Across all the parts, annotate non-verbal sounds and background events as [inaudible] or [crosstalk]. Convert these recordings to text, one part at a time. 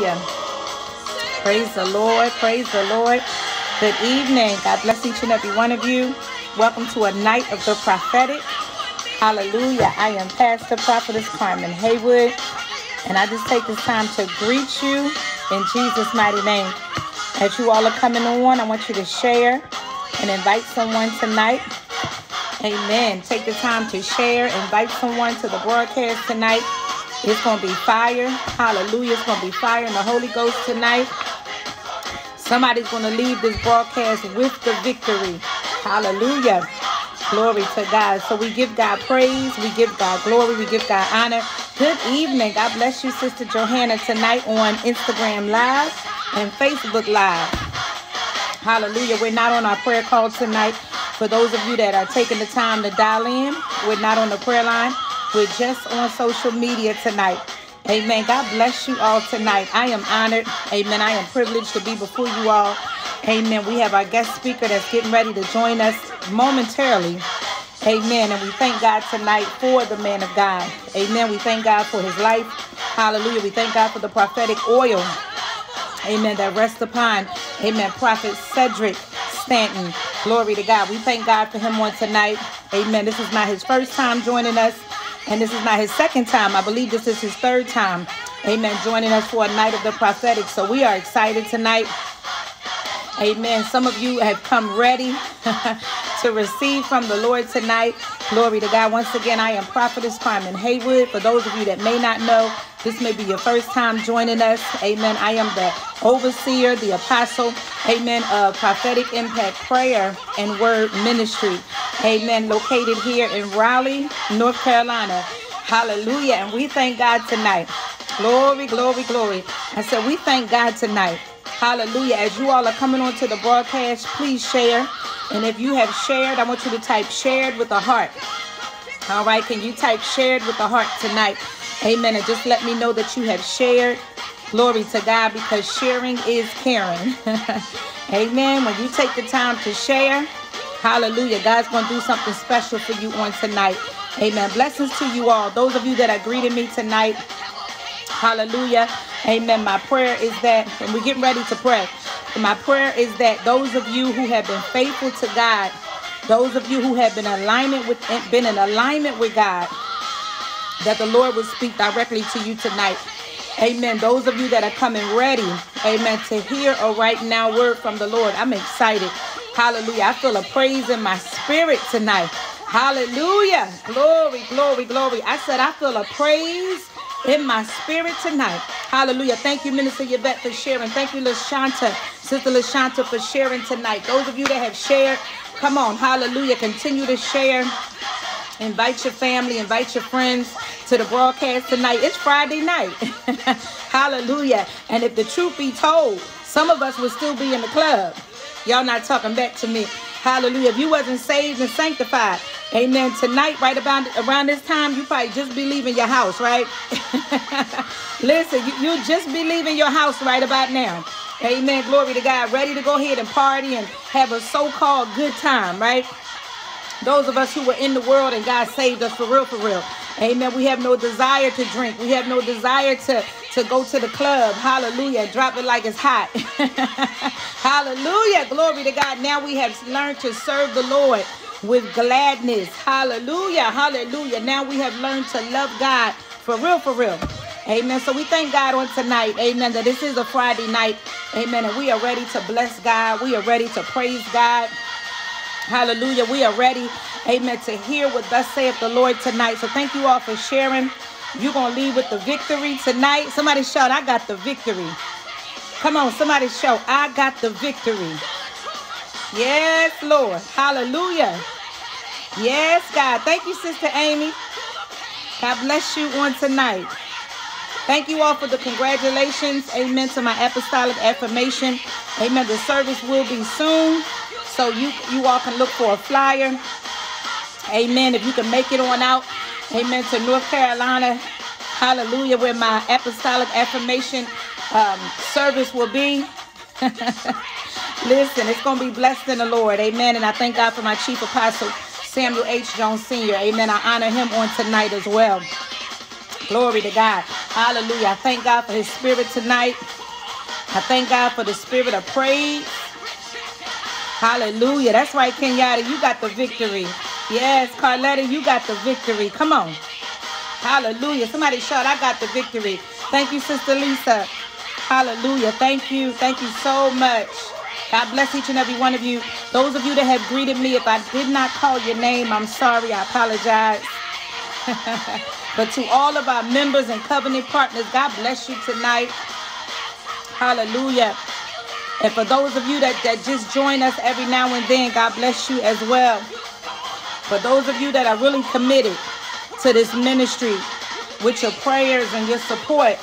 Hallelujah. Praise the Lord. Praise the Lord. Good evening. God bless each and every one of you. Welcome to a night of the prophetic. Hallelujah. I am Pastor Prophetess Carmen Haywood, and I just take this time to greet you in Jesus' mighty name. As you all are coming on, I want you to share and invite someone tonight. Amen. Take the time to share, invite someone to the broadcast tonight. It's going to be fire. Hallelujah. It's going to be fire in the Holy Ghost tonight. Somebody's going to leave this broadcast with the victory. Hallelujah. Glory to God. So we give God praise. We give God glory. We give God honor. Good evening. God bless you, Sister Johanna, tonight on Instagram Live and Facebook Live. Hallelujah. We're not on our prayer call tonight. For those of you that are taking the time to dial in, we're not on the prayer line. We're just on social media tonight. Amen. God bless you all tonight. I am honored. Amen. I am privileged to be before you all. Amen. We have our guest speaker that's getting ready to join us momentarily. Amen. And we thank God tonight for the man of God. Amen. We thank God for his life. Hallelujah. We thank God for the prophetic oil. Amen. That rests upon, amen, Prophet Cedric Stanton. Glory to God. We thank God for him on tonight. Amen. This is not his first time joining us, and this is not his second time. I believe this is his third time. Amen. Joining us for a night of the prophetic. So we are excited tonight. Amen. Some of you have come ready [laughs] to receive from the Lord tonight. Glory to God. Once again, I am Prophetess Carmen Haywood. For those of you that may not know, this may be your first time joining us. Amen. I am the overseer, the apostle, amen, of prophetic impact prayer and word ministry. Amen. Located here in Raleigh, North Carolina. Hallelujah. And we thank God tonight. Glory, glory, glory. I said, we thank God tonight. Hallelujah. As you all are coming onto the broadcast, please share. And if you have shared, I want you to type shared with a heart. All right. Can you type shared with a heart tonight? Amen. And just let me know that you have shared. Glory to God because sharing is caring. [laughs] Amen. When you take the time to share, hallelujah, God's going to do something special for you on tonight. Amen. Blessings to you all. Those of you that are greeting me tonight, hallelujah. Amen. My prayer is that, and we're getting ready to pray. My prayer is that those of you who have been faithful to God, those of you who have been alignment with been in alignment with God, that the Lord will speak directly to you tonight. Amen. Those of you that are coming ready, amen, to hear a right now word from the Lord. I'm excited. Hallelujah. I feel a praise in my spirit tonight. Hallelujah. Glory, glory, glory. I said, I feel a praise in my spirit tonight. Hallelujah. Thank you, Minister Yvette, for sharing. Thank you, LaShanta, Sister LaShanta, for sharing tonight. Those of you that have shared, come on. Hallelujah. Continue to share. Invite your family, invite your friends to the broadcast tonight. It's Friday night. [laughs] Hallelujah. And if the truth be told, some of us would still be in the club. Y'all not talking back to me. Hallelujah. If you wasn't saved and sanctified, amen. Tonight, right about around this time, you probably just be leaving your house, right? [laughs] Listen, you, you just be leaving your house right about now. Amen. Glory to God. Ready to go ahead and party and have a so-called good time, right? Those of us who were in the world and God saved us for real, for real. Amen. We have no desire to drink. We have no desire to, to go to the club. Hallelujah. Drop it like it's hot. [laughs] Hallelujah. Glory to God. Now we have learned to serve the Lord with gladness. Hallelujah. Hallelujah. Now we have learned to love God for real, for real. Amen. So we thank God on tonight. Amen. That this is a Friday night. Amen. And we are ready to bless God. We are ready to praise God. Hallelujah. We are ready, amen, to hear what thus saith the Lord tonight. So thank you all for sharing. You're going to leave with the victory tonight. Somebody shout, I got the victory. Come on, somebody shout, I got the victory. Yes, Lord. Hallelujah. Yes, God. Thank you, Sister Amy. God bless you on tonight. Thank you all for the congratulations. Amen to my apostolic affirmation. Amen. The service will be soon. So you you all can look for a flyer. Amen. If you can make it on out. Amen. To North Carolina. Hallelujah. Where my apostolic affirmation um, service will be. [laughs] Listen, it's going to be blessed in the Lord. Amen. And I thank God for my chief apostle, Samuel H. Jones Sr. Amen. I honor him on tonight as well. Glory to God. Hallelujah. I thank God for his spirit tonight. I thank God for the spirit of praise. Hallelujah. That's right, Kenyatta. You got the victory. Yes, Carletta, you got the victory. Come on. Hallelujah. Somebody shout, I got the victory. Thank you, Sister Lisa. Hallelujah. Thank you. Thank you so much. God bless each and every one of you. Those of you that have greeted me, if I did not call your name, I'm sorry. I apologize. [laughs] but to all of our members and covenant partners, God bless you tonight. Hallelujah. And for those of you that, that just join us every now and then, God bless you as well. For those of you that are really committed to this ministry with your prayers and your support,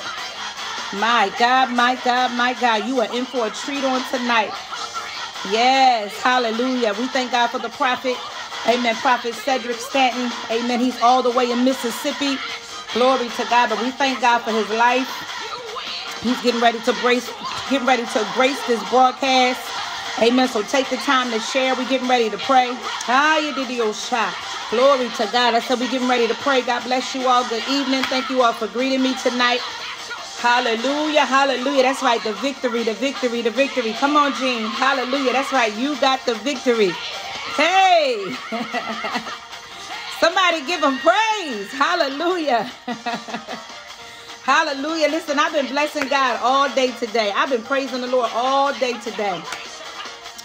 my God, my God, my God, you are in for a treat on tonight. Yes, hallelujah. We thank God for the prophet. Amen. Prophet Cedric Stanton. Amen. He's all the way in Mississippi. Glory to God. But we thank God for his life. He's getting ready to brace, getting ready to grace this broadcast. Amen. So take the time to share. We're getting ready to pray. Oh, Glory to God. I said we're getting ready to pray. God bless you all. Good evening. Thank you all for greeting me tonight. Hallelujah. Hallelujah. That's right. The victory, the victory, the victory. Come on, Gene. Hallelujah. That's right. You got the victory. Hey. [laughs] Somebody give him praise. Hallelujah. [laughs] Hallelujah. Listen, I've been blessing God all day today. I've been praising the Lord all day today.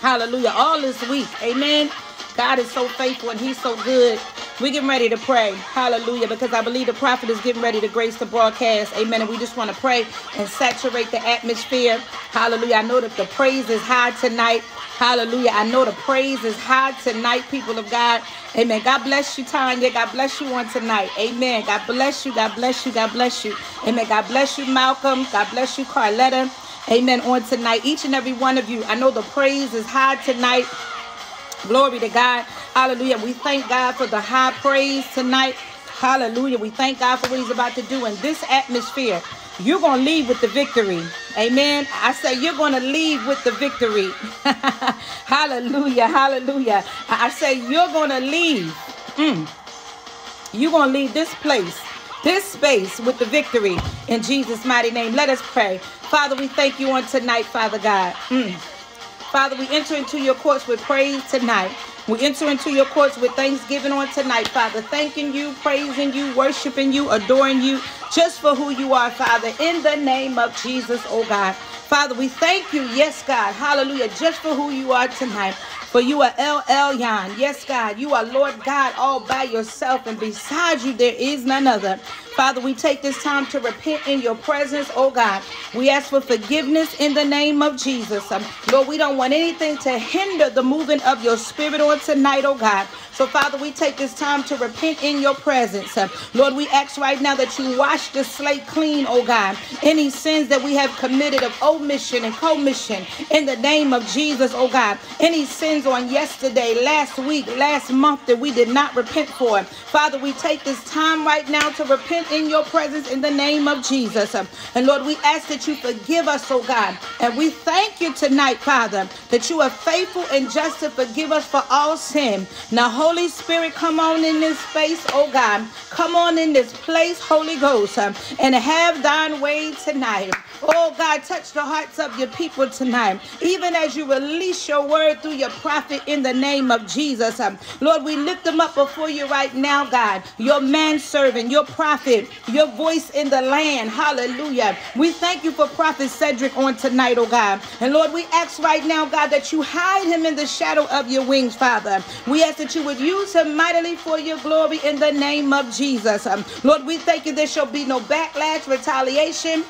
Hallelujah. All this week. Amen. God is so faithful and he's so good. We're getting ready to pray. Hallelujah. Because I believe the prophet is getting ready to grace the broadcast. Amen. And we just want to pray and saturate the atmosphere. Hallelujah. I know that the praise is high tonight. Hallelujah. I know the praise is high tonight, people of God. Amen. God bless you, Tanya. God bless you on tonight. Amen. God bless you. God bless you. God bless you. Amen. God bless you, Malcolm. God bless you, Carletta. Amen. On tonight, each and every one of you. I know the praise is high tonight. Glory to God. Hallelujah. We thank God for the high praise tonight. Hallelujah. We thank God for what He's about to do in this atmosphere. You're going to leave with the victory. Amen. I say you're going to leave with the victory. [laughs] hallelujah. Hallelujah. I say you're going to leave. Mm. You're going to leave this place, this space with the victory in Jesus' mighty name. Let us pray. Father, we thank you on tonight, Father God. Mm. Father, we enter into your courts with praise tonight. We enter into your courts with thanksgiving on tonight, Father, thanking you, praising you, worshiping you, adoring you just for who you are, Father, in the name of Jesus, oh God. Father, we thank you, yes, God, hallelujah, just for who you are tonight. For you are El Elyon. Yes, God, you are Lord God all by yourself, and beside you there is none other. Father, we take this time to repent in your presence, oh God. We ask for forgiveness in the name of Jesus. Um, Lord, we don't want anything to hinder the moving of your spirit on tonight, oh God. So, Father, we take this time to repent in your presence. Uh, Lord, we ask right now that you wash the slate clean, oh God. Any sins that we have committed of omission and commission in the name of Jesus, oh God. Any sins on yesterday, last week, last month that we did not repent for. Father, we take this time right now to repent in your presence in the name of Jesus. And Lord, we ask that you forgive us, oh God. And we thank you tonight, Father, that you are faithful and just to forgive us for all sin. Now, Holy Spirit, come on in this space, oh God. Come on in this place, Holy Ghost, and have thine way tonight. Oh God, touch the hearts of your people tonight, even as you release your word through your prophet in the name of Jesus. Lord, we lift them up before you right now, God. Your manservant, your prophet, your voice in the land. Hallelujah. We thank you for Prophet Cedric on tonight, oh God. And Lord, we ask right now, God, that you hide him in the shadow of your wings, Father. We ask that you would would use him mightily for your glory in the name of Jesus. Um, Lord, we thank you there shall be no backlash, retaliation,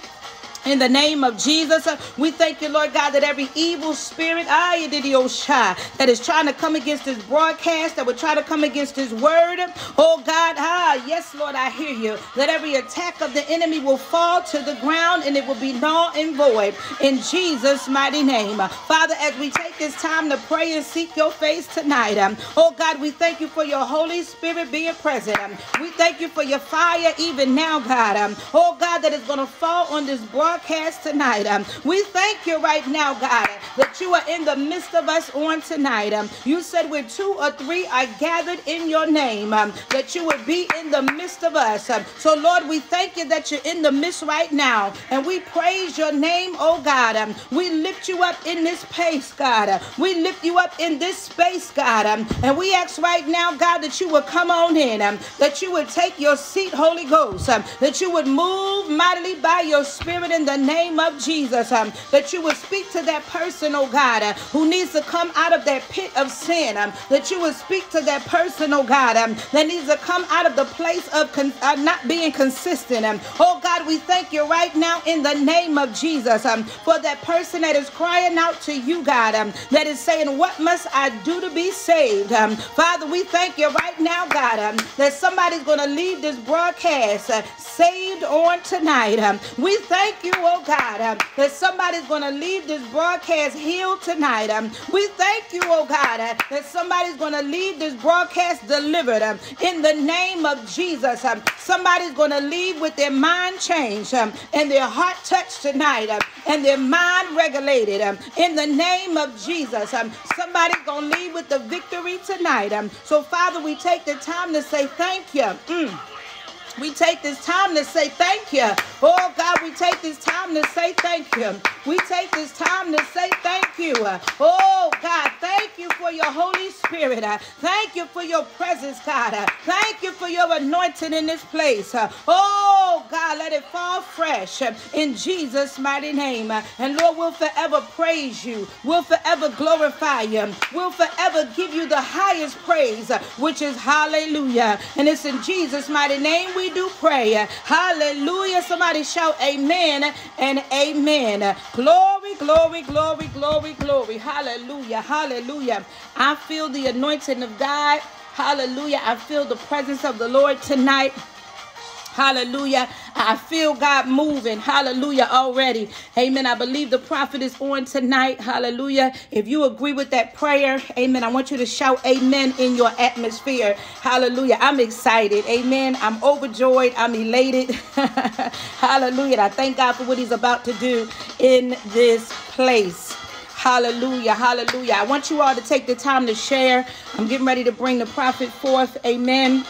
in the name of Jesus, uh, we thank you, Lord God, that every evil spirit ah, that is trying to come against this broadcast, that would try to come against this word, oh God, ah, yes, Lord, I hear you. That every attack of the enemy will fall to the ground and it will be null and void in Jesus' mighty name. Father, as we take this time to pray and seek your face tonight, um, oh God, we thank you for your Holy Spirit being present. Um, we thank you for your fire even now, God. Um, oh God, that is going to fall on this broadcast broadcast tonight. Um, we thank you right now, God, that you are in the midst of us on tonight. Um, you said where two or three are gathered in your name, um, that you would be in the midst of us. Um, so, Lord, we thank you that you're in the midst right now. And we praise your name, oh God. Um, we lift you up in this place, God. Uh, we lift you up in this space, God. Um, and we ask right now, God, that you would come on in, um, that you would take your seat, Holy Ghost, um, that you would move mightily by your spirit in the name of Jesus, um, that you would speak to that person, oh God, uh, who needs to come out of that pit of sin, um, that you would speak to that person, oh God, um, that needs to come out of the place of con- uh, not being consistent. Um, oh God, we thank you right now in the name of Jesus um, for that person that is crying out to you, God, um, that is saying, What must I do to be saved? Um, Father, we thank you right now, God, um, that somebody's going to leave this broadcast uh, saved on tonight. Um, we thank you, oh God, um, that somebody's going to leave this broadcast healed tonight. Um, we thank you, oh God, uh, that somebody's going to leave this broadcast delivered um, in the name of Jesus. Um, somebody's going to leave with their mind changed um, and their heart touched tonight um, and their mind regulated um, in the name of Jesus. Um, somebody's going to leave with the victory tonight. Um, so, Father, we take the time to say thank you. Mm. We take this time to say thank you. Oh God, we take this time to say thank you. We take this time to say thank you. Oh God, thank you for your Holy Spirit. Thank you for your presence, God. Thank you for your anointing in this place. Oh God, let it fall fresh in Jesus' mighty name. And Lord, we'll forever praise you. We'll forever glorify you. We'll forever give you the highest praise, which is hallelujah. And it's in Jesus' mighty name we we do pray. Hallelujah. Somebody shout amen and amen. Glory, glory, glory, glory, glory. Hallelujah. Hallelujah. I feel the anointing of God. Hallelujah. I feel the presence of the Lord tonight. Hallelujah. I feel God moving. Hallelujah already. Amen. I believe the prophet is on tonight. Hallelujah. If you agree with that prayer, amen. I want you to shout amen in your atmosphere. Hallelujah. I'm excited. Amen. I'm overjoyed. I'm elated. [laughs] Hallelujah. I thank God for what he's about to do in this place. Hallelujah. Hallelujah. I want you all to take the time to share. I'm getting ready to bring the prophet forth. Amen.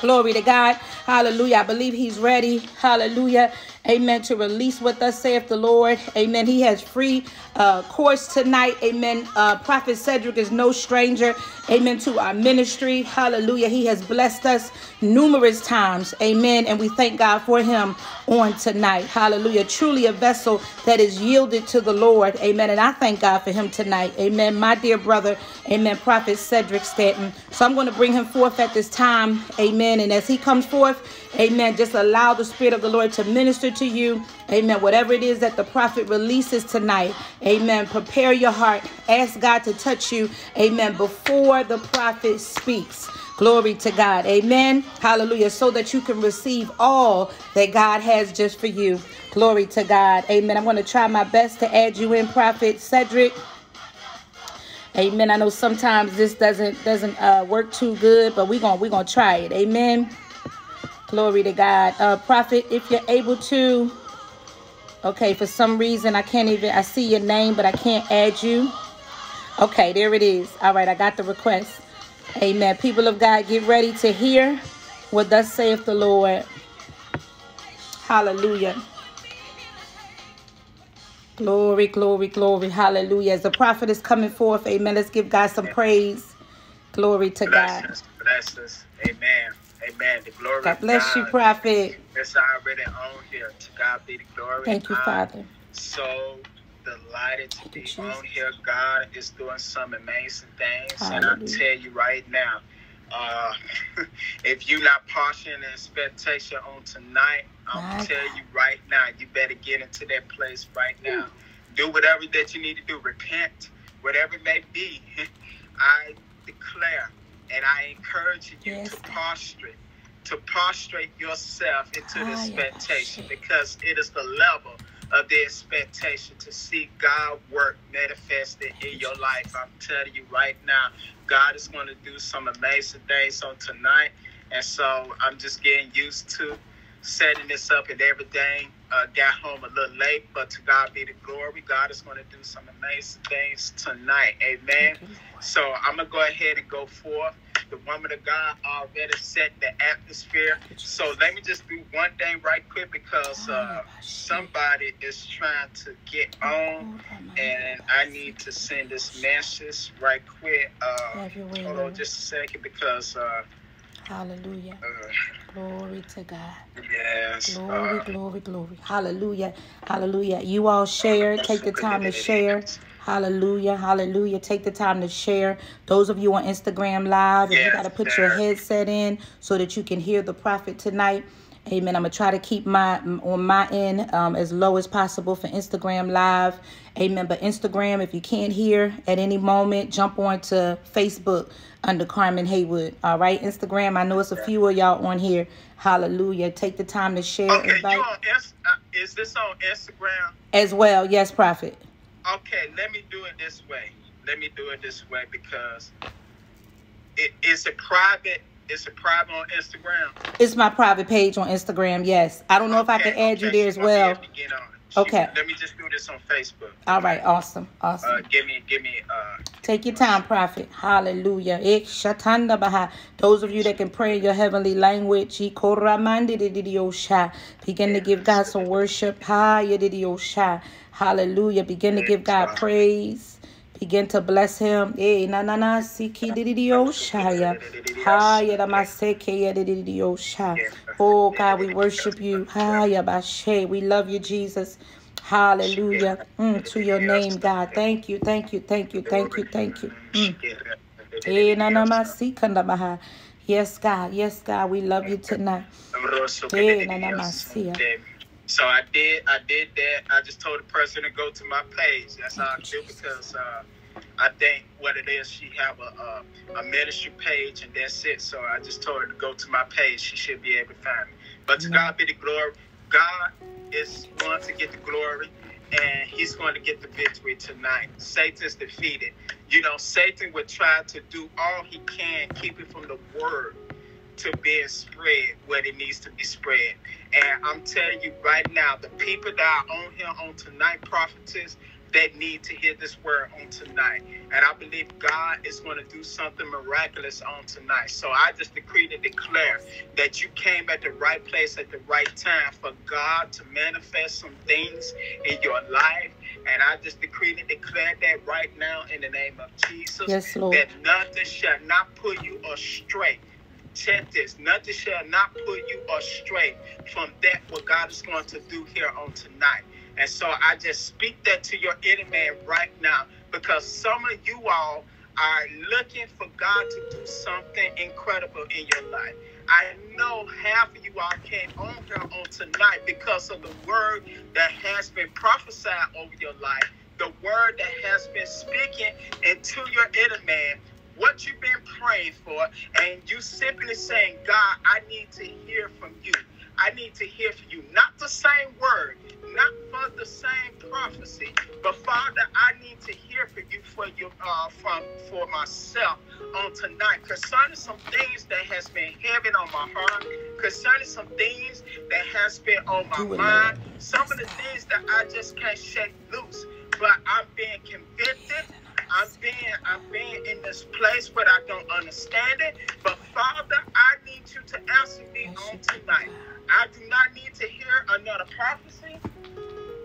Glory to God. Hallelujah. I believe he's ready. Hallelujah. Amen. To release with us, saith the Lord. Amen. He has free uh, course tonight. Amen. Uh, Prophet Cedric is no stranger. Amen. To our ministry. Hallelujah. He has blessed us numerous times. Amen. And we thank God for him on tonight. Hallelujah. Truly a vessel that is yielded to the Lord. Amen. And I thank God for him tonight. Amen. My dear brother. Amen. Prophet Cedric Stanton. So I'm going to bring him forth at this time. Amen. And as he comes forth, Amen. Just allow the Spirit of the Lord to minister to you. Amen. Whatever it is that the prophet releases tonight. Amen. Prepare your heart. Ask God to touch you. Amen. Before the prophet speaks. Glory to God. Amen. Hallelujah. So that you can receive all that God has just for you. Glory to God. Amen. I'm going to try my best to add you in, Prophet Cedric. Amen. I know sometimes this doesn't doesn't uh, work too good, but we're gonna we're gonna try it. Amen. Glory to God. Uh, Prophet, if you're able to, okay, for some reason I can't even, I see your name, but I can't add you. Okay, there it is. All right, I got the request. Amen. People of God, get ready to hear what thus saith the Lord. Hallelujah. Glory, glory, glory. Hallelujah. As the prophet is coming forth, amen. Let's give God some praise. Glory to bless God. Us, bless us. Amen. Amen. The glory God bless you, prophet. It's already on here. To God be the glory. Thank you, Father. So delighted to be on here. God is doing some amazing things. Hallelujah. And I tell you right now, uh, [laughs] if you're not partial in expectation on tonight, I'm My gonna tell you right now, you better get into that place right now. Do whatever that you need to do. Repent, whatever it may be. [laughs] I declare and I encourage you Yes, to prostrate, to prostrate yourself into the Ah, expectation because it is the level of the expectation to see God work manifested in your life. I'm telling you right now, God is going to do some amazing things on tonight. And so I'm just getting used to setting this up and everything. Uh, got home a little late, but to God be the glory. God is going to do some amazing things tonight. Amen. So I'm going to go ahead and go forth. The woman of God already set the atmosphere. So let me just do one thing right quick because uh, somebody is trying to get on and I need to send this message right quick. Uh, hold on just a second because. Uh, Hallelujah. Glory to God. yes. Glory, glory, glory. Hallelujah. Hallelujah. You all share. Take the time to share. Hallelujah. Hallelujah. Take the time to share. Those of you on Instagram Live, if you got to put your headset in so that you can hear the prophet tonight. Amen. I'm going to try to keep my on my end um, as low as possible for Instagram Live. Amen. But Instagram, if you can't hear at any moment, jump on to Facebook under Carmen Haywood. All right. Instagram, I know it's a few of y'all on here. Hallelujah. Take the time to share. Okay, you invite on uh, is this on Instagram? as well. Yes, Prophet. Okay, let me do it this way. Let me do it this way because it, it's a private. It's a private on Instagram. It's my private page on Instagram. Yes. I don't know if I can Okay, add you there as she gonna be well. able get on. She- Okay. Let me just do this on Facebook. All right. Awesome. Uh, Awesome. give me, give me. Uh, Take your time, Prophet. Hallelujah. Ik shatanda baha. Those of you that can pray in your heavenly language, begin to give God some worship. Ha ya di di osha. Hallelujah. Begin to give God praise. Begin to bless him. Eh, na na na siki di di di osha ya. Ha ya da maseke ya di di osha. Oh God, we worship you. Ha ya bashe. We love you, Jesus. Hallelujah. Mm, to your name, God. Thank you, thank you, thank you, thank you, thank you. Mm. Eh. Yes, God. Yes, God. We love you tonight. So I did, I did that. I just told the person to go to my page. That's how I do because uh, I think what it is, she have a, a a ministry page and that's it. So I just told her to go to my page. She should be able to find me. But to God be the glory. God is going to get the glory and he's going to get the victory tonight. Satan's defeated. You know, Satan would try to do all he can, keep it from the word to being spread where it needs to be spread. And I'm telling you right now, the people that are on here on tonight, prophetess, that need to hear this word on tonight. And I believe God is going to do something miraculous on tonight. So I just decree and declare that you came at the right place at the right time for God to manifest some things in your life. And I just decree and declare that right now in the name of Jesus. Yes, Lord. That nothing shall not put you astray. Check this. Nothing shall not put you astray from that what God is going to do here on tonight. And so I just speak that to your inner man right now because some of you all are looking for God to do something incredible in your life. I know half of you all came on here on tonight because of the word that has been prophesied over your life, the word that has been speaking into your inner man, what you've been praying for, and you simply saying, God, I need to hear from you. I need to hear from you. Not the same word, not for the same prophecy, but Father, I need to hear from you for you uh, from for myself on tonight concerning some things that has been heavy on my heart, concerning some things that has been on my mind, some of the things that I just can't shake loose. But I'm being convicted. I'm been in this place but I don't understand it. But Father, I need you to answer me on tonight. I do not need to hear another prophecy.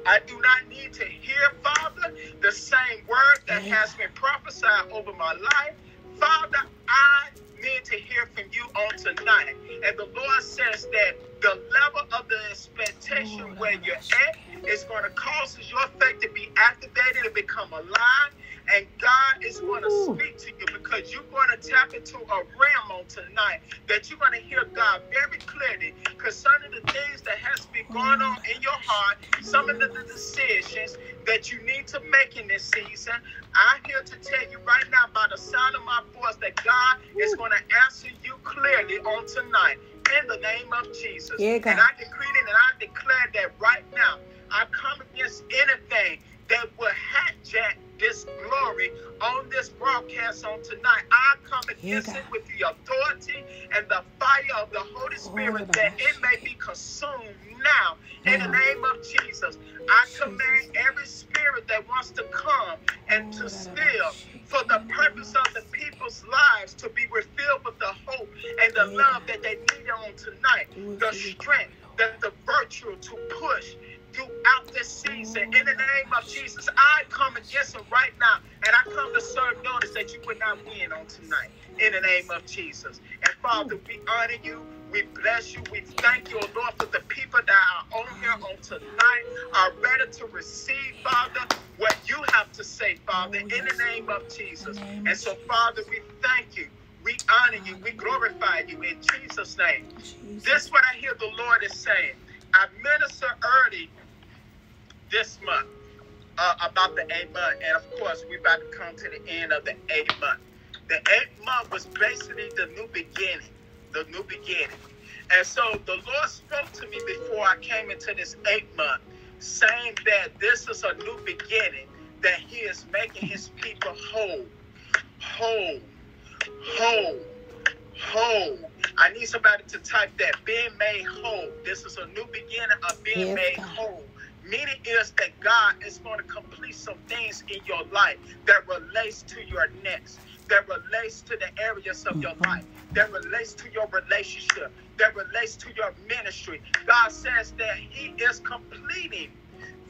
I do not need to hear, Father, the same word that has been prophesied over my life. Father, I need to hear from you on tonight. And the Lord says that the level of the expectation where you're at is going to cause your faith to be activated and become alive. And God is going to speak to you because you're going to tap into a realm on tonight that you're going to hear God very clearly concerning the things that has been going on in your heart, some of the decisions that you need to make in this season. I'm here to tell you right now by the sound of my voice that God is going to answer you clearly on tonight in the name of Jesus. Yeah, God. and I decree it and I declare that right now. I come against anything that will hijack this glory on this broadcast on tonight, I come against Yeah, it with the authority and the fire of the Holy Spirit Lord, that it may be consumed now. In the name of Jesus. I command every spirit that wants to come and to steal for the purpose of the people's lives to be refilled with the hope and the love that they need on tonight, the strength, the, the virtue to push throughout this season. In the name of Jesus, I come against them right now, and I come to serve notice that you would not win on tonight. In the name of Jesus. And Father, we honor you. We bless you. We thank you, Lord, for the people that are on here on tonight are ready to receive, Father, what you have to say, Father, in the name of Jesus. And so, Father, we thank you. We honor you. We glorify you in Jesus' name. This is what I hear the Lord is saying. I minister early this month uh, about the eight month, and of course, we're about to come to the end of the eight month. The eight month was basically the new beginning, the new beginning. And so the Lord spoke to me before I came into this eight month, saying that this is a new beginning, that He is making His people whole, whole, whole, whole. I need somebody to type that being made whole. This is a new beginning of being Yes, made God. whole. Meaning is that God is going to complete some things in your life that relates to your next, that relates to the areas of your Mhm. life, that relates to your relationship, that relates to your ministry. God says that He is completing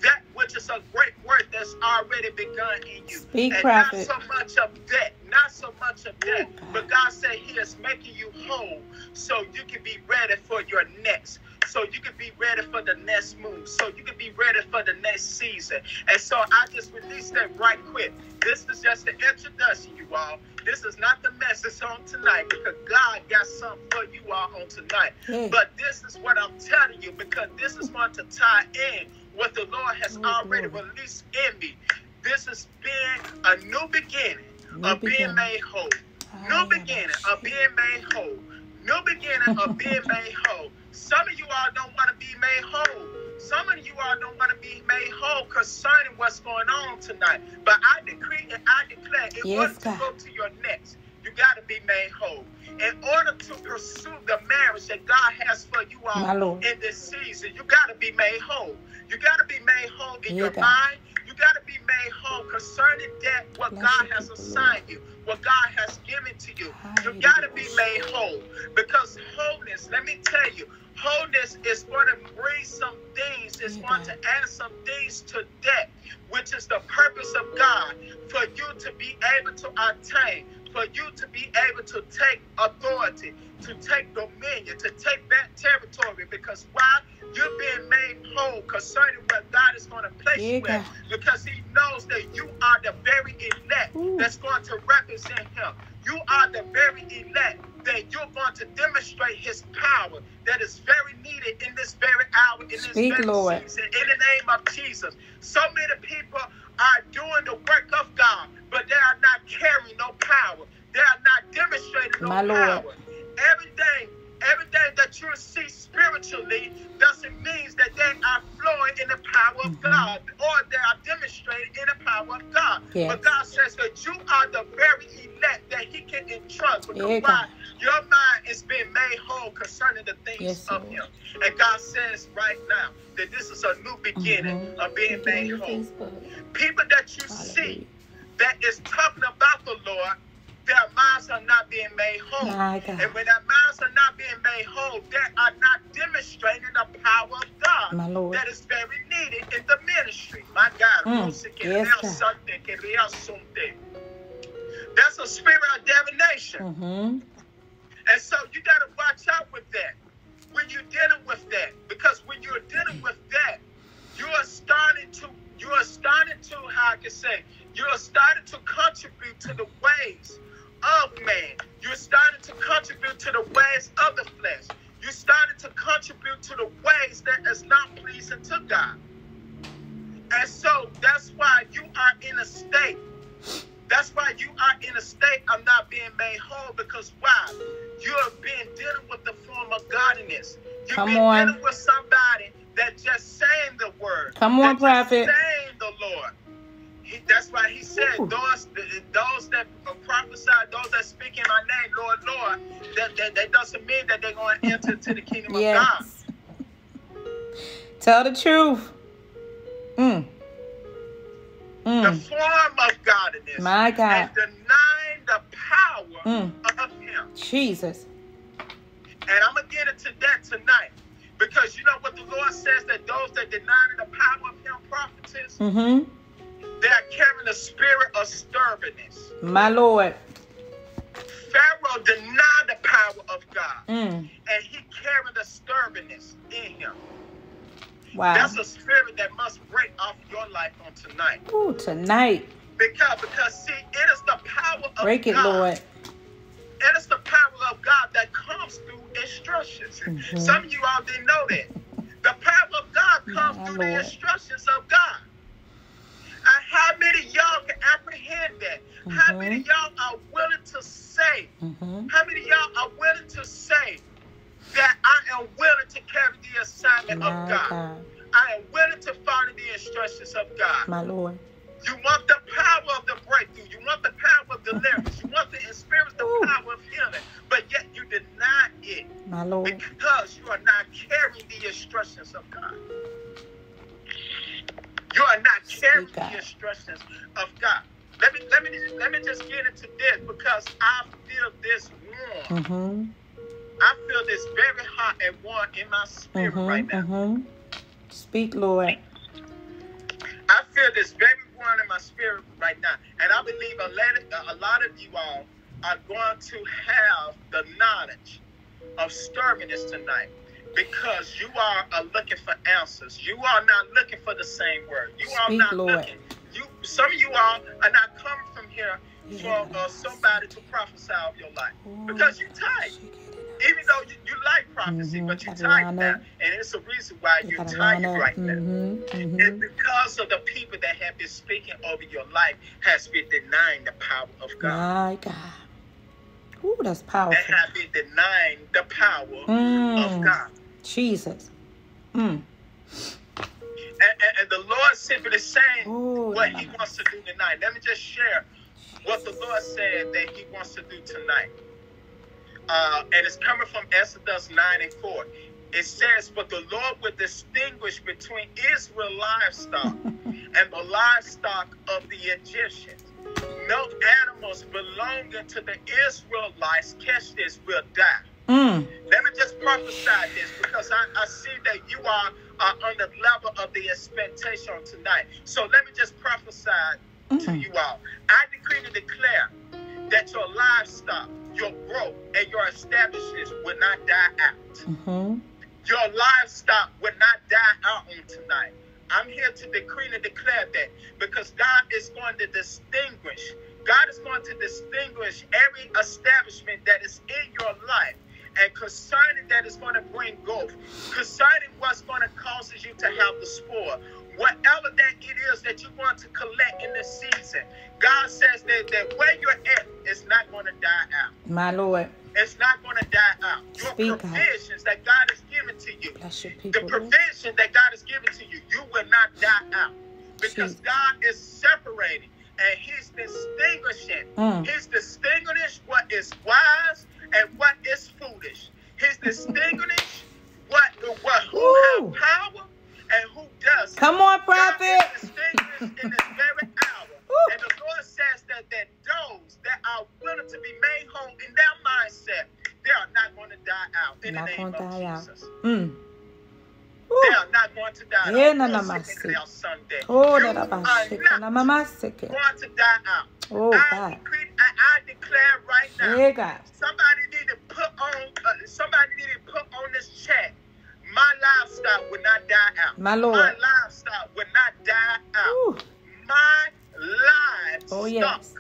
that which is a great work that's already begun in you. Speak, and prophet. not so much of that, not so much of that, but God said He is making you whole so you can be ready for your next. So you can be ready for the next move. So you can be ready for the next season. And so I just released that right quick. This is just the introduction, you all. This is not the message on tonight because God got something for you all on tonight. Yeah. But this is what I'm telling you because this is going to tie in what the Lord has Oh, already released in me. This has been a new beginning New of being made whole. Ah, New beginning of being made whole. New beginning of being made whole. Some of you all don't want to be made whole. Some of you all don't want to be made whole concerning what's going on tonight. But I decree and I declare, in Yes, order to go to your next, you got to be made whole. In order to pursue the marriage that God has for you all in this season, you got to be made whole. You got to be made whole in Yeah, your God. mind. You got to be made whole concerning that what Bless God has assigned you, what God has given to you. You got to be made whole because wholeness, let me tell you, wholeness is going to bring some things, it's going to add some things to that, which is the purpose of God for you to be able to attain, for you to be able to take authority, to take dominion, to take that territory. Because why? You're being made whole concerning what God is going to place Yeah, you in. Because He knows that you are the very elect Ooh. that's going to represent Him. You are the very elect that you're going to demonstrate His power that is very needed in this very hour, in this Speak, very Lord. season, in the name of Jesus. So many people are doing the work of God, but they are not carrying no power. They are not demonstrating no My Lord. power. Everything, everything that you see spiritually doesn't mean that they are flowing in the power of Mhm. God or they are demonstrating in the power of God. Yes. But God says that you are the very elect that He can entrust because Yeah, why? Your mind is being made whole concerning the things Yes, of. Him. And God says right now that this is a new beginning Mhm. of being made whole. People that you Hallelujah. see that is talking about the Lord, their minds are not being made whole. And when their minds are not being made whole, they are not demonstrating the power of God My Lord. that is very needed in the ministry. My God, Mm. Yes, real God. something, que real something. that's a spirit of divination. Mm-hmm. And so you got to watch out with that when you're dealing with that. Because when you're dealing with that, you are starting to, you are starting to, how I can say, you are starting to contribute to the ways of man. You're starting to contribute to the ways of the flesh. You're starting to contribute to the ways that is not pleasing to God. And so that's why you are in a state. That's why you are in a state of not being made whole because why? You have been dealing with the form of godliness. You've Come been on. dealing with somebody that just saying the word. Come on, prophet. Saying the Lord. He- that's why he said, those those that prophesy, those that speak in my name, Lord, Lord, that, that, that doesn't mean that they're going to enter into the kingdom of God. Yes. Tell the truth. Mm. The Mm. form of godliness My God. and denying the power Mm. of him. Jesus. And I'm going to get into that tonight. Because you know what the Lord says that those that deny the power of him, prophetess, Mm-hmm. They are carrying the spirit of stubbornness. My Lord. Pharaoh denied the power of God. Mm. And he carried the stubbornness in him. Wow. That's a spirit that must break off your life on tonight. Ooh, tonight. Because, because see, it is the power of Break it, God. Lord. It is the power of God that comes through instructions. Mhm. Some of you all didn't know that. The power of God comes through Lord. the instructions of God. And how many of y'all can apprehend that? How Mhm. many of y'all are willing to say, Mm-hmm. how many of y'all are willing to say that I am willing to carry the assignment My of God? God. I am willing to follow the instructions of God. My Lord. You want the power of the breakthrough. You want the power of deliverance. You want to experience the Ooh. power of healing. But yet you deny it My Lord. because you are not carrying the instructions of God. You are not carrying the instructions of God. Let me let me let me just get into this because I feel this warm. Mm-hmm. I feel this very hot and warm in my spirit right Mm-hmm. now. Mm-hmm. Speak, Lord. I feel this very warm in my spirit right now, and I believe a lot, a lot of you all are going to have the knowledge of stubbornness tonight because you are, are looking for answers. You are not looking for the same word. You are not Lord. looking. You some of you all are not coming from here for uh, somebody to prophesy of your life because you're tired. Even though you, you like prophecy, Mhm. but you're line now, and it's a reason why You you're tired right now. Mm-hmm. It's Mm-hmm. because of the people that have been speaking over your life has been denying the power of God. My God. Ooh, that's That powerful. have been denying the power of Mm. God. Jesus. Mm. And, and, and the Lord simply saying Ooh, what He la, la. wants to do tonight. Let me just share what the Lord said that He wants to do tonight. Uh, and it's coming from Exodus 9 and 4. It says, But the Lord will distinguish between Israel livestock [laughs] and the livestock of the Egyptians. No animals belonging to the Israelites, catch this, will die. Mm. Let me just prophesy this because I, I see that you are uh, on the level of the expectation tonight. So let me just prophesy to Mm. you all. I decree and declare that your livestock, your growth, and your establishments will not die out. Mm-hmm. Your livestock will not die out on tonight. I'm here to decree and declare that because God is going to distinguish. God is going to distinguish every establishment that is in your life. And concerning that is going to bring growth, concerning what's going to cause you to have the spore, whatever that it is that you want to collect in this season, God says that, that where you're at is not going to die out. My Lord. It's not going to die out. Your Speak, provisions that God has given to you, the people. Lord. provision that God has given to you, you will not die out. Because Jesus. God is separating and He's distinguishing. Mm. He's distinguishing what is wise and what is foolish. He's [laughs] distinguishing what, what who Woo. has power and who doesn't. Come on, prophet. distinguished in this very [laughs] hour. Woo. And the Lord says that, that those that are willing to be made whole in their mindset, they are not going to die out in Not the name of die out. Jesus. Mm. They are not going to die Yeah, na, na, are ma, sick si. in their Sunday. Oh, You da, da, are ba, not shake. Na, ma, ma, sick. going to die out. Oh, I, God. decree, I, I declare right now, Yeah, God. somebody need to put on, uh, somebody need to put on this chat. My livestock will not die out. My Lord. My livestock will not die out. Ooh. My livestock Oh, yes.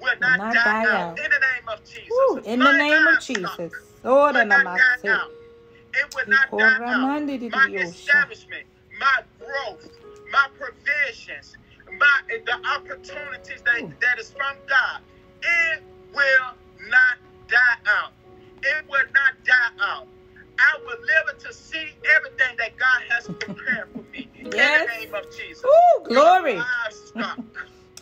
will not, not die, die out. out. In the name of Jesus. Ooh. In the My name of Jesus. Oh, will na, not It will not die out. My establishment, my growth, my provisions, my the opportunities that, that is from God, it will not die out. It will not die out. I will live to see everything that God has prepared for me. [laughs] In the name of Jesus. Ooh, glory. Your livestock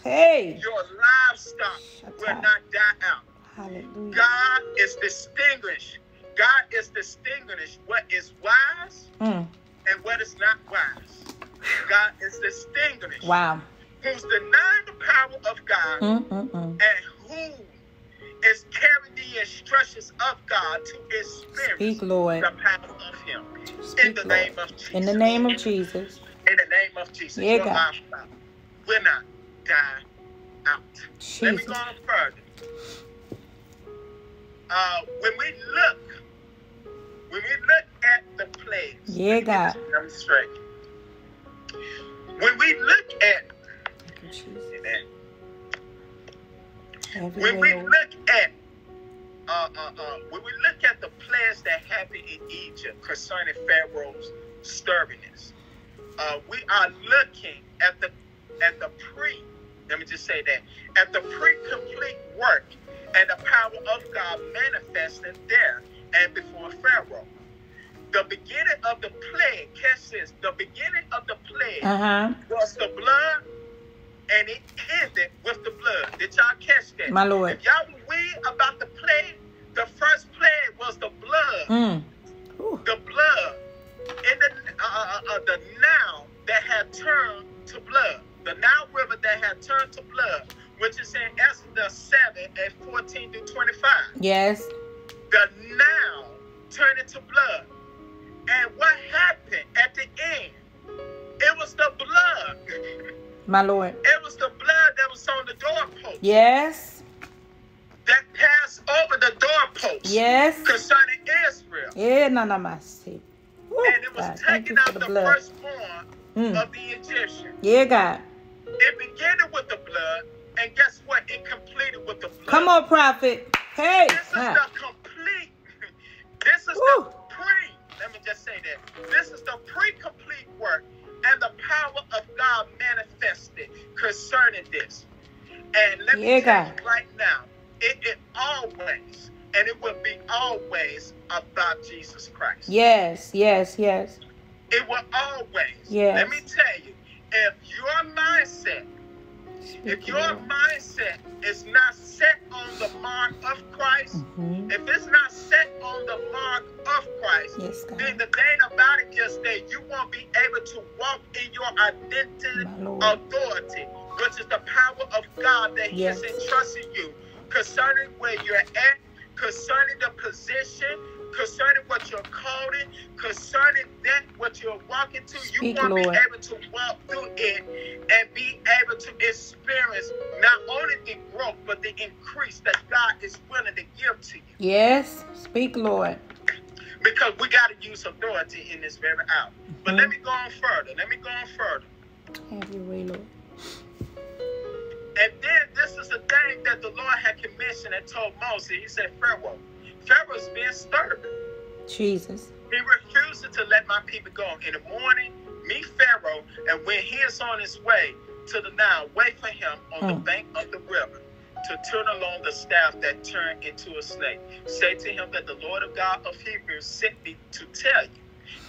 Hey. Your livestock will Shata. not die out. Hallelujah. God is distinguished. God is distinguished what is wise Mm. and what is not wise. God is distinguished. Wow. Who's denying the power of God Mm-mm-mm. and who is carrying the instructions of God to experience Speak, Lord. the power of Him. In Speak, the Lord. name of Jesus. In the name of Jesus. In the name of Jesus. Yeah, your God. will not die out. Let me go on further. Uh, when we look, when we look at the plagues, Yeah, God. I'm straight. When we look at Thank you, Jesus. Amen. When we look at uh, uh, uh, when we look at the plagues that happened in Egypt concerning Pharaoh's stubbornness, uh, we are looking at the at the pre. Let me just say that at the pre-complete work and the power of God manifesting there and before Pharaoh. The beginning of the plague, catch this. The beginning of the plague Uh-huh. was the blood, and it ended with the blood. Did y'all catch that? My Lord. If y'all read about the plague, the first plague was the blood. Mm. The blood in the uh, uh, uh, the Nile that had turned to blood. The Nile River that had turned to blood, which is in Exodus 7 and 14 to 25. Yes. The Nile turned into blood. And what happened at the end? It was the blood. My Lord. It was the blood that was on the doorpost Yes. that passed over the doorpost Yes. concerning Israel. Yeah, no, no, my And it was God, taking out the the firstborn Mm. of the Egyptian. Yeah, God. It began with the blood, and guess what? It completed with the blood. Come on, prophet. Hey. This is Huh. the complete. This is Woo. the pre. Let me just say that. This is the pre-complete work and the power of God manifested concerning this. And let me Yeah, tell God. you right now, it, it always and it will be always about Jesus Christ. Yes, yes, yes. It will always. Yes. Let me tell you, if your mindset if your mindset is not set on the mark of Christ, Mhm. if it's not set on the mark of Christ, Yes, then the thing about it just that you won't be able to walk in your identity authority, which is the power of God that He Yes. has entrusted you concerning where you're at, concerning the position, concerning what you're called in, concerning that what you're walking to. You won't Lord. be able to walk through it and be able to experience not only the growth but the increase that God is willing to give to you. Yes. Speak, Lord. Because we got to use authority in this very hour. But Mhm. let me go on further. Let me go on further. Have your way, Lord. And then this is the thing that the Lord had commissioned and told Moses. He said, Pharaoh, Pharaoh's being stubborn. Jesus. He refuses to let my people go. In the morning, meet Pharaoh, and when he is on his way to the Nile, wait for him on the Hmm. bank of the river to turn along the staff that turned into a snake. Say to him that the Lord of God of Hebrews sent me to tell you,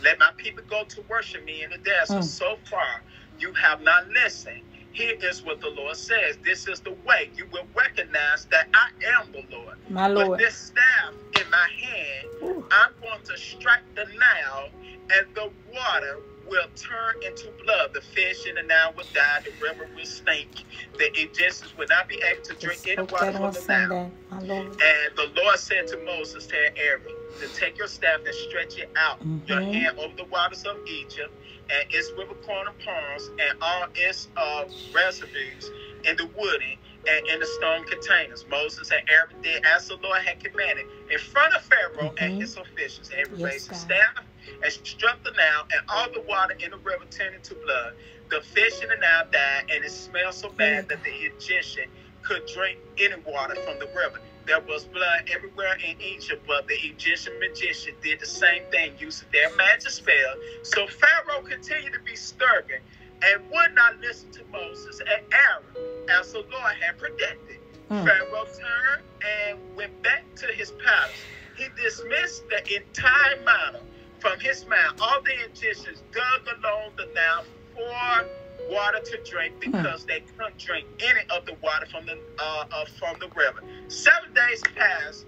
let my people go to worship me in the desert. Hmm. So far, you have not listened. Here is what the Lord says. This is the way you will recognize that I am the Lord. My Lord. With this staff in my hand, Ooh. I'm going to strike the Nile, and the water will turn into blood. The fish in the Nile will die. The river will stink. The Egyptians will not be able to drink any water from the Nile. My Lord. And the Lord said to Moses, tell Aaron to take your staff and stretch it out, your Mhm. hand over the waters of Egypt, and its river corner ponds, and all its uh, residues in the wooden and in the stone containers. Moses and Aaron did as the Lord had commanded in front of Pharaoh and Mhm. his officials. Aaron Yes, raised his staff and struck the Nile, and all the water in the river turned into blood. The fish in the Nile died, and it smelled so bad that the Egyptian could drink any water from the river. There was blood everywhere in Egypt, but the Egyptian magician did the same thing, using their magic spell. So Pharaoh continued to be stubborn and would not listen to Moses and Aaron, as the Lord had predicted. Mm. Pharaoh turned and went back to his palace. He dismissed the entire matter from his mind. All the Egyptians dug along the Nile four water to drink because they couldn't drink any of the water from the uh, uh, from the river. Seven days passed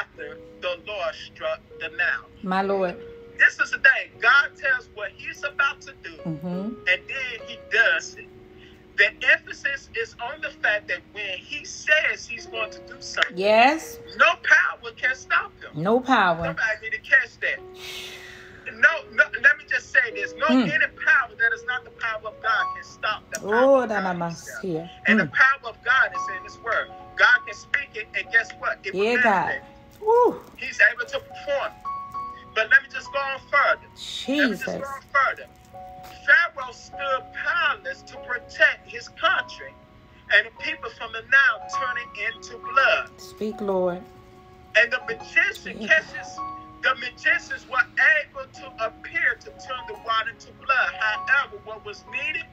after the Lord struck the Nile. My Lord. This is the thing. God tells what He's about to do, Mm-hmm. and then He does it. The emphasis is on the fact that when He says He's going to do something, Yes. no power can stop Him. No power. Somebody need to catch that. No, no. Let me just say this: no Mm. any power that is not the power of God can stop the power Oh, of God hear. And the Mm. power of God is in His Word. God can speak it, and guess what? It Yeah, God. Woo. He's able to perform. But let me just go on further. Jesus. Let me just go on further. Pharaoh stood powerless to protect his country, and the people from the Nile turning into blood. Speak, Lord. And the magician Yeah. catches, the magicians were able to appear to turn the water to blood. However, what was needed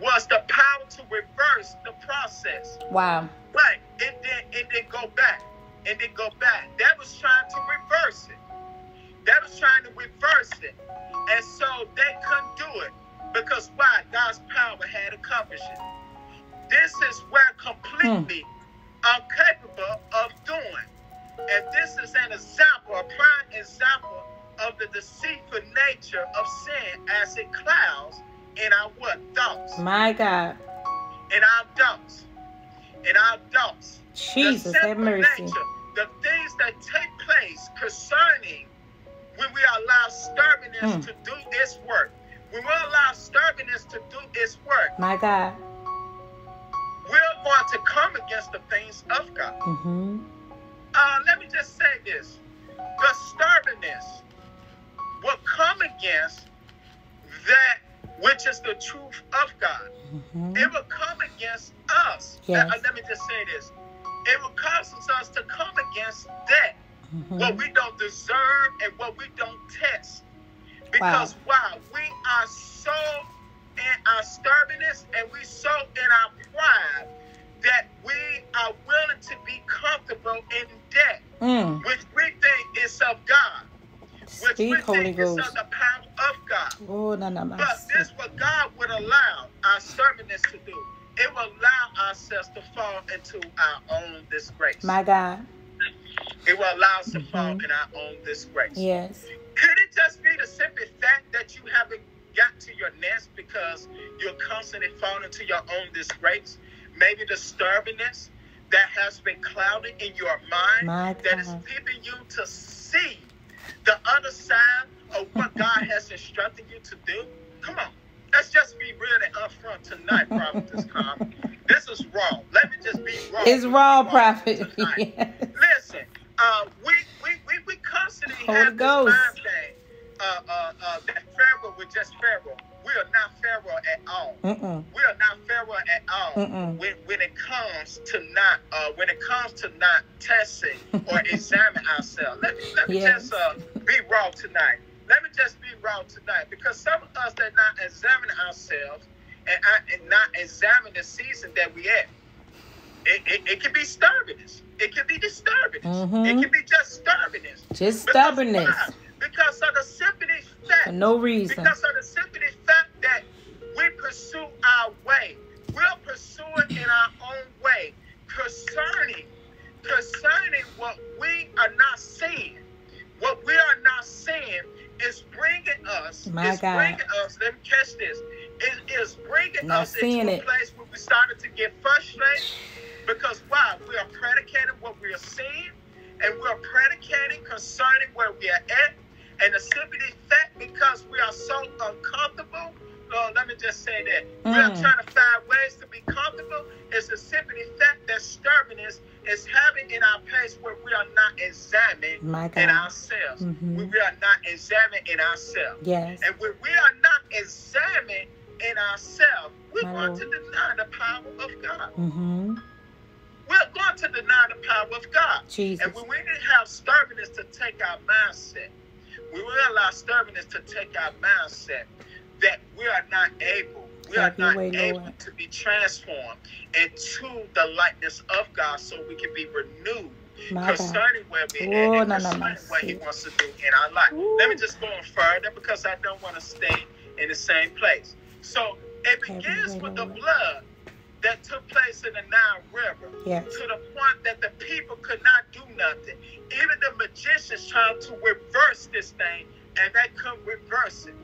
was the power to reverse the process. Wow. But it didn't, it didn't go back. It didn't go back. That was trying to reverse it. That was trying to reverse it. And so they couldn't do it. Because why? God's power had accomplished it. This is where hmm. completely I'm capable of doing. And this is an example, a prime example of the deceitful nature of sin as it clouds in our what? Thoughts. My God. In our thoughts. In our thoughts. Jesus, have mercy. nature, the things that take place concerning when we allow stubbornness Mm. to do its work. When we allow stubbornness to do its work, My God. we're going to come against the things of God. Mm-hmm. Uh, let me just say this. The stubbornness will come against that which is the truth of God. Mm-hmm. It will come against us. Yes. Uh, let me just say this. It will cause us to come against that Mm-hmm. what we don't deserve and what we don't test. Because why? We are so in our stubbornness and we so in our pride that we are willing to be comfortable in debt, Mm. which we think is of God, which we Speak, Holy think is Ghost. of the power of God. Oh, no, no, But mercy. this what God would allow our stubbornness to do. It will allow ourselves to fall into our own disgrace. My God. It will allow us to fall Mhm. in our own disgrace. Yes. Could it just be the simple fact that you haven't got to your nest because you're constantly falling into your own disgrace? Maybe the stubbornness that has been clouded in your mind that is keeping you to see the other side of what [laughs] God has instructed you to do. Come on. Let's just be really upfront tonight, Prophetess Carmen. This is raw. Let me just be raw. It's raw, prophet. [laughs] Yes. Listen, uh, we, we, we, we constantly Holy have Ghost. this mind thing uh, uh, uh, that Pharaoh was just Pharaoh. We are not Pharaoh at all. Mm-mm. We are not Pharaoh at all Mm-mm. when, when it comes to not uh, when it comes to not testing or [laughs] examine ourselves. Let me let me Yes. just uh, be raw tonight. Let me just be raw tonight because some of us that not examine ourselves and, uh, and not examine the season that we at. It, it, it can be stubbornness. It can be stubbornness. Mhm. It can be just stubbornness. Just Because stubbornness why? Because of the simple fact for no reason. because of the simple fact that we pursue our way. We're pursuing in our own way concerning concerning what we are not seeing. What we are not seeing is bringing us. My is God. bringing us. Let me catch this. It is bringing Not us into a it. place where we started to get frustrated because why? We are predicating what we are seeing, and we are predicating concerning where we are at. And the simple fact, because we are so uncomfortable, Lord, let me just say that we are Mm. trying to find ways to be comfortable. It's the simple fact that stubbornness is having in our place where we are not examining in ourselves. Mhm. When we are not examining in ourselves. Yes. And when we are not examining in ourselves, we're My going to deny the power of God. Mm-hmm. We're going to deny the power of God. Jesus. And when we didn't have stubbornness to take our mindset, we will allow stubbornness to take our mindset that we are not able, we are not able Lord. to be transformed into the likeness of God so we can be renewed My God. concerning where we Oh, and no, no, concerning no, what He wants to do in our life. Ooh. Let me just go on further because I don't want to stay in the same place. So It begins with the blood that took place in the Nile River Yes. to the point that the people could not do nothing. Even the magicians tried to reverse this thing, and they couldn't reverse it.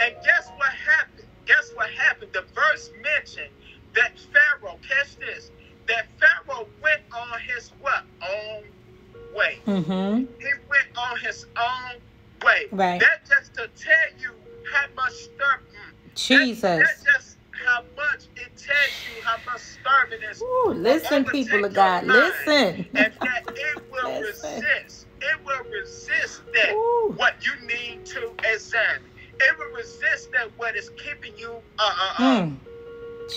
And guess what happened? Guess what happened? The verse mentioned that Pharaoh, catch this, that Pharaoh went on his what? Own way. Mm-hmm. He went on his own way. Right. That just to tell you how much stir. mm, Jesus. That, that just how much it tells you how much stubbornness. Ooh, listen, people of God. Listen. And that it [laughs] will Listen. resist. It will resist that Ooh. what you need to examine. It will resist that what is keeping you uh uh uh. Mm.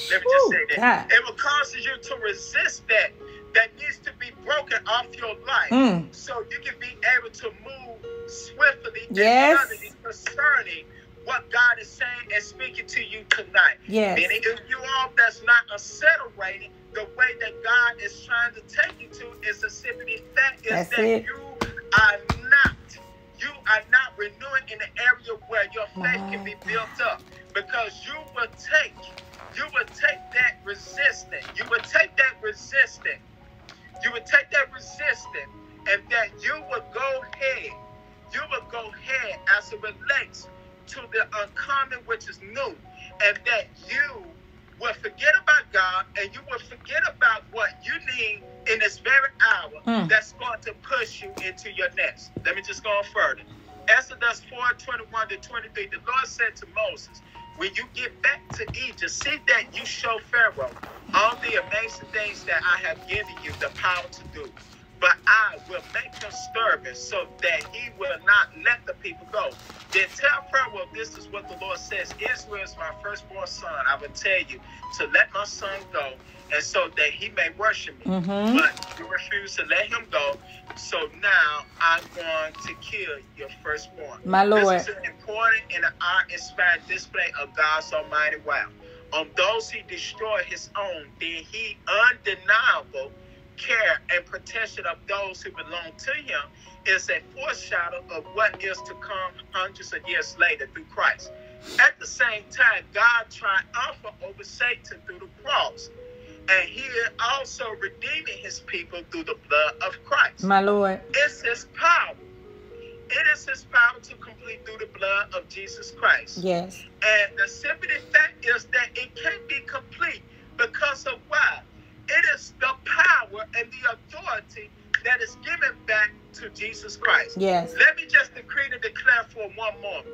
Let me just say that. God. It will cause you to resist that that needs to be broken off your life Mm. so you can be able to move swiftly Yes. and concerning what God is saying and speaking to you tonight. Yes. Meaning if you all that's not accelerating the way that God is trying to take you to is a simply fact is That's that it. you are not you are not renewing in the area where your faith My can be God. built up because you will take you will take that resistance you will take that resistance you would take that resistance and that you would go ahead you would go ahead as it relates to the uncommon which is new and that you will forget about God and you will forget about what you need in this very hour Mm. that's going to push you into your next. Let me just go on further. Exodus 4 21 to 23, the Lord said to Moses, When you get back to Egypt, see that you show Pharaoh all the amazing things that I have given you the power to do. But I will make him stubborn so that he will not let the people go. Then tell Pharaoh, this is what the Lord says Israel is my firstborn son. I will tell you to let my son go, and so that he may worship me. Mm-hmm. But you refuse to let him go. So now I'm going to kill your firstborn. My Lord. This is an important and an art-inspired display of God's almighty wow. On those he destroyed his own, then he undeniable care and protection of those who belong to him is a foreshadow of what is to come hundreds of years later through Christ. At the same time, God triumphed over Satan through the cross. And he is also redeeming his people through the blood of Christ. My Lord. It's his power. It is his power to complete through the blood of Jesus Christ. Yes. And the simple fact is that it can't be complete because of why? It is the power and the authority that is given back to Jesus Christ. Yes. Let me just decree and declare for one moment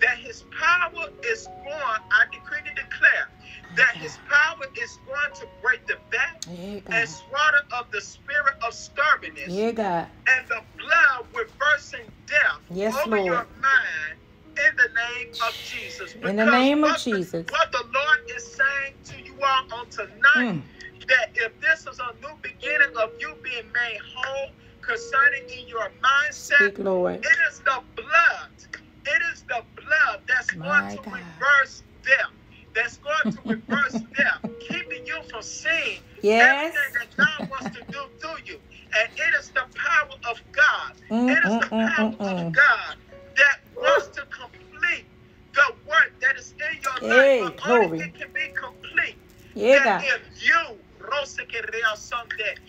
that his power is going, I decree and declare that his power is going to break the back Yeah, and slaughter of the spirit of stubbornness Yeah, God. and the blood reversing death Yes, over your mind in the name of Jesus. In the name of what the- Jesus. what the Lord is saying to you all on tonight, Mm. That if this is a new beginning of you being made whole concerning in your mindset, Speak, Lord. it is the blood. It is the blood that's My going to God. reverse death. That's going to reverse [laughs] death, keeping you from seeing Yes. everything that God wants to do through you. And it is the power of God. Mm, it is mm, the mm, power mm, mm. of God that wants to complete the work that is in your Hey, life. But only glory. it can be complete Yeah, that if you,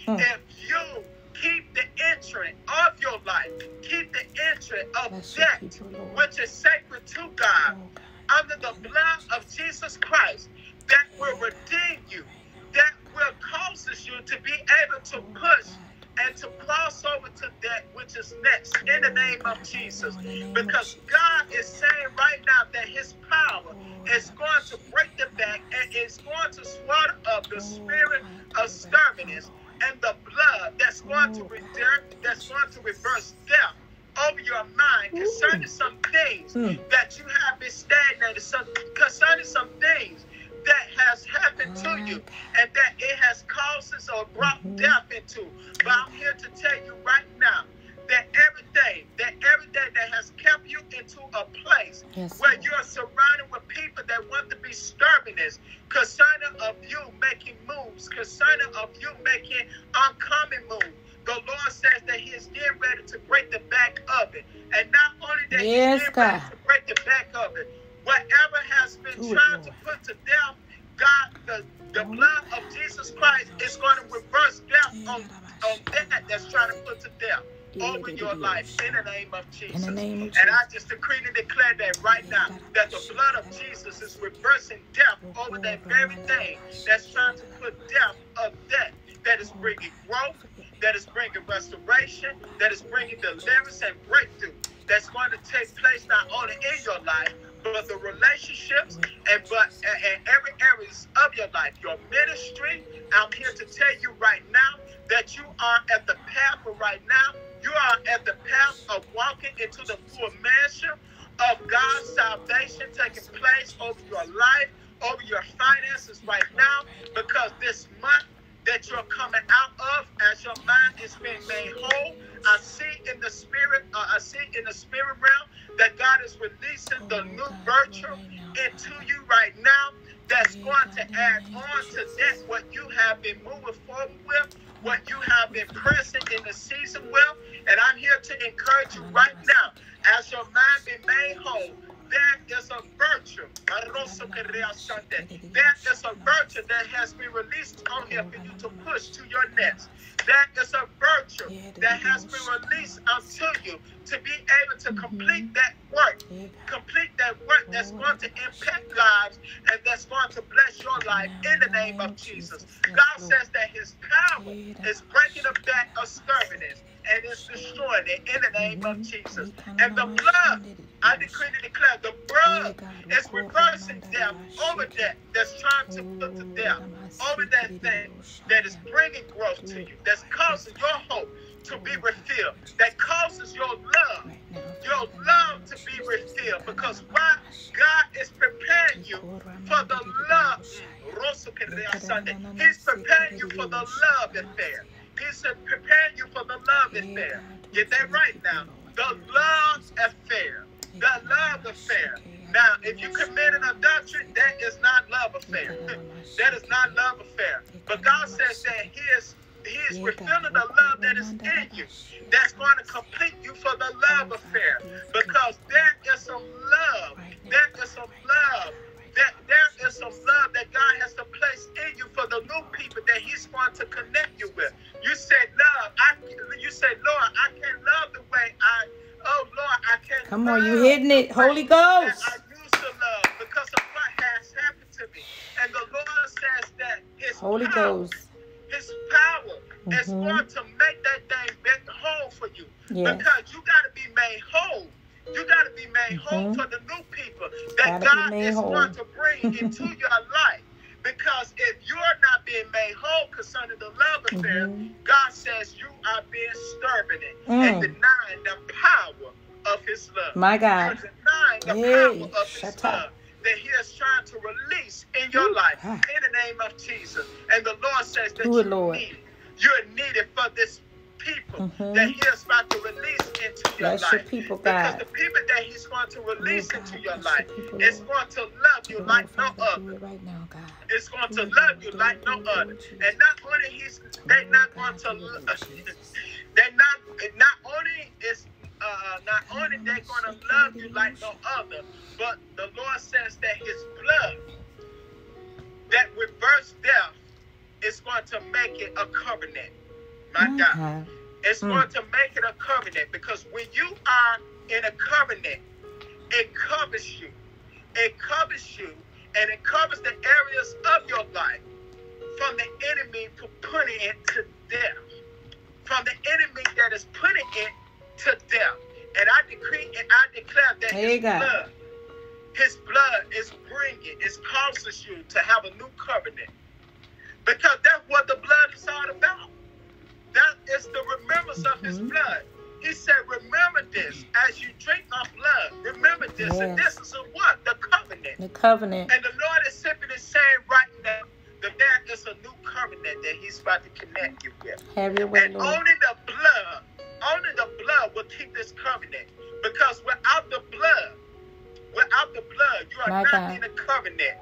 Mm. if you keep the entrance of your life, keep the entrance of Bless that people, which is sacred to God, Oh, God. under the blood of Jesus Christ, that will redeem you, that will causes you to be able to push and to cross over to that which is next in the name of Jesus. Because God is saying right now that his power is going to break the back and is going to slaughter up the spirit of stubbornness and the blood that's going to return, that's going to reverse death over your mind concerning some things Mm. that you have been stagnated, some, concerning some things that has happened to you and that it has causes or brought Mhm. death into. But I'm here to tell you right now that everything, that everything that has kept you into a place Yes, where you're surrounded with people that want to be stubbornness, concerning of you making moves, concerning of you making uncommon moves. The Lord says that He is getting ready to break the back of it. And not only that Yes, He's getting ready God. to break the back of it, Whatever has been it, trying to put to death, God, the, the blood of Jesus Christ is going to reverse death on, on that that's trying to put to death over your life in the name of Jesus. In the name of And I just decree and declare that right now, that the blood of Jesus is reversing death over that very thing that's trying to put death of death, that is bringing growth, that is bringing restoration, that is bringing deliverance and breakthrough, that's going to take place not only in your life, but the relationships and but and, and every areas of your life, your ministry. I'm here to tell you right now that you are at the path of right now. You are at the path of walking into the full measure of God's salvation taking place over your life, over your finances right now, because this month that you're coming out of as your mind is being made whole. I see in the spirit, uh, I see in the spirit realm that God is releasing the new virtue into you right now that's going to add on to that what you have been moving forward with, what you have been pressing in the season with. And I'm here to encourage you right now, as your mind be made whole, there is a virtue. There is a virtue that has been released on here for you to push to your next. There is a virtue that has been released unto you to be able to complete that work. Complete that work that's going to impact lives and that's going to bless your life in the name of Jesus. God says that his power is breaking the back of stubbornness and is destroying it in the name of Jesus. And the blood, I decree and declare, the blood is reversing death over that that's trying to put to death, over that thing that is bringing growth to you, that's causing your hope to be refilled, that causes your love, your love to be refilled. Because why? God is mm, preparing you for the love. He's preparing you for the love affair. He's preparing you for the love affair. Get that right now. The love affair. The love affair. Now, if you commit an adultery, that is not love affair. [laughs] that is not love affair. But God says that He is He is refilling the love that is in you. That's going to complete you for the love affair. Because there is some love. There is some love. That there is some love that God has to place in you for the new people that He's going to connect you with. You said love. I you said, Lord, I can't love the way I oh Lord, I can't Come on, you hitting it. Holy Ghost. I used to love because of what has happened to me. And the Lord says that his Holy power, Ghost. his power is Mhm. going to make that thing make whole for you. Yes. Because you got to be made whole. You got to be made whole Mhm. for the new people that Gotta God is whole. going to bring into [laughs] your life. Because if you're not being made whole concerning the love affair, Mhm. God says you are being stubborn Mm. and denying the power of His love. My You're God. denying the power of His shut up. love that He is trying to release in your Ooh, life ah. in the name of Jesus. And the Lord says that it, you Lord. need. You're needed for this people Mhm. that He is about to release into your Bless life. your people, Because the people that He's going to release Oh, into your bless life your is going to love you like no other right now, God. It's going to love you like no do it, do it, other. And not only he's they Oh, not going to do it, love Lord Jesus. [laughs] they not not only is uh not only they're going to love you like no other, but the Lord says that his blood that reverse death is going to make it a covenant. My God. God. It's Mm. going to make it a covenant because when you are in a covenant, it covers you. It covers you and it covers the areas of your life from the enemy for putting it to death. From the enemy that is putting it to death. And I decree and I declare that There his blood, his blood is bringing, it causes you to have a new covenant. Because that's what the blood is all about. That is the remembrance of his Mhm. blood. He said, Remember this as you drink my blood. Remember this. And this is a what? The covenant. The covenant. And the Lord is simply saying right now that there is a new covenant that He's about to connect you with. Have your way, And Lord. only the blood, only the blood will keep this covenant. Because without the blood, without the blood, you are My not God. in a covenant.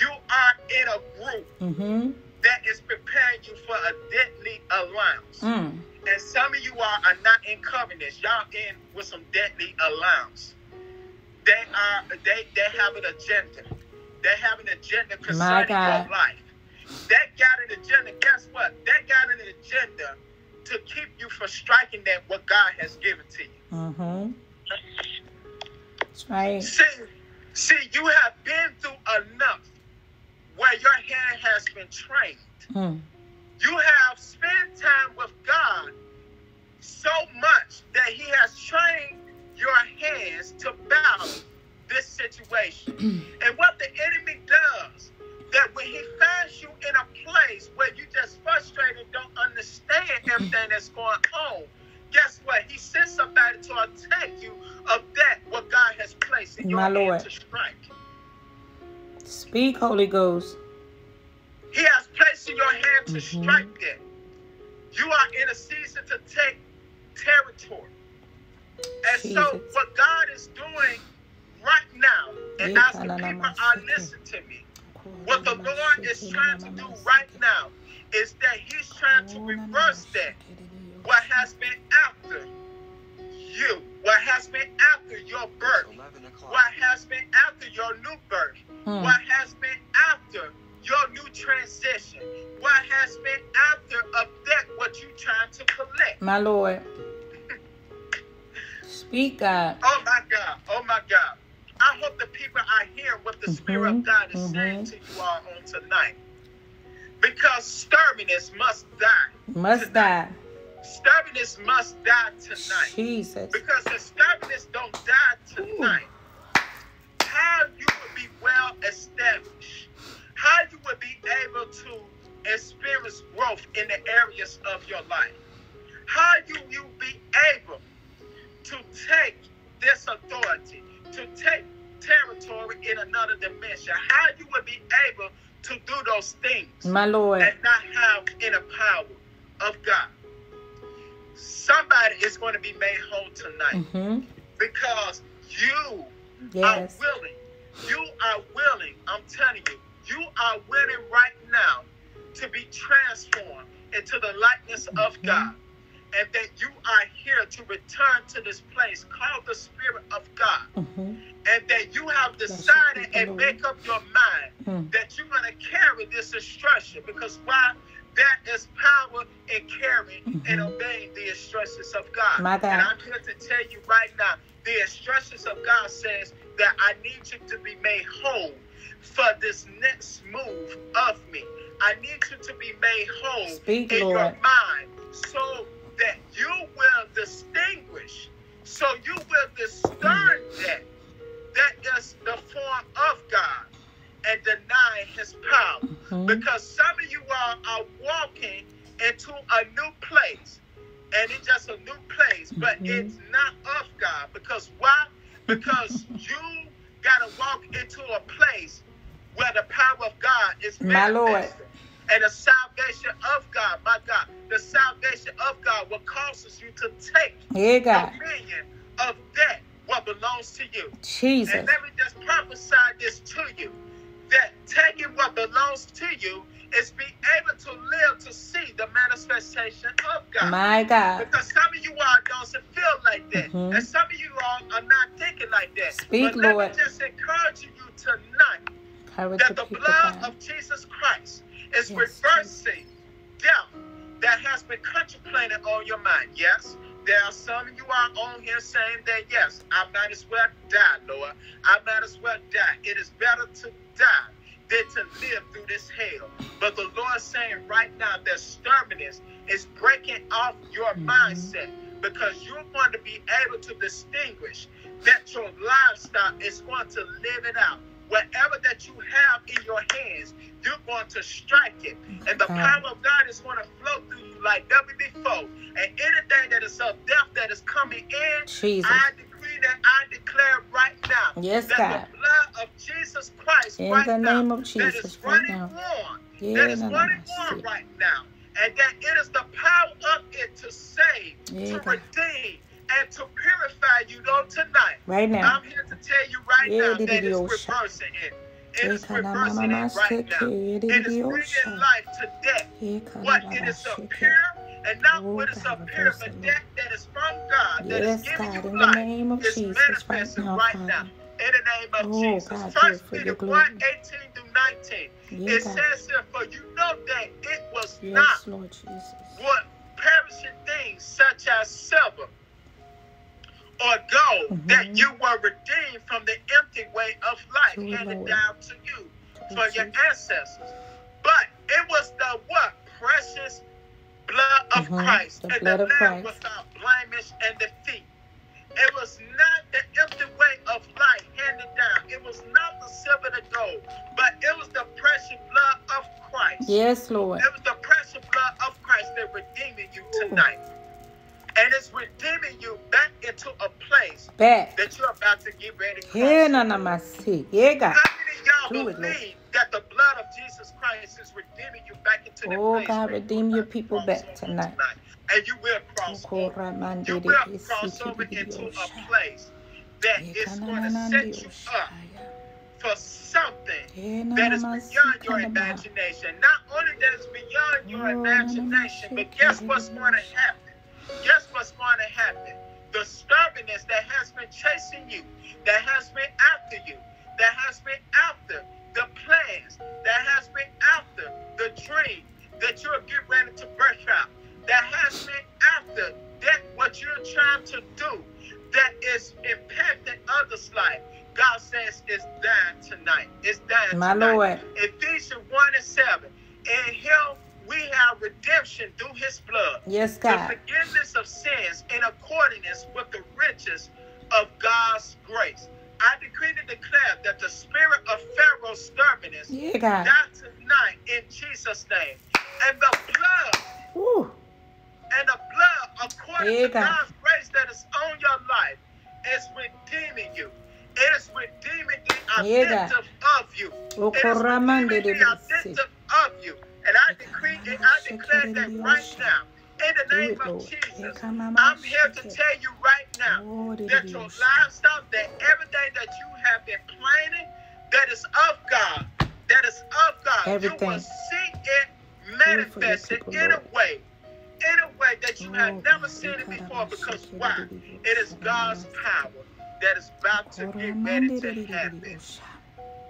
You are in a group Mm-hmm. That is preparing you for a deadly allowance. Mm. And some of you are, are not in covenants. Y'all in with some deadly allowance. they are they they have an agenda. They have an agenda concerning your life. They got an agenda. Guess what? They got an agenda to keep you from striking that what God has given to you. Mm-hmm. That's right. See, see, you have been through enough where your hand has been trained. Mm. You have spent time with God so much that He has trained your hands to battle this situation. and what the enemy does, that when he finds you in a place where you just frustrated, don't understand everything that's going on, guess what? He sends somebody to attack you of that what God has placed in your My hand Lord. to strike. Speak, Holy Ghost. He has placed in your hand to Mhm. strike that. You are in a season to take territory. And so, what God is doing right now, and Yeah, as the people are listening to me, what the Lord is trying to do right now is that He's trying to reverse that. What has been after you, what has been after your birth, what has been after your new birth, Mm. what has been after your new transition, what has been after of that what you trying to collect. My Lord. [laughs] Speak, God. Oh my God, oh my God. I hope the people are hearing what the Spirit Mhm, of God is saying to you all on tonight. Because stubbornness must die. Must die. Stubbornness must die tonight. Jesus. Because if stubbornness don't die tonight, how you would be well established, how you would be able to experience growth in the areas of your life, how you you be able to take this authority, to take territory in another dimension, how you would be able to do those things My Lord. and not have inner power of God. Somebody is going to be made whole tonight Mm-hmm. because you Yes. are willing. You are willing. I'm telling you, you are willing right now to be transformed into the likeness of Mhm. God. And that you are here to return to this place called the Spirit of God. Mm-hmm. And that you have decided and make up your mind Mm. that you're going to carry this instruction because why? That is power in carrying and Mhm. obeying the instructions of God. My God. And I'm here to tell you right now, the instructions of God says that I need you to be made whole for this next move of me. I need you to be made whole Speak, in your mind so that you will distinguish, so you will discern that that is the form of God and deny his power. Mhm. Because some of you all are walking into a new place. And it's just a new place, but Mhm. it's not of God. Because why? Because [laughs] you gotta walk into a place where the power of God is My Lord. manifested. And the salvation of God, my God, the salvation of God will causes you to take Yeah, God. dominion of that what belongs to you. Jesus. And let me just prophesy this to you that taking what belongs to you is be able to live to see the manifestation of God. My God. because some of you all don't feel like that. Mhm. And some of you all are not thinking like that. Speak, but let Lord. me just encourage you tonight Courage that the the blood God. of Jesus Christ is Yes, reversing death that has been contemplated on your mind. Yes, there are some of you are on here saying that, yes, I might as well die, Lord. I might as well die. It is better to die than to live through this hell. But the Lord saying right now that stubbornness is breaking off your Mhm. mindset because you're going to be able to distinguish that your lifestyle is going to live it out. Whatever that you have in your hands, you're going to strike it. And the power of God is going to flow through you like never before. And anything that is of death that is coming in, Jesus. I that I declare right now Yes, that God. the blood of Jesus Christ In right the now name of that Jesus is right running now. warm, Yeah, that is running warm right now, and that it is the power of it to save, Yeah, to God. redeem, and to purify you on tonight. Right now. I'm here to tell you right Yeah, now that it, it's oh, reversing it. It is reversing it right now. it, is bringing life to death. What it is of it. pure and not Oh, what is pure, reverse but that that is from God, that Yes, is giving God, you in the life, name of is Jesus right manifesting now, right now. in the name of Oh, Jesus. God, do it First Peter 1 18 through 19. Yeah, it God. says here, For you know that it was Yes, not Lord Jesus. what perishing things such as silver or gold Mhm. that you were redeemed from the empty way of life it, handed Lord. down to you for your ancestors. But it was the what? Precious blood of Mhm, Christ the and blood the of Lamb Christ. without blemish and defeat. It was not the empty way of life handed down. It was not the silver and gold, but it was the precious blood of Christ. Yes, Lord. It was the precious blood of Christ that redeeming you tonight. And it's redeeming you back into a place Back. that you're about to get ready to cross. Yeah, na na my see. Yeah, God. How many of y'all Do it, believe that the blood of Jesus Christ is redeeming you back into the Oh, place God, redeem your people back over tonight. And you will cross over. You will cross over into a place that is going to set you up for something that is beyond your imagination. Not only that is beyond your Oh, imagination, but guess what's going to happen? Guess what's going to happen? The stubbornness that has been chasing you, that has been tonight. It's dying My tonight. Lord. Ephesians 1 and 7. In him we have redemption through his blood. Yes, God. The forgiveness of sins in accordance with the riches of God's grace. I decree and declare that the spirit of Pharaoh's stubbornnness Yeah, God. die tonight in Jesus' name. And the blood Woo. and the blood according Yeah, to God. God's of you. And I decree and I declare that right now. In the name of Jesus. I'm here to tell you right now Oh, that your livestock, that everything that you have been planning, that is of God, that is of God, you Everything. will see it manifested in a way, in a way that you Oh, have never seen it before. Because why? It is. God's power that is about to get ready to happen.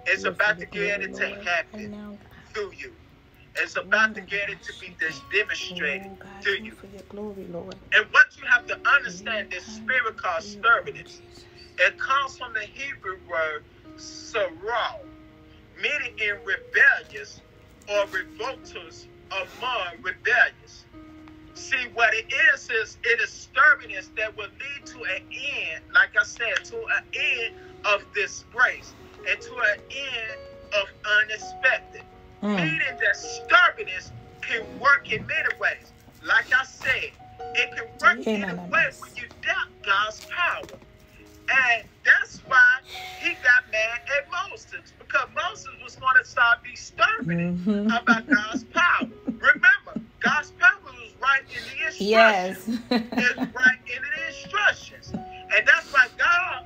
It's Do it for about to get it to happen through you. It's about to get it to be demonstrated to you. for your glory, Lord. And what you have to understand, this spirit called stubbornness, it comes from the Hebrew word sarah, meaning in rebellious or revolters among rebellious. See, what it is is it is stubbornness that will lead to an end, like I said, to an end of disgrace and to an end of unexpected. Mm. Meaning that stubbornness can work in many ways. Like I said, it can work Yeah, in no, a no, way no. when you doubt God's power. And that's why he got mad at Moses because Moses was going to start be stubborn Mhm. about God's power. Remember, God's power was right in the instructions. Yes. It's right in the instructions. And that's why God,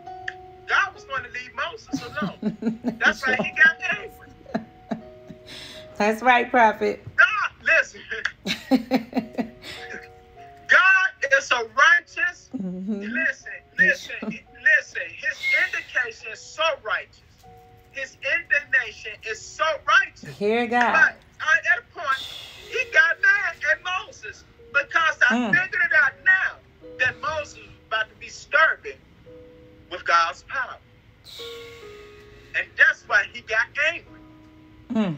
God was going to leave Moses alone. [laughs] That's why he got angry. That's right, prophet. God, listen, God is a righteous. [laughs] Mhm. Listen, listen, listen. His indication is so righteous. His indignation is so righteous. Hear But God. at that point, he got mad at Moses because I Mm. figured it out now that Moses was about to be stubborn with God's power. And that's why he got angry. Mm.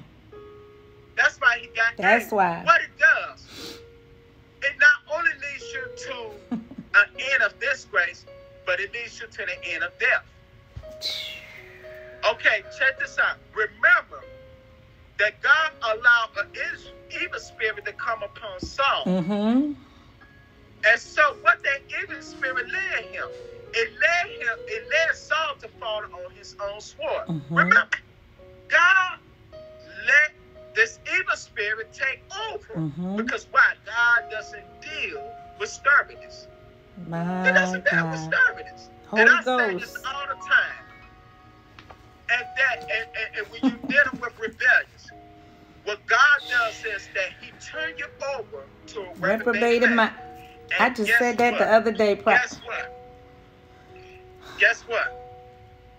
That's why he got angry. That's angry. why. What it does, it not only leads you to [laughs] an end of disgrace, but it leads you to the end of death. Okay, check this out. Remember that God allowed an evil spirit to come upon Saul. Mm-hmm. And so what that evil spirit led him, it led him, it led Saul to fall on his own sword. Mhm. Remember, God let this evil spirit take over. Mhm. Because why? God doesn't deal with stubbornness. He My doesn't deal with stubbornness. Holy and I say this all the time. And that and, and, and when you're dealing with rebellious, what God does is that He turn you over to a reprobated mind. I just said that what? the other day, Guess what? guess what?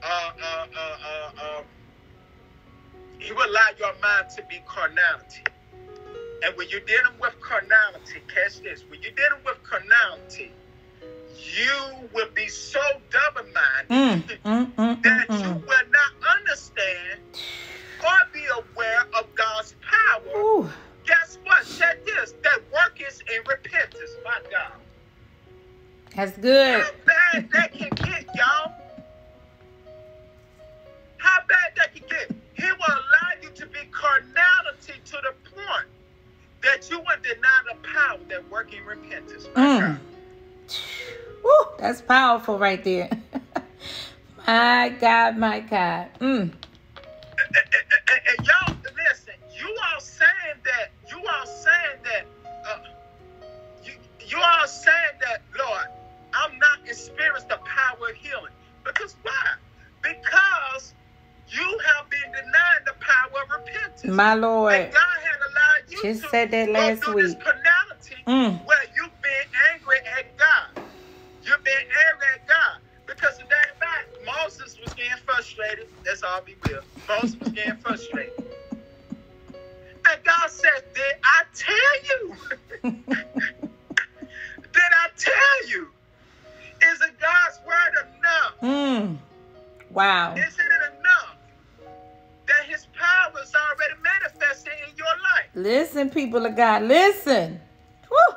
Uh, uh, uh, uh um, you allow your mind to be carnality. And when you're dealing with carnality, catch this. When you're dealing with carnality, you will be so double minded mm mm, mm, mm, mm, that you mm. will not understand or be aware of God's power. Ooh. Guess what? Check this. That work is in repentance, my God that's good. How bad that can get, y'all. How bad that can get. He will allow you to be carnality to the point that you will deny the power that work in repentance. Mm. Woo, that's powerful right there. [laughs] my God, my God. Mm. And, and- and- and y'all, listen, you all saying that, you all saying that, My and Lord. God had allowed you Just to said that last week. Mm. God, listen. Woo.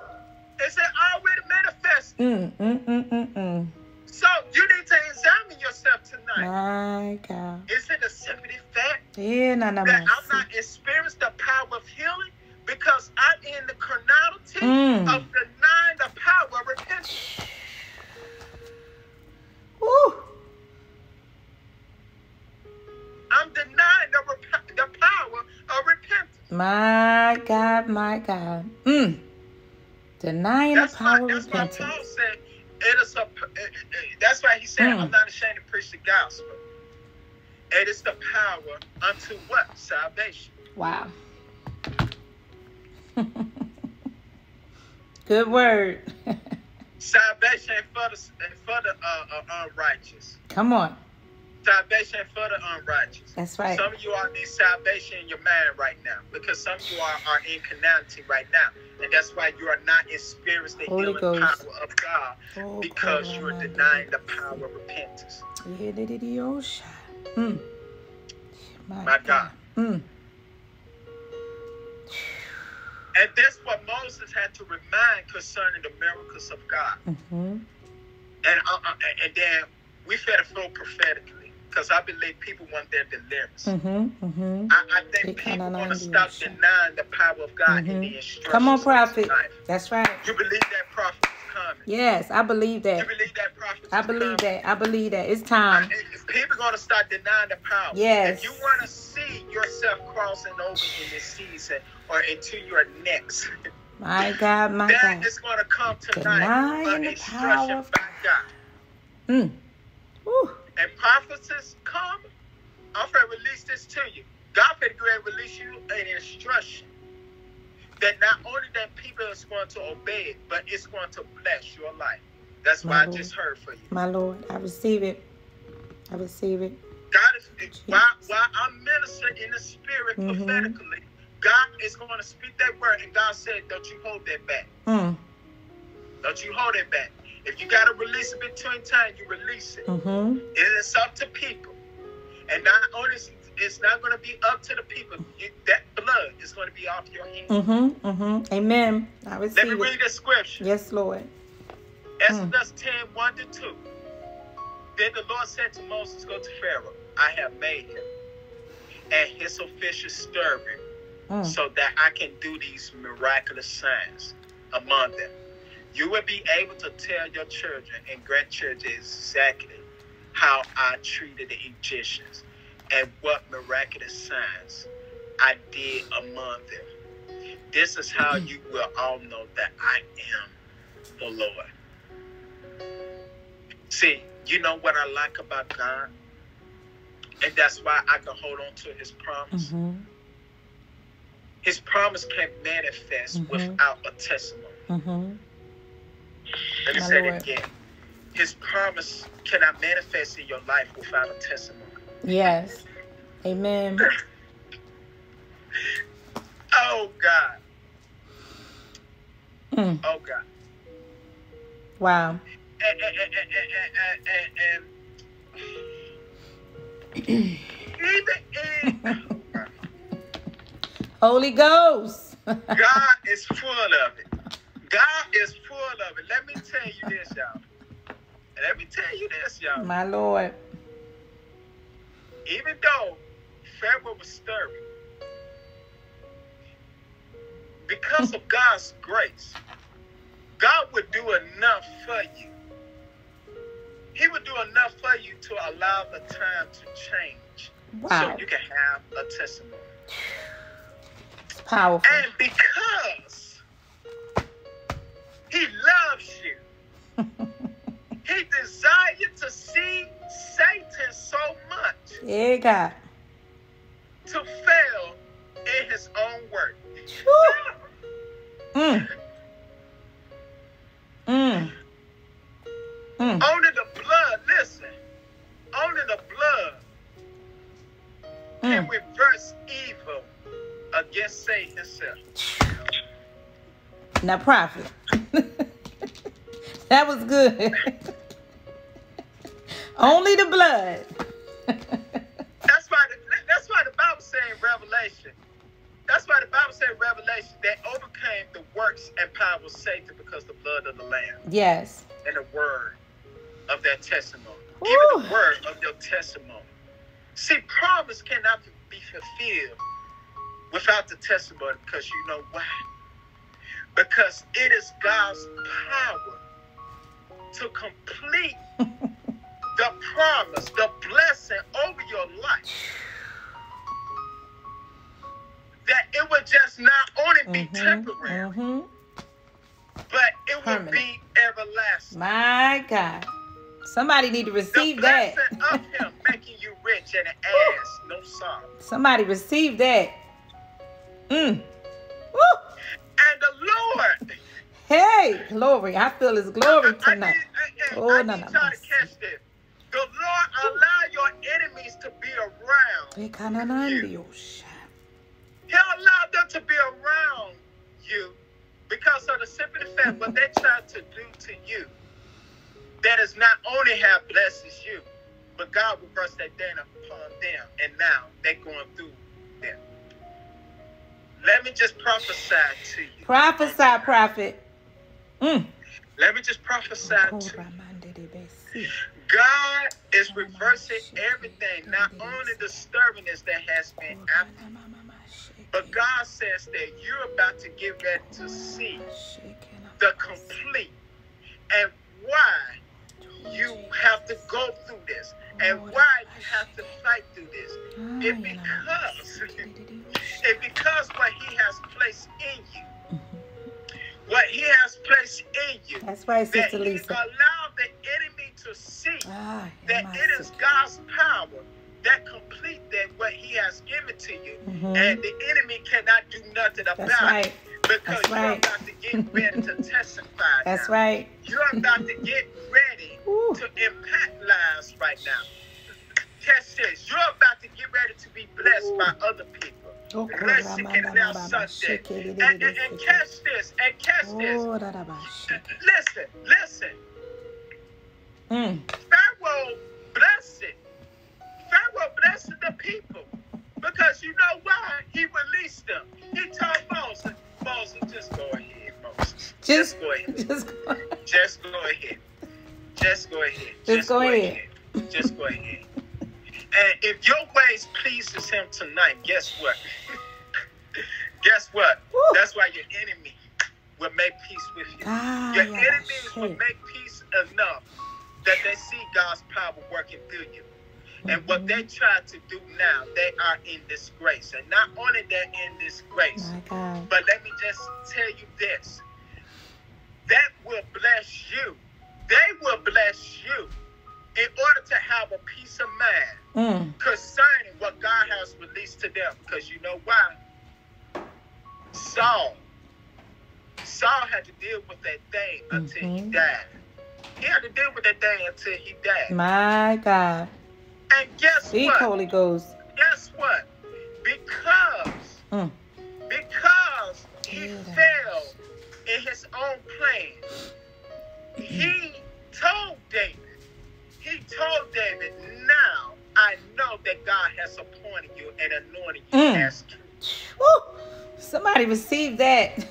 Is it already manifested? Mm, mm, mm, mm, mm. So you need to examine yourself tonight. My God. Is it a simply fact Yeah, no, no, that that's why Paul said it is a. it- it- That's why he said, Mm. "I'm not ashamed to preach the gospel." It is the power unto what salvation. Wow. Good word. [laughs] Salvation for the for the uh, uh, unrighteous. Come on. Salvation for the unrighteous. That's right. Some of you all need salvation in your mind right now because some of you are, are in carnality right now. And that's why you are not experiencing the Holy healing Ghost. power of God Oh, because you are denying the power of repentance. Mm. My God. Mm. And that's what Moses had to remind concerning the miracles of God. hmm And, uh, uh, and then we fed the flow prophetically because I believe people want their deliverance. hmm hmm I, I think people want to stop denying the power of God in the instructions. Mm-hmm. Come on, prophet. That's right. You believe that prophet is coming. Yes, I believe that. You that. believe that prophet is I believe coming. that. I believe that. It's time. If People going to start denying the power. Yes. If you want to see yourself crossing over in this season or into your next, My God, my that God. is going to come tonight. Denying the power of by God. Mm. Woo. And prophecies come. I'm going to release this to you. God going to release you an instruction that not only that people is going to obey it, but it's going to bless your life. That's what My I Lord. just heard for you. My Lord, I receive it. I receive it. God is while, while I'm ministering in the spirit Mhm. prophetically, God is going to speak that word, and God said, "Don't you hold that back. Mm. Don't you hold it back. If you got to release it between time, you release it. Mm-hmm. It is up to people, and not only is- it's not going to be up to the people. You, that blood is going to be off your hands. Mm-hmm. Mm-hmm. Amen. I Let me receive read the scripture. Yes, Lord. Exodus 10, 1 to 2. Then the Lord said to Moses, Go to Pharaoh. I have made him and his officials serving Mm. so that I can do these miraculous signs among them. You will be able to tell your children and grandchildren exactly how I treated the Egyptians and what miraculous signs I did among them. This is how you will all know that I am the Lord. See, you know what I like about God? And that's why I can hold on to his promise. Mm-hmm. His promise can manifest Mhm. without a testimony. Mm-hmm. Let me My say Lord. it again. His promise cannot manifest in your life without a testimony. Yes. Amen. [laughs] oh God. Mm. Oh God. Wow. And, and, and, Holy Ghost. God is full of it. God is full of it. Let me tell you this, y'all. Let me tell you this, y'all. My Lord. Even though Pharaoh was stirring, because of God's grace, God would do enough for you. He would do enough for you to allow the time to change Wow. so you can have a testimony. It's powerful. And because he loves you, [laughs] he desired to see Satan so much Yeah, God. to fail in his own work. Mm. Mm. Mm. Only the blood, listen, only the blood can Mm. reverse evil against Satan himself. Now, prophet. [laughs] that was good. [laughs] Only the blood. That's why the, that's why the Bible said in Revelation. That's why the Bible said in Revelation that overcame the works and power of Satan because the blood of the Lamb yes. and the word of their testimony. Woo. Even the word of your testimony. See, promise cannot be fulfilled without the testimony because you know why? Because it is God's power to complete the promise, the blessing over your life. That it would just not only be Mhm, temporary, mhm. but it would be everlasting. My God. Somebody need to The receive that. of him [laughs] making you rich and an ass, no sorrow. Somebody receive that. Mm. Woo. And the Lord, Hey, glory. I feel his glory I tonight. I, I, Oh, I no, need no, y'all no. to catch this. The Lord allow your enemies to be around. Ekananandiosha. He allowed them to be around you because of the simple fact what they [laughs] try to do to you. That is not only have blesses you, but God will burst that down upon them. And now they're going through them. Let me just prophesy to you. Prophesy, prophet. Mm. Let me just prophesy to you. God is reversing everything, not only the stubbornness that has been after, but God says that you're about to get ready to see the complete and why you have to go through this and why you have to fight through this. It because it because what He has placed in you, what He has placed in you, That's right, that Sister He Lisa. allowed the enemy to see Ah, that it is God's power that complete that what He has given to you, Mhm. and the enemy cannot do nothing about That's right. it because That's you're right. about to get ready to [laughs] testify. That's now. right. You're about to get ready Ooh. to impact lives right now. Catch this. You're about to get ready to be blessed by other people. And, catch this. And catch this. Listen, listen. Mm. Pharaoh blessed. Pharaoh blessed the people. Because you know why? He released them. He told Moses, Moses, just go ahead, Moses. Just, go ahead. just, Just go ahead. Just go ahead. Just go ahead. Just go ahead. And if your ways pleases him tonight, guess what? [laughs] guess what? Woo. That's why your enemy will make peace with you. Ah, Your yeah, enemies will make peace enough that they see God's power working through you. And what they Mm-hmm. try to do now, they are in disgrace. And not only they're in disgrace, but let me just tell you this. That will bless you. They will bless you in order to have a peace of mind Mm. concerning what God has released to them. Because you know why? Saul. Saul had to deal with that thing until he Mhm. died. He had to deal with that thing until he died. My God. And guess Speak, what? Holy Ghost. Guess what? Because Mm. because he Yeah. failed in his own plan. Received That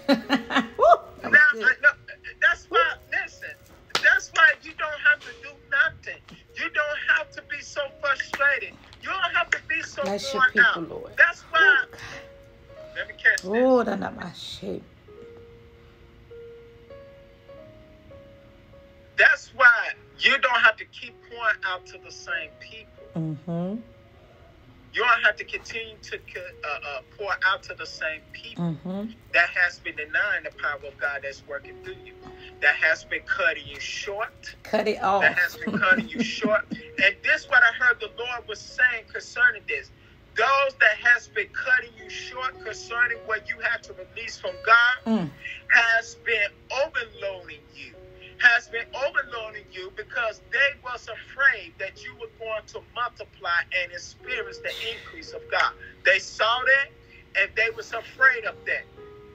You don't have to continue to uh, uh, pour out to the same people. Mm-hmm. That has been denying the power of God that's working through you. That has been cutting you short. Cut it off. That has been cutting you [laughs] short. And this what I heard the Lord was saying concerning this. Those that has been cutting you short concerning what you have to release from God Mm. has been overloading you. Has been overloading you because they was afraid that you were going to multiply and experience the increase of God. They saw that and they was afraid of that.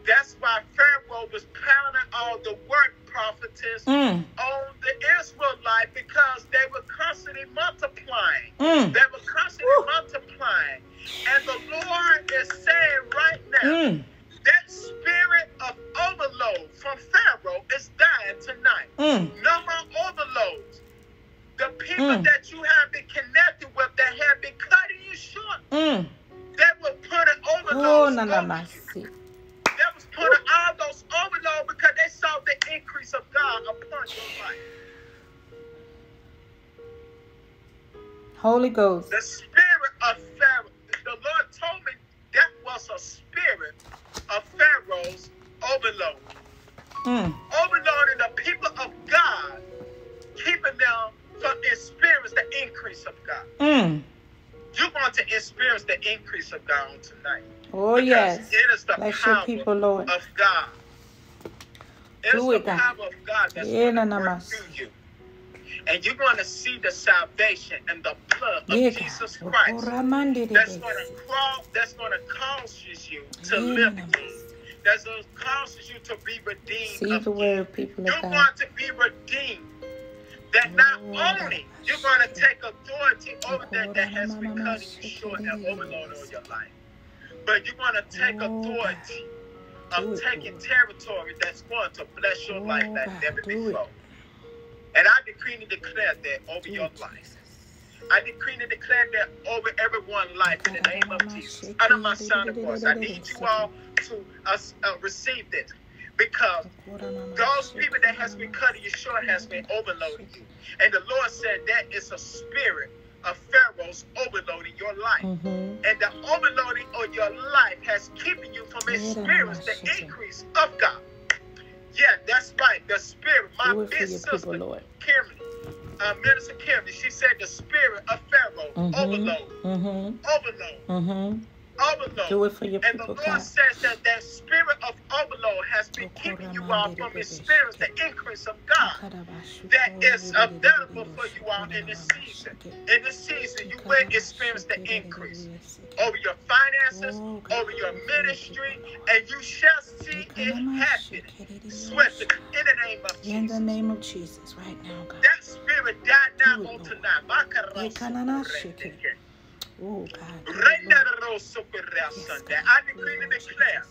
That's why Pharaoh was pounding all the work prophetess Mm. on the Israelite because they were constantly multiplying. Mm. They were constantly Woo. multiplying. And the Lord is saying right now Mm. That spirit of overload from Pharaoh is dying tonight. Mm. No more overloads. The people Mm. that you have been connected with that have been cutting you short, Mm. they were putting Oh, overloads no, no, over my you. They was putting all those overload because they saw the increase of God upon your life. Holy Ghost. The spirit of Pharaoh. The Lord told me that was a spirit of Pharaoh's overload. Mm. Overloading the people of God, keeping them from experiencing the increase of God. Mm. You want to experience the increase of God on tonight. Oh, Because yes. It is the Bless power people, Lord. of God. It's Do the it, God. power of God that's going to work through you. And you're going to see the salvation and the blood of Yeah, Jesus Christ that's going to crawl, that's going to cause you to Yeah, live again. That's going to cause you to be redeemed. See the word, people You're going to be redeemed. That not Oh, only God. you're going to take authority over that Oh, that has been cutting you short and overload on your life, but you're going to take Oh, authority of taking territory that's going to bless your Oh, life like never before. And I decree and declare that over your life. I decree and declare that over everyone's life in the name of Jesus. Under my sound of voice, I need you all to uh, uh, receive this because those people that has been cutting you short has been overloading you. And the Lord said that is a spirit of Pharaoh's overloading your life. Mm-hmm. And the overloading of your life has keeping you from experiencing the increase of God. Yeah, that's right. The spirit, my Do it for big sister, people, Lord. Kimberly, uh, Minister Kimberly, she said the spirit of Pharaoh, Mhm. overload, Mm-hmm. overload, Mm-hmm. Overload. Do it for your And the people, Lord God. says that that spirit of overload has been keeping you all from experiencing the increase of God that is available for you all in this season. In this season, you will experience the increase over your finances, Oh, over your ministry, and you shall see it happen swiftly in the name of In the Jesus. name of Jesus, right now, God. That spirit died it, on tonight. Oh, God. I decree and declare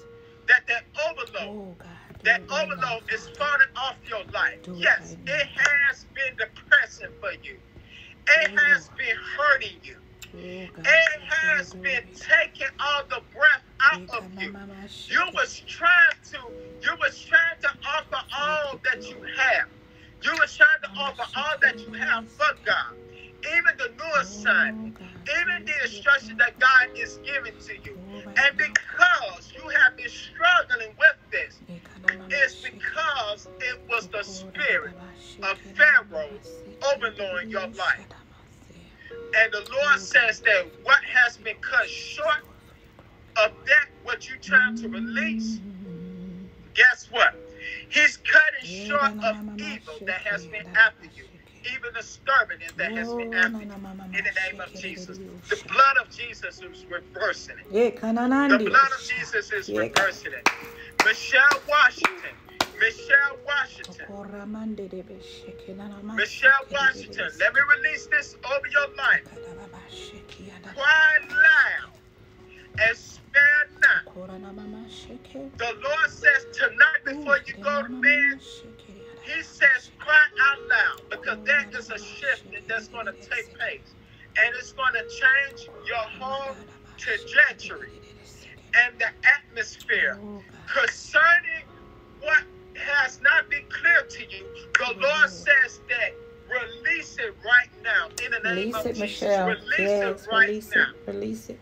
that that overload, Oh, that it right now, overload is falling off your life. Yes, it has been depressing for you. It has been hurting you. Oh, It has been taking all the breath out of you. You was trying to, you was trying to offer all that you have. You was trying to offer all that you have for God. Even the new assignment, even the instruction that God is giving to you. And because you have been struggling with this, it's because it was the spirit of Pharaoh overlording your life. And the Lord says that what has been cut short of that what you're trying to release, guess what? He's cutting short of evil that has been after you. Even the stubbornness that has been acting in the name of Jesus. The blood of Jesus is reversing it. The blood of Jesus is reversing it. Michelle Washington. Michelle Washington. Okoramande de besheke nanama Michelle Washington. Let me release this over your life. Kadababa sheke yada. Cry loud and spare not. The Lord says tonight before you go to bed, He says, cry out loud because there is a shift that's going to take place. And it's going to change your whole trajectory and the atmosphere concerning what has not been clear to you. The Lord says that release it right now in the name Release of it, Jesus. Michelle. Release Yes, it right release now. it. Release it.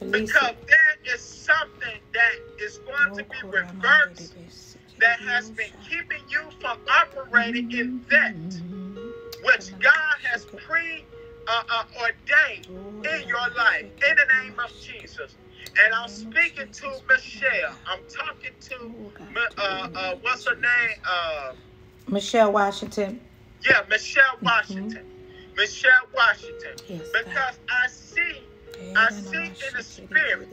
Release Because it. there is something that is going to be reversed that has been keeping you from operating in that which God has pre uh, uh, ordained in your life in the name of Jesus. And I'm speaking to Michelle. I'm talking to uh, uh, what's her name? Uh, Michelle Washington. yeah, Michelle Washington. Michelle Washington. Yes, God. Because I see, I see in the spirit.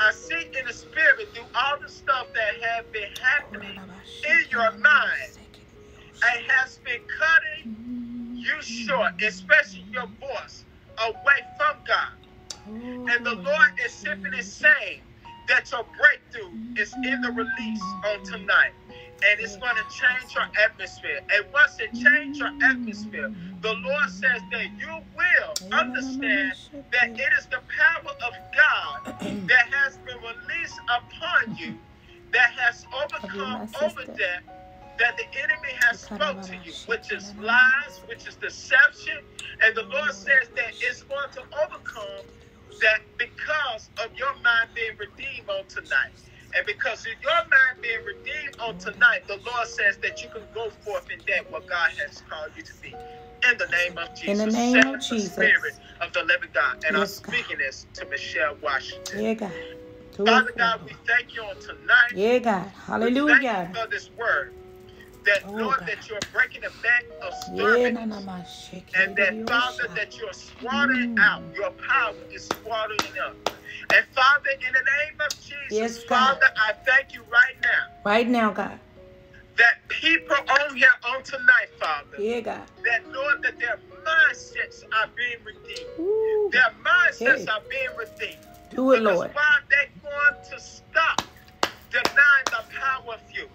I see in the spirit through all the stuff that have been happening in your mind. It has been cutting you short, especially your voice, away from God. And the Lord is simply saying that your breakthrough is in the release on tonight. And it's going to change your atmosphere. And once it changes your atmosphere, the Lord says that you will understand that it is the power of God that has been released upon you that has overcome over that that the enemy has spoke to you, which is lies, which is deception. And the Lord says that it's going to overcome that because of your mind being redeemed on tonight. And because of your mind being redeemed on tonight, the Lord says that you can go forth in that what God has called you to be. In the name of Jesus. In the name Set of the Jesus. Spirit of the living God. And Yes, I'm God. speaking this to Michelle Washington. Yeah, God. Father God, we thank you on tonight. Yeah, God. We Hallelujah. Thank you for this word. That Oh, Lord, God. that you're breaking the back of Yeah, sheke And that Father, that you're swallowing Mm. out. Your power is swallowing up. And Father, in the name of Jesus, Yes, Father, I thank you right now Right now, God. that people on here on tonight, Father, Yeah, God. that Lord, that their mindsets are being redeemed. Ooh. Their mindsets Hey. are being redeemed. Do it, Because Lord. why they're going to stop denying the power of you.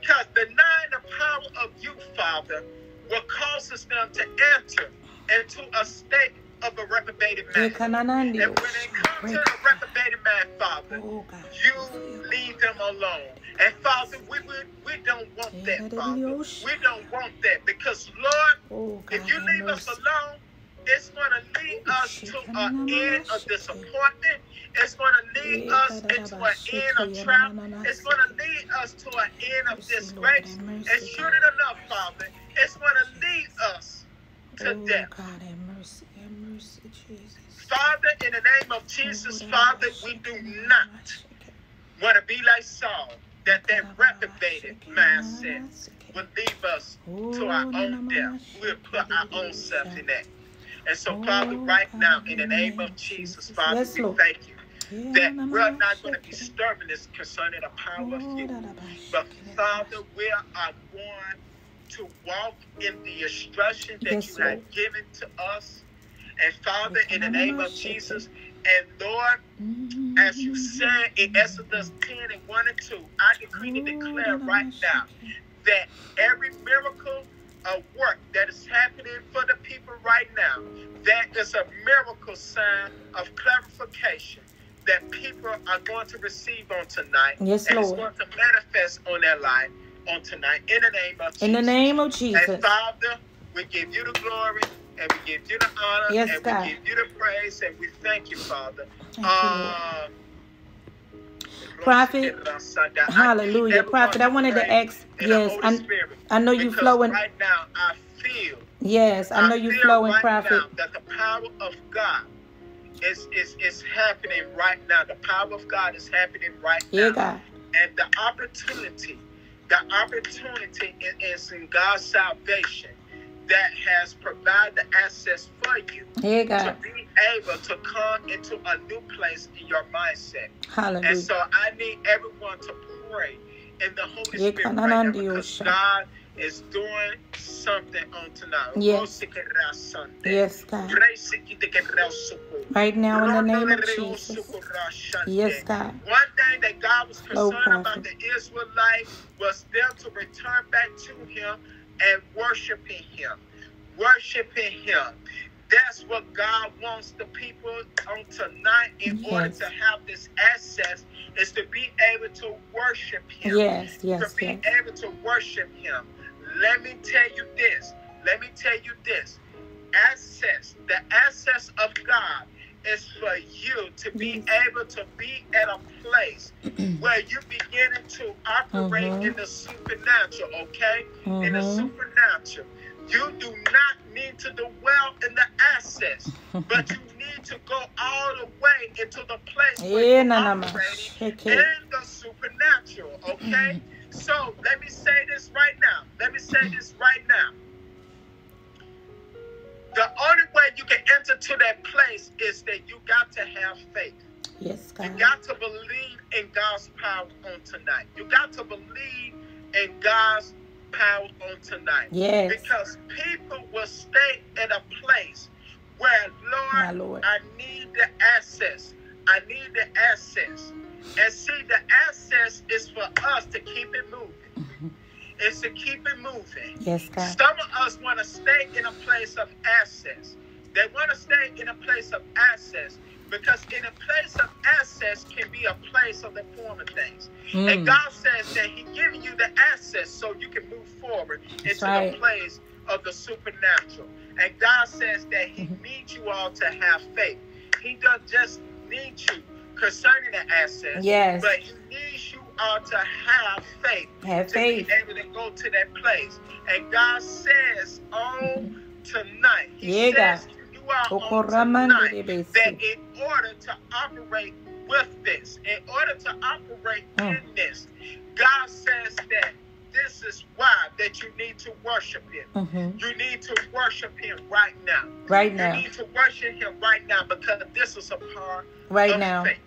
Because denying the power of you, Father, will causes them to enter into a state of a reprobated man. And when they come to a reprobated man, Father, Oh, you leave them alone. And Father, we, we, we don't want that, Father. We don't want that because, Lord, Oh, if you leave us alone, it's going to lead us to an end of disappointment. It's going to lead us into an end of trial. It's going to lead us to an end of disgrace. And sure enough, Father, it's going to lead us to Oh, death. God, have mercy. Have mercy, Jesus. Father, in the name of Jesus, Father, we do not want to be like Saul, that that reprobated mindset would leave us to our own death. We'll put our own self in that. And so, Father, right now, in the name of Jesus, Father, Yes, we thank you that we're not going to be stubbornness concerning the power of you. But Father, we are going to walk in the instruction that Yes, you have Lord. given to us. And Father, in the name of Jesus, and Lord, as you said in Exodus 10 and 1 and 2, I decree and declare right now that every miracle of work that is happening for the people right now, that is a miracle sign of clarification that people are going to receive on tonight. Yes, and it's going to manifest on their life on tonight in the name of Jesus. In the name of And Jesus. Father, we give you the glory and we give you the honor Yes, and God. we give you the praise and we thank you, Father. Thank you, Lord. Um, Prophet, Hallelujah. Prophet, I wanted to ask, yes, I, I know you flowing. Right now, I feel. Yes, I know you flowing, right Prophet. Now that the power of God is, is is happening right now. The power of God is happening right now. Yeah. God. And the opportunity, the opportunity is in God's salvation that has provided the access for you Yeah, to be able to come into a new place in your mindset. Hallelujah. And so I need everyone to pray in the Holy Yeah, Spirit right now because God is doing something on tonight. Yes. Oh, yes, God. Right now, in the name of Jesus. Yes, God. One thing that God was Oh, concerned about the Israelites was them to return back to Him and worshiping Him. Worshiping Him. That's what God wants the people on tonight in order to have this access is to be able to worship Him Yes, yes. to be yes. able to worship him. Let me tell you this. Let me tell you this. Access, the access of God is for you to be able to be at a place [clears throat] where you're beginning to operate Mhm. in the supernatural, okay? In the Mhm. supernatural. You do not need to dwell in the access, [laughs] but you need to go all the way into the place where Yeah, you're operating in the supernatural, okay? [clears throat] so let me say this right now. Let me say this right now. The only way you can enter to that place is that you got to have faith. Yes, God. You got to believe in God's power on tonight. You got to believe in God's power on tonight. Yes. Because people will stay in a place where, Lord, Lord. I need the access. I need the access. And see, the access is for us to keep it moving. It's to keep it moving. Yes, God. Some of us want to stay in a place of access. They want to stay in a place of access because in a place of access can be a place of the former things. And Mm. God says that He giving you the access so you can move forward That's into right. the place of the supernatural. And God says that He Mhm. needs you all to have faith. He doesn't just need you concerning the access, Yes. but He needs you all to have faith Have to faith. be able to go to that place. And God says on tonight, He Yeah, says you all on tonight that in order to operate with this, in order to operate Mm. in this, God says that this is why that you need to worship Him. Mhm. You need to worship Him right now. Right now. You need to worship Him right now because this is a part Right now. faith.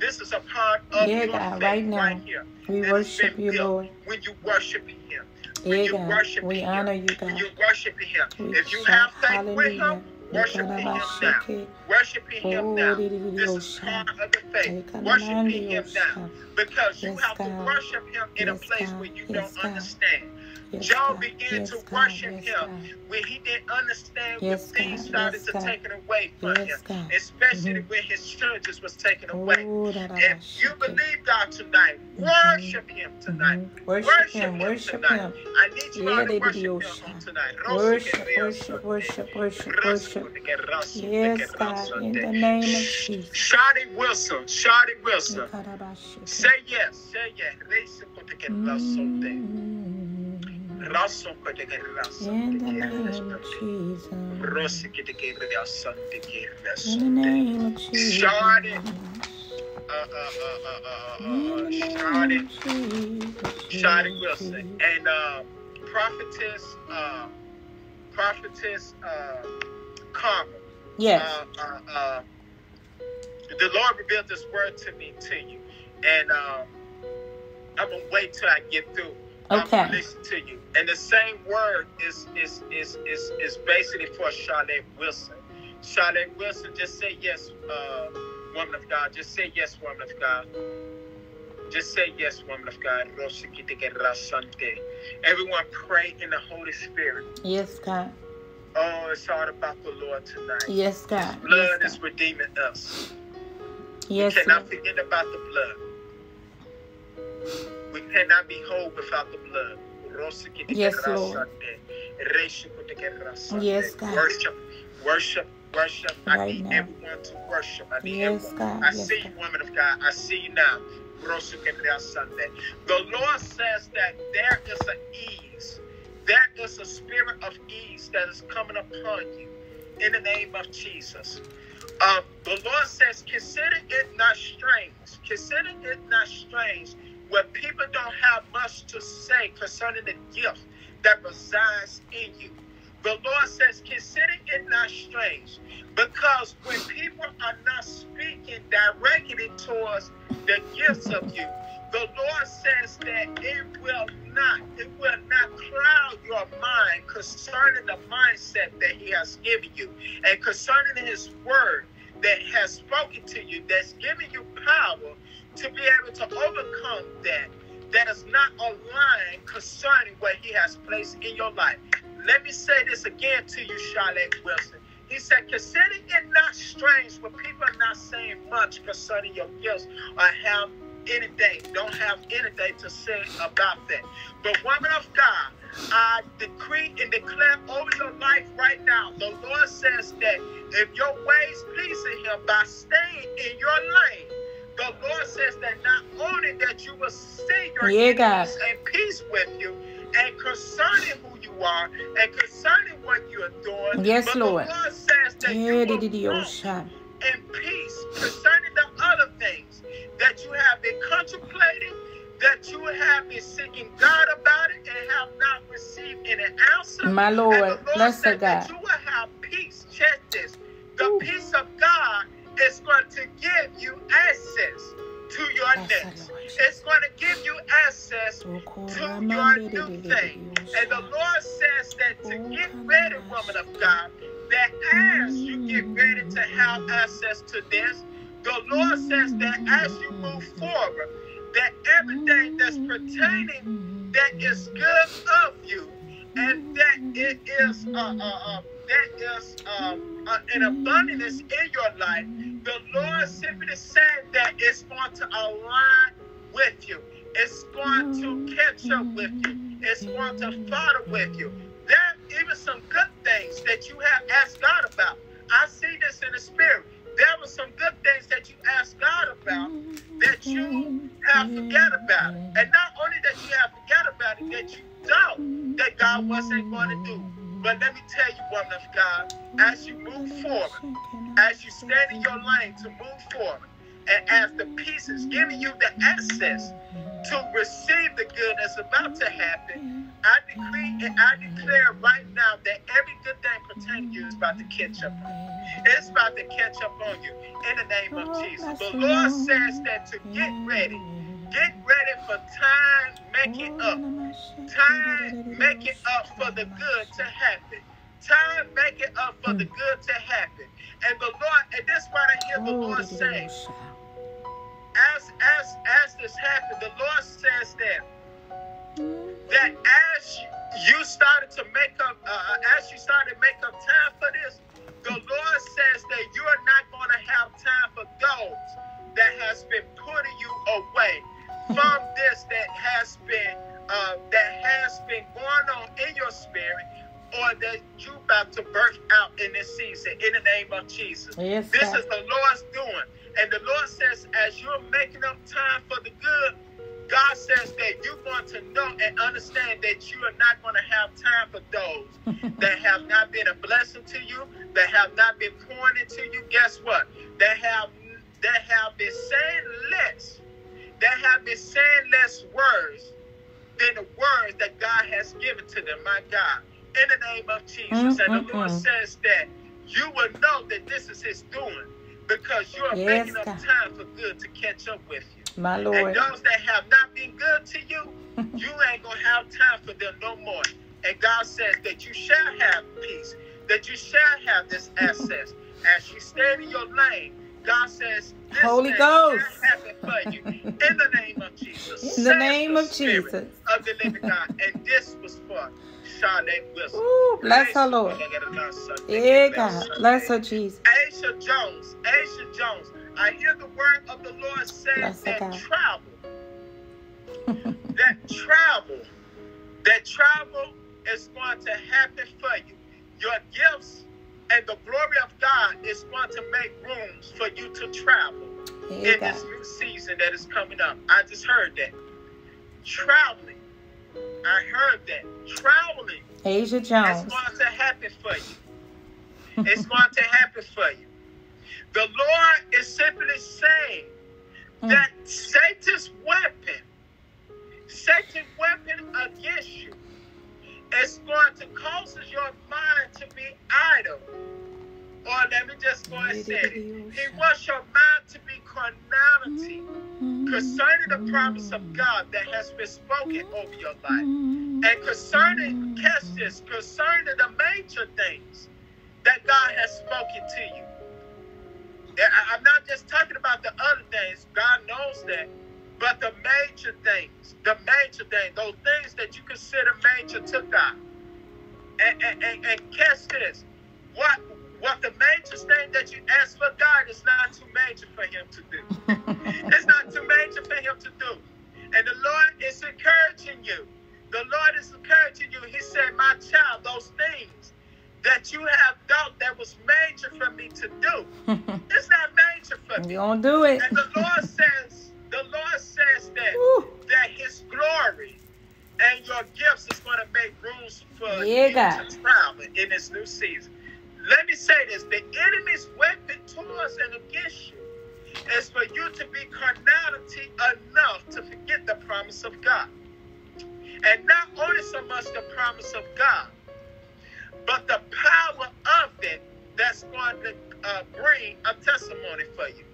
This is a part of Yeah, your God, faith right now. here. We worship you, built Lord. When you worship Him. When Yeah, you God. worship We Him. honor you, When God. you worship Him. We If you have faith with. Him, worship Him now. Worshiping Him Oh, now. This oh, is part of the faith. Worshiping Him oh, now. Because you have to worship Him in a place where you don't understand. Yes, Job God. began Yes, to God. worship Yes, him God. when he didn't understand Yes, when things started to God. take away from Yes, him. Especially Mhm. when his churches was taken away. Oh, If you believe God tonight, worship him tonight. Mhm. Worship Him. Worship Him. I need you all Yeah, to worship him on tonight. Worship, worship, worship, worship, worship. Yes, God. In the name of Jesus. Shadi Wilson, Shadi Wilson. Say yes, say yes. Mm. Raso koteke raso In the name of. Jesus. Rosi koteke raso teke raso In the name of Jesus. Uh, uh, uh, uh, uh, uh, the name Shawty, of Jesus. Shawty Wilson, and uh, prophetess, uh, prophetess, uh, Carmen. Yes. Uh, uh, uh, the Lord revealed this word to me to you, and um, I'm gonna wait till I get through. I'm Okay. gonna listen to you. And the same word is is is is is basically for Charlotte Wilson. Charlotte Wilson, just say yes, uh, woman of God. Just say yes, woman of God. Just say yes, woman of God. Everyone pray in the Holy Spirit. Yes, God. Oh, it's all about the Lord tonight. Yes, God. Blood Yes, is redeeming us. Yes, we cannot Lord. forget about the blood. We cannot be whole without the blood. Yes, Lord. Yes, God. Worship, worship, worship. I need now. everyone to worship. I need Yes, everyone. God. I Yes, see God. you, woman of God. I see you now. Sunday. The Lord says that there is an ease. There is a spirit of ease that is coming upon you in the name of Jesus. Um, the Lord says, consider it not strange. Consider it not strange when people don't have much to say concerning the gift that resides in you. The Lord says, consider it not strange. Because when people are not speaking directly towards the gifts of you, the Lord says that it will not, it will not cloud your mind concerning the mindset that He has given you and concerning His word that has spoken to you, that's giving you power to be able to overcome that, that is not aligned concerning what He has placed in your life. Let me say this again to you, Charlotte Wilson. He said, consider it not strange when people are not saying much concerning your gifts or have anything, don't have anything to say about that. But woman of God, I decree and declare over your life right now. The Lord says that if your ways pleasing him by staying in your lane, the Lord says that not only that you will see your yeah, and peace with you, and concerning who you are, and concerning what you are doing, yes, but Lord. the Lord says that you will oh, in peace concerning the other things that you have been contemplating, that you have been seeking God about it and have not received any answer. My Lord, and the Lord bless said God. That you will have peace. Check this. The Ooh. peace of God is going to give you access to your next. It's going to give you access to your new thing. And the Lord says that to get ready, woman of God, that as you get ready to have access to this, the Lord says that as you move forward, that everything that's pertaining that is good of you, and that it is uh, uh, uh, that is uh, an abundance in your life. The Lord simply said that it's going to align with you. It's going to catch up with you. It's going to follow with you. There are even some good things that you have asked God about. I see this in the spirit there were some good things that you asked God about that you have forget about it. And not only that you have forget about it, that you doubt that God wasn't going to do. But let me tell you, woman of God, as you move forward, as you stand in your lane to move forward, and as the peace is giving you the access to receive the good that's about to happen, I decree and I declare right now that every good thing pertaining to you is about to catch up on you. It's about to catch up on you in the name of Jesus. The Lord says that to get ready, get ready for time, make it up. Time, make it up for the good to happen. Time, make it up for the good to happen. And the Lord, and this is what I hear the Lord say. As as as this happened, the Lord says that that as you started to make up, uh, as you started to make up time for this, the Lord says that you are not going to have time for those that has been putting you away from this that has been uh, that has been going on in your spirit or that you about to birth out in this season in the name of Jesus. Yes, this is the Lord's doing. And the Lord says, as you're making up time for the good, God says that you're going to know and understand that you are not going to have time for those [laughs] that have not been a blessing to you, that have not been pointed to you. Guess what? That have that have been saying less, that have been saying less words than the words that God has given to them. My God, in the name of Jesus, mm-hmm. and the Lord says that you will know that this is His doing because you are yes, making up God. time for good to catch up with you. My Lord. And those that have not been good to you, [laughs] you ain't going to have time for them no more. And God says that you shall have peace, that you shall have this [laughs] access. As you stay in your lane, God says, Holy Ghost. for you. [laughs] In the name of Jesus. In the name of Jesus. Of the living God. And this was for Charlotte Wilson. Ooh, bless her, Lord. Yeah, God. Bless her, Jesus. Asia Jones. Asia Jones. I hear the word of the Lord saying that travel, [laughs] that travel, that travel is going to happen for you. Your gifts and the glory of God is going to make rooms for you to travel in God. this new season that is coming up. I just heard that. Traveling. I heard that. Traveling. Asia Jones. It's going to happen for you. [laughs] it's going to happen for you. The Lord is simply saying mm. that Satan's weapon, Satan's weapon against you it's going to cause your mind to be idle. Or let me just go and say. He wants your mind to be carnality concerning the promise of God that has been spoken over your life. And concerning, catch this, concerning the major things that God has spoken to you. I'm not just talking about the other things, God knows that, but the major things, the major things, those things that you consider major to God. And, and, and, and catch this. What what the major thing that you ask for God is not too major for him to do. [laughs] it's not too major for him to do. And the Lord is encouraging you. The Lord is encouraging you. He said, My child, those things that you have thought that was major for me to do, [laughs] it's not major for me. You don't do it. And the Lord says, the Lord says that that his glory and your gifts is going to make rooms for yeah, you God. to travel in this new season. Let me say this the enemy's weapon towards and against you is for you to be carnality enough to forget the promise of God. And not only so much the promise of God, but the power of it that's going to uh, bring a testimony for you.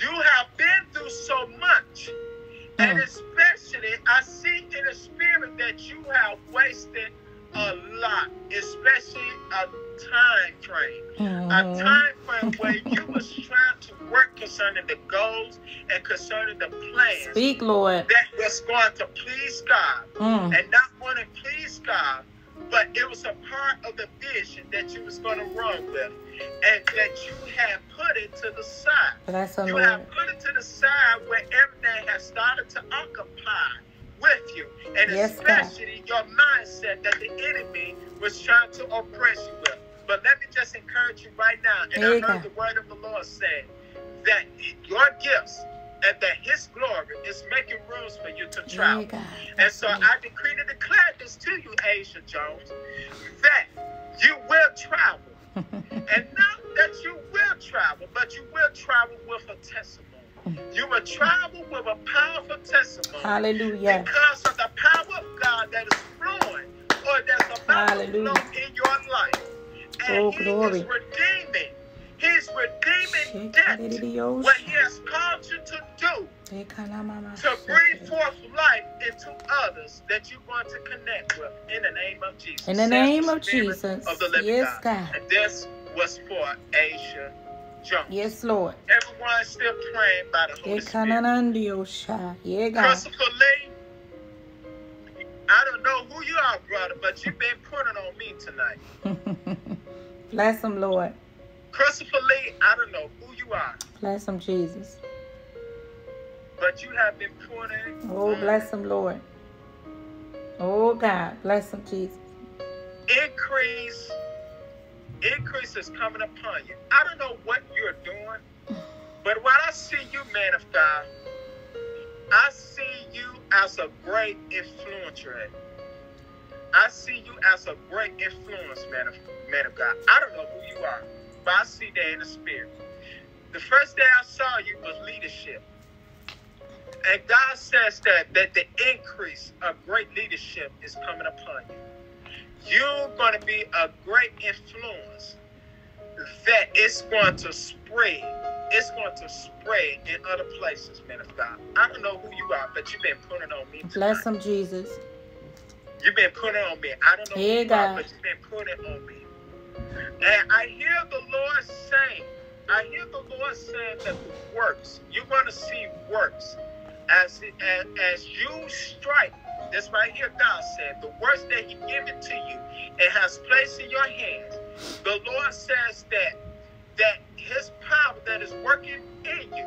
You have been through so much, and especially I see in the spirit that you have wasted a lot, especially a time frame. A time frame where you was trying to work concerning the goals and concerning the plans Speak, Lord. that was going to please God Mm. and not want to please God, but it was a part of the vision that you was going to run with and that you had put it to the side. The You have put it to the side where everything has started to occupy with you, and Yes, God. especially your mindset that the enemy was trying to oppress you with. But let me just encourage you right now, and I heard God. the word of the Lord say that your gifts and that His glory is making rooms for you to travel. God. And so I decree to declare this to you, Asia Jones, that you will travel. [laughs] and not that you will travel, but you will travel with a testimony. You will travel with a powerful testimony Hallelujah. because of the power of God that is flowing or that's about Hallelujah. to flow in your life. And Oh, He glory. is redeeming. He's redeeming debt. What He has called you to do to bring forth life into others that you're going to connect with in the name of Jesus. In the name of Jesus. Of the living Yes, God. God. And this was for Asia Jones. Yes, Lord. Everyone is still praying by the Holy Spirit. Yeah, God. Christopher Lee, I don't know who you are, brother, but you've been putting on me tonight. [laughs] Bless him, Lord. Christopher Lee, I don't know who you are, Bless him, Jesus. but you have been putting Oh, bless him, Lord. Oh, God. Bless him, Jesus. increase. Increase is coming upon you. I don't know what you're doing, but when I see you, man of God, I see you as a great influencer. I see you as a great influence, man of, man of God. I don't know who you are, but I see that in the spirit. The first day I saw you was leadership. And God says that, that the increase of great leadership is coming upon you you're going to be a great influence that it's going to spread. It's going to spread in other places, man of God. I don't know who you are, but you've been putting on me. Bless him, Jesus. You've been putting on me. I don't know Yeah, who you God. are, but you've been putting on me. And I hear the Lord saying, I hear the Lord saying that the works, you're going to see works as, as, as you strike. This right here, God said, the works that He given to you and has placed in your hands. The Lord says that that His power that is working in you,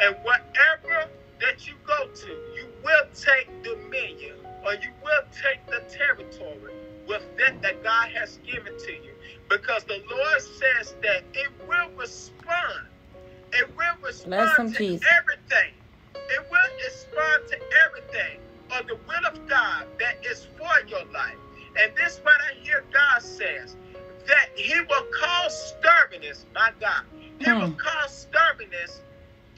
and whatever that you go to, you will take dominion or you will take the territory with that that God has given to you. Because the Lord says that it will respond. It will respond to everything. It will respond to everything of the will of God that is for your life. And this what I hear God says that He will cause stubbornness, my God. He will Hmm. cause stubbornness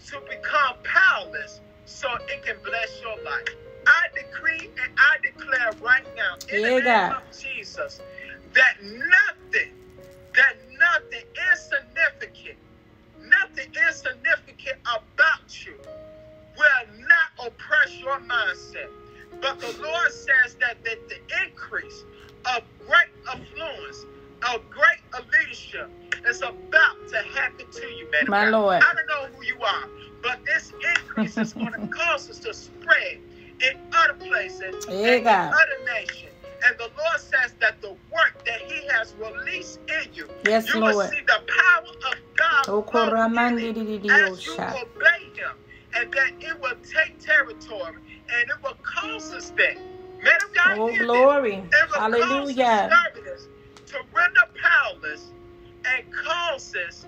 to become powerless so it can bless your life. I decree and I declare right now in Yeah, the name God. of Jesus that nothing, that nothing insignificant, nothing insignificant about you will not oppress your mindset. But the Lord says that, that the increase of great affluence, of great leadership is about to happen to you, man. My Lord. I don't know who you are, but this increase is going [laughs] to cause us to spread in other places Yeah, in God. other nations. And the Lord says that the work that He has released in you, Yes, you will Lord. see the power of God flow in it koramandi as you obey Him, and that it will take territory and it will cause us that. Man of God, Oh, glory. It will Hallelujah. cause to render powerless and causes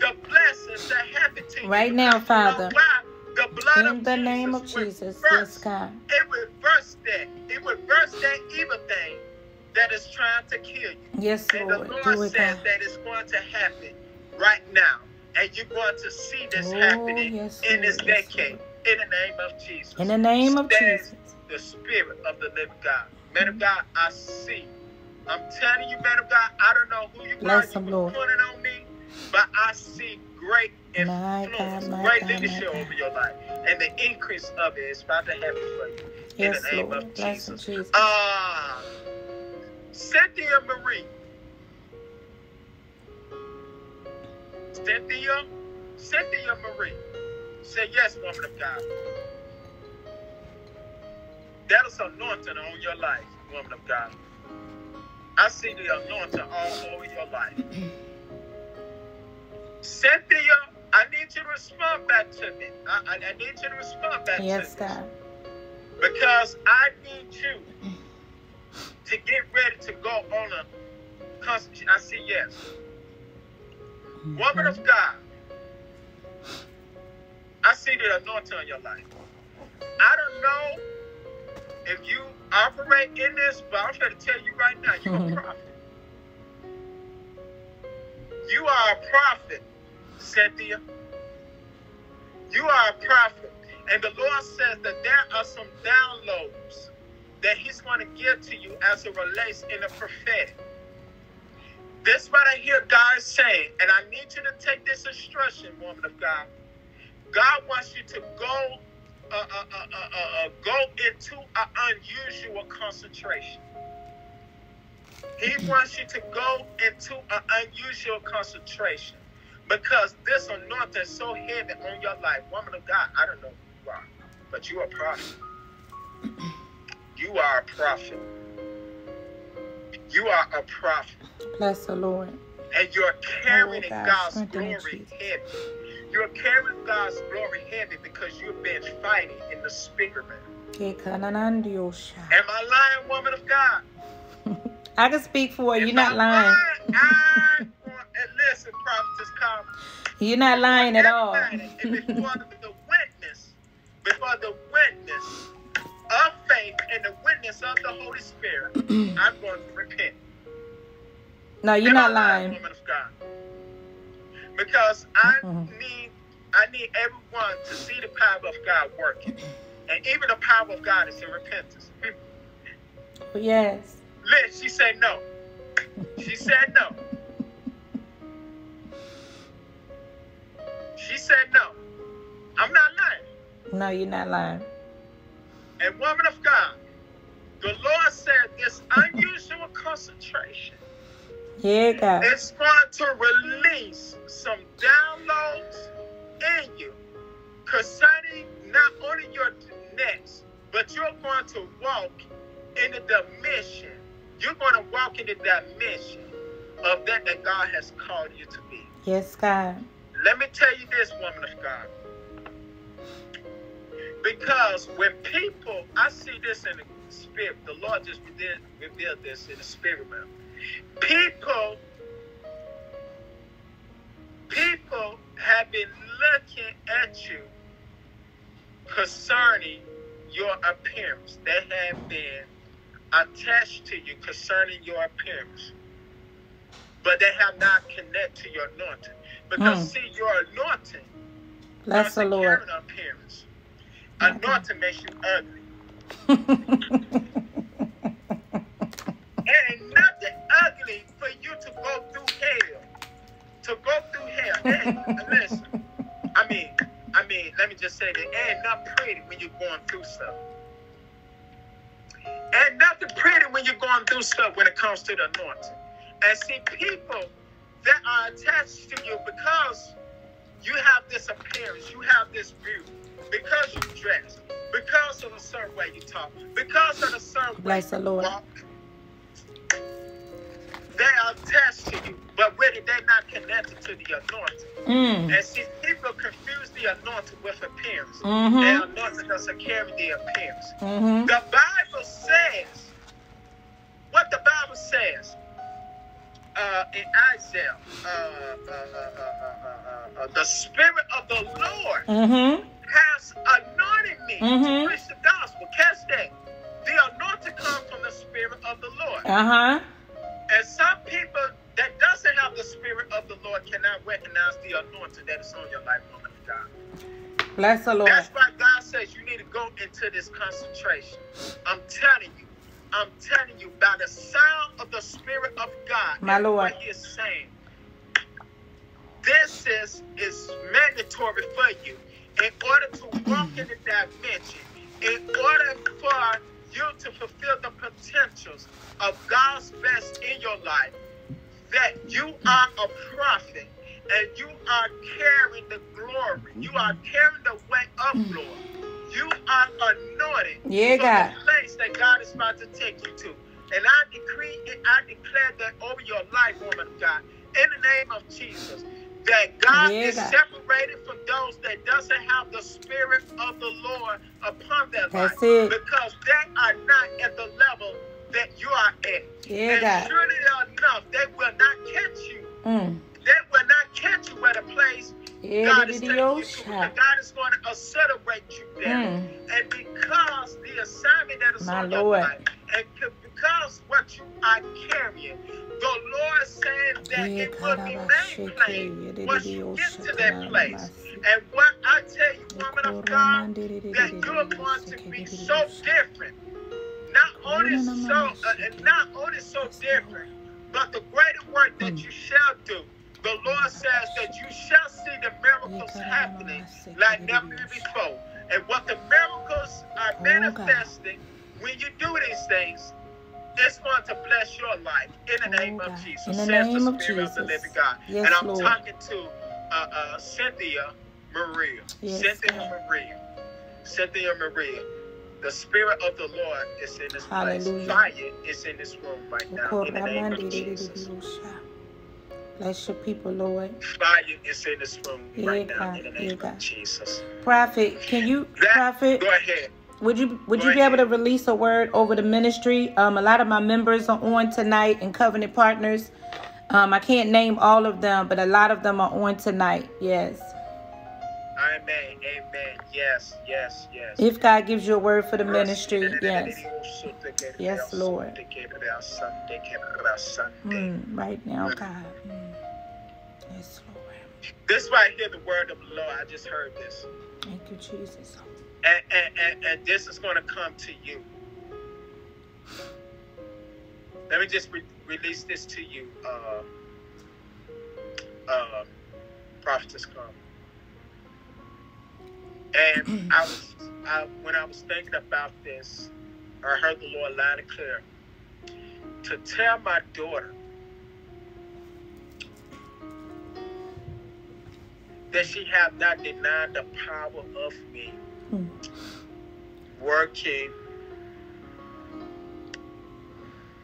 the blessings that happen to you. Right now, you know Father. why? The blood In of the Jesus name of Jesus. reverse- Yes, God. It reverse that. It reverse that evil thing that is trying to kill you. Yes, And the Lord. Lord Do it, says God. that it's going to happen right now. And you're going to see this Oh, happening yes, in this Yes, decade. In the name of Jesus. In the name of Jesus. The spirit of the living God. Man of God, I see. I'm telling you, man of God, I don't know who you Bless are. You Lord. put on me, but I see great My influence, God, my great God, my leadership God. over your life. And the increase of it is about to happen for you. In Yes, the name Lord. of Bless Jesus. Jesus. Ah, Cynthia Marie. Cynthia, Cynthia Marie. Say yes, woman of God. That is anointing on your life, woman of God. I see the anointing all over your life. Cynthia, I need you to respond back to me. I, I, I need you to respond back Yes, to me. God. Because I need you to get ready to go on a constant. I see yes. Mm-hmm. Woman of God, I see the anointing on your life. I don't know if you operate in this, but I'm trying to tell you right now, you're a [laughs] prophet. You are a prophet, Cynthia. You are a prophet. And the Lord says that there are some downloads that He's going to give to you as it relates in the prophetic. This is what I hear God saying, and I need you to take this instruction, woman of God. God wants you to go, uh, uh, uh, uh, uh, go into an unusual concentration. He wants you to go into an unusual concentration because this anointing is so heavy on your life. Woman of God, I don't know who you are, but you are a prophet. You are a prophet. You are a prophet. Bless the Lord. And you're carrying Oh, God, God's glory heavy. You're carrying God's glory heavy because you've been fighting in the spirit man. Am I lying, woman of God? [laughs] I can speak for you. You're not I'm lying. [laughs] I and come. You're not lying at all. And before the witness, before the witness of faith and the witness of the Holy Spirit, [clears throat] I'm going to repent. no, you're I not lying. woman of God. Because I Mhm. need, I need everyone to see the power of God working, and even the power of God is in repentance. [laughs] Yes. Liz, she said no. She said no. She said no. I'm not lying. No, you're not lying. And woman of God, the Lord said this unusual concentration Yeah, God. is going to release some downloads in you concerning not only your next, but you're going to walk in the dimension. You're going to walk in the dimension of that that God has called you to be. Yes, God. Let me tell you this, woman of God. Because when people, I see this in the spirit, the Lord just revealed, revealed this in the spirit realm. People, people have been looking at you concerning your appearance. They have been attached to you concerning your appearance. But they have not connected to your anointing. Because mm. see, your anointing Bless the Lord. appearance. Okay. Anointing makes you ugly. [laughs] and nothing ugly for you to go through hell. To go through hell. Hey, listen. I mean, I mean, let me just say that and not pretty when you're going through stuff. And nothing pretty when you're going through stuff when it comes to the anointing. And see, people that are attached to you because you have this appearance, you have this view, because you dress, because of a certain way you talk, because of a certain Bless way the Lord. you walk. They are attached to you, but really they're not connected to the anointing. Mm. And see, people confuse the anointing with appearance. The Mm-hmm. anointing doesn't carry the appearance. Mm-hmm. The Bible says, what the Bible says uh, in Isaiah, uh, uh, uh, uh, uh, uh, uh, the Spirit of the Lord Mm-hmm. has anointed me Mhm. to preach the gospel. Catch that. The anointing comes from the Spirit of the Lord. Uh-huh. And some people that doesn't have the Spirit of the Lord cannot recognize the anointing that is on your life, woman of God. Bless the Lord. That's why God says you need to go into this concentration. I'm telling you, I'm telling you, by the sound of the Spirit of God, My Lord. what He is saying, this is is mandatory for you in order to walk in the dimension, in order for you to fulfill the potentials of God's best in your life. That you are a prophet and you are carrying the glory. You are carrying the weight of glory. You are anointed Yeah, for God. the place that God is about to take you to. And I decree and I declare that over your life, woman of God, in the name of Jesus, that God Yeah, is God. separated from those that doesn't have the spirit of the Lord upon their That's life. it. Because they are not at the level that you are at. Yeah, and God. surely enough, they will not catch you. Mm. They will not catch you at a place God is taking you to. shot. God is going to accelerate you there. Mm. And because the assignment that is My on your Lord. life, and because what you are carrying, the Lord said that Yeah, it will be made plain once you get to that place. And what I tell you, woman of God, that you're going to be so different. Not only so, uh, not only so different, but the greater work that Mm. you shall do. The Lord says that you shall see the miracles happening like never before. And what the miracles are Oh, manifesting when you do these things, it's going to bless your life in the Oh, name of Jesus. In the says name the of Spirit of the Jesus. living God. Yes, and I'm Lord. talking to uh, uh, Cynthia Maria. Yes, Cynthia God. Maria. Cynthia Maria. The Spirit of the Lord is in this Hallelujah. place. Fire is in this room right now in the name of Jesus. Bless your people, Lord. Fire is in this room Yeah, right now God. in the Yeah, name God. of Jesus. Prophet, can you, That, Prophet, Go ahead. would you would Go you be able to release a word over the ministry? Um, a lot of my members are on tonight and covenant partners. Um, I can't name all of them, but a lot of them are on tonight. Yes. Amen. Amen. Yes. Yes. Yes. If God gives you a word for the ministry, yes. Yes, Lord. Mm, right now, God. This right here, the word of the Lord. I just heard this, Thank you, Jesus. and and and, and this is going to come to you. Let me just re- release this to you, uh, uh, prophetess come. And I was, I, when I was thinking about this, I heard the Lord loud and clear to tell my daughter that she have not denied the power of me Mm. working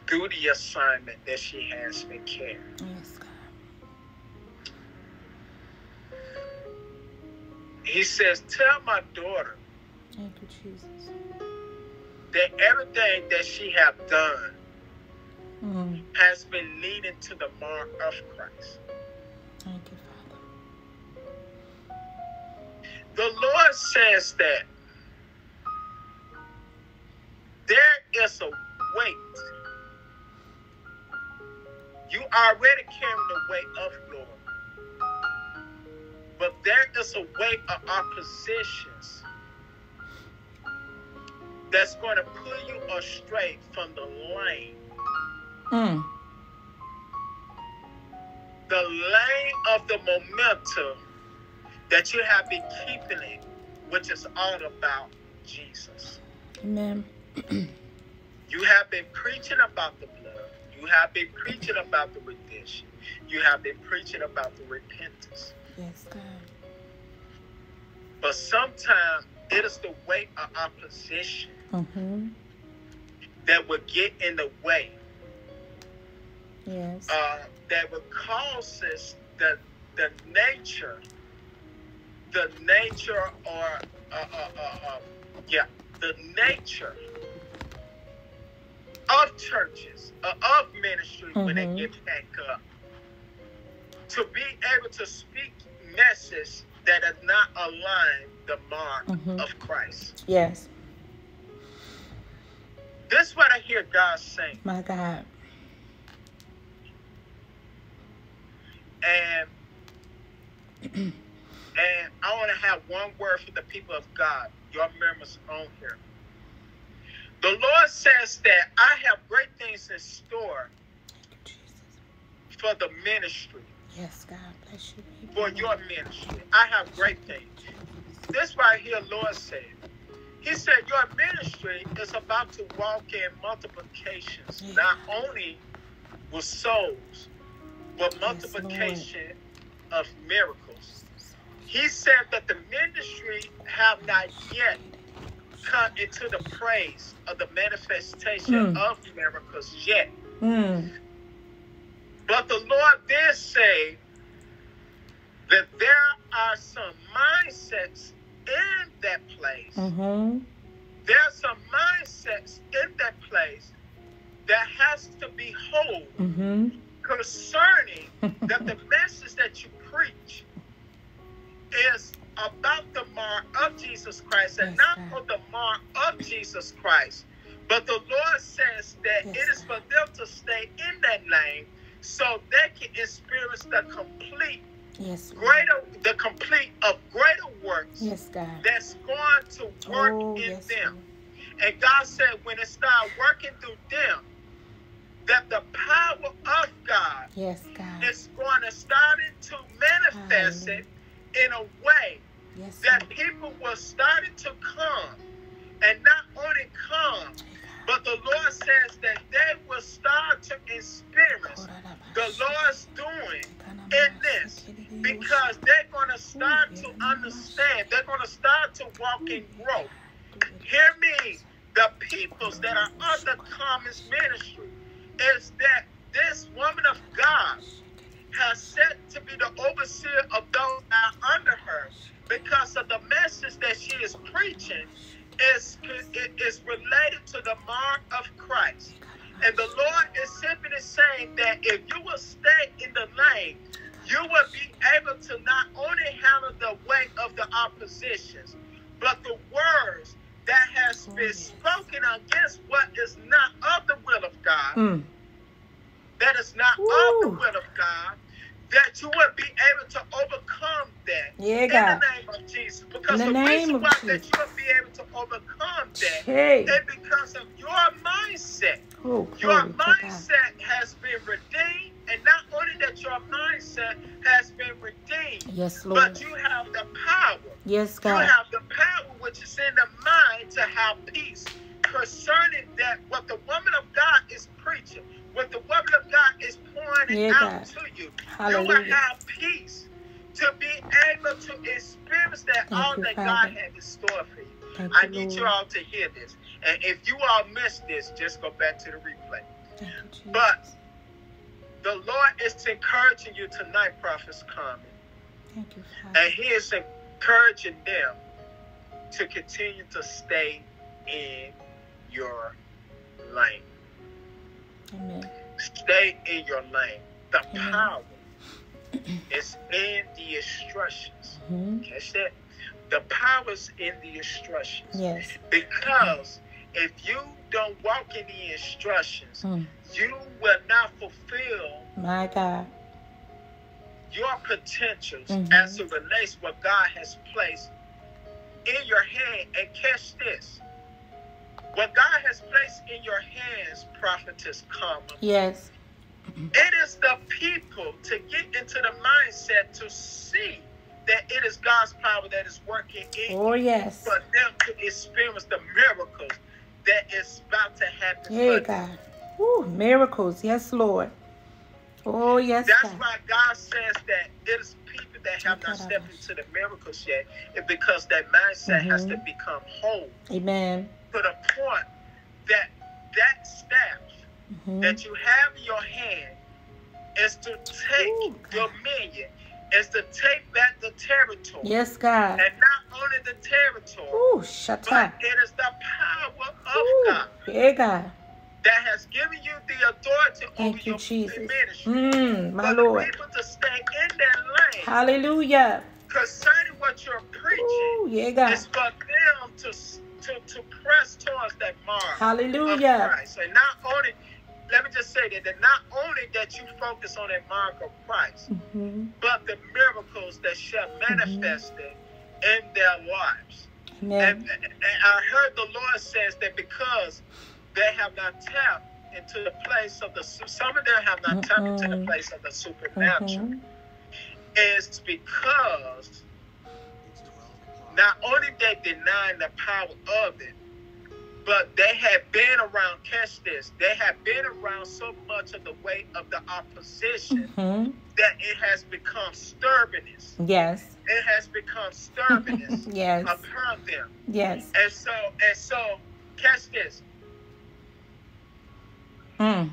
through the assignment that she has been carrying. Yes, God. He says, Tell my daughter Thank you, Jesus. that everything that she have done Mm. has been leading to the mark of Christ. The Lord says that there is a weight. You already carrying the weight of glory. But there is a weight of oppositions that's going to pull you astray from the lane. Mm. The lane of the momentum that you have been keeping it, which is all about Jesus. Amen. [clears throat] You have been preaching about the blood. You have been preaching about the redemption. You have been preaching about the repentance. Yes, God. But sometimes it is the weight of opposition Mm-hmm. that will get in the way, Yes. uh, that will cause us the the nature, the nature or uh, uh, uh, uh, yeah, the nature of churches, uh, of ministry when they Mhm. get back up, to be able to speak message that is not aligned the mark Mhm. of Christ. yes. This is what I hear God saying. My God. And [clears throat] and I want to have one word for the people of God, your members on here. The Lord says that I have great things in store Thank you, Jesus. for the ministry, Yes, God. Bless you. for your ministry. I have great things. This right here, Lord said. He said your ministry is about to walk in multiplications, Yeah. not only with souls, but Yes, multiplication of miracles. He said that the ministry have not yet come into the praise of the manifestation Mm. of miracles yet. Mm. But the Lord did say that there are some mindsets in that place. Mm-hmm. There's some mindsets in that place that has to be whole Mm-hmm. concerning [laughs] that the message that you preach is about the mark of Jesus Christ and Yes, not for the mark of Jesus Christ. But the Lord says that Yes, it is for them to stay in that lane so they can experience the complete yes. Greater the complete of greater works Yes, God. that's going to work oh, in yes, them. Lord. And God said when it started working through them, that the power of God Yes, God. is going to start to manifest it in a way Yes, that people were starting to come. And not only come, but the Lord says that they will start to experience the Lord's doing in this because they're going to start to understand. They're going to start to walk in growth. Hear me, the peoples that are under Carmen's ministry is that this woman of God has set to be the overseer of those that are under her because of the message that she is preaching is, is related to the mark of Christ. And the Lord is simply saying that if you will stay in the lane, you will be able to not only handle the weight of the oppositions, but the words that has been spoken against what is not of the will of God, Mm. That is not of the will of God, that you would be able to overcome that Yeah, in God. the name of Jesus. Because the, the reason why that you will be able to overcome that Hey. is because of your mindset. Oh, Your mindset has been redeemed, and not only that your mindset has been redeemed, Yes, Lord. but you have the power. Yes, God. You have the power which is in the mind to have peace concerning that what the woman of God is preaching, what the woman of God is pouring Yeah, out God. to you. You will Hallelujah. have peace to be able to experience that Thank all you, that Father. God has in store for you. Thank I you, need you all to hear this. And if you all missed this, just go back to the replay. You, But the Lord is encouraging you tonight, Prophets Carmen. Thank you, Father. And He is encouraging them to continue to stay in your lane. Amen. Stay in your lane. The Amen. power is in the instructions. hmm Catch that? The power is in the instructions. Yes. Because if you don't walk in the instructions, Mm. you will not fulfill My God. your potentials Mhm. as it relates what God has placed in your hand. And catch this. What God has placed in your hands, prophetess Carmen, Yes. it is the people to get into the mindset to see that it is God's power that is working in Oh, you yes. for them to experience the miracles that is about to happen. Them. God. Ooh, miracles. Yes, Lord. Oh, yes, That's God. why God says that it is people that have not stepped into the miracles yet, and because that mindset has Mhm. to become whole Amen. To the point that that staff Mhm. that you have in your hand is to take Ooh, dominion, is to take back the territory, Yes, God. and not only the territory, Ooh, shut but up. it is the power of Ooh, God yeah, God. that has given you the authority over Thank you, your Jesus. ministry. Mm, my for Lord. people to stay in their lane Hallelujah. concerning what you're preaching Ooh, yeah, God. is for them to, to, to press towards that mark of Hallelujah. Christ. And not only, let me just say that, that not only that you focus on that mark of Christ, hmm but the miracles that shall manifest it in their lives. Amen. And, and I heard the Lord says that because they have not tapped into the place of the some of them have not tapped into the place of the supernatural Mhm. is because not only they denying the power of it, but they have been around, catch this, they have been around so much of the weight of the opposition Mhm. that it has become stubbornness. Yes. It has become stubbornness [laughs] yes. upon them. Yes. And so, and so, catch this. Mm.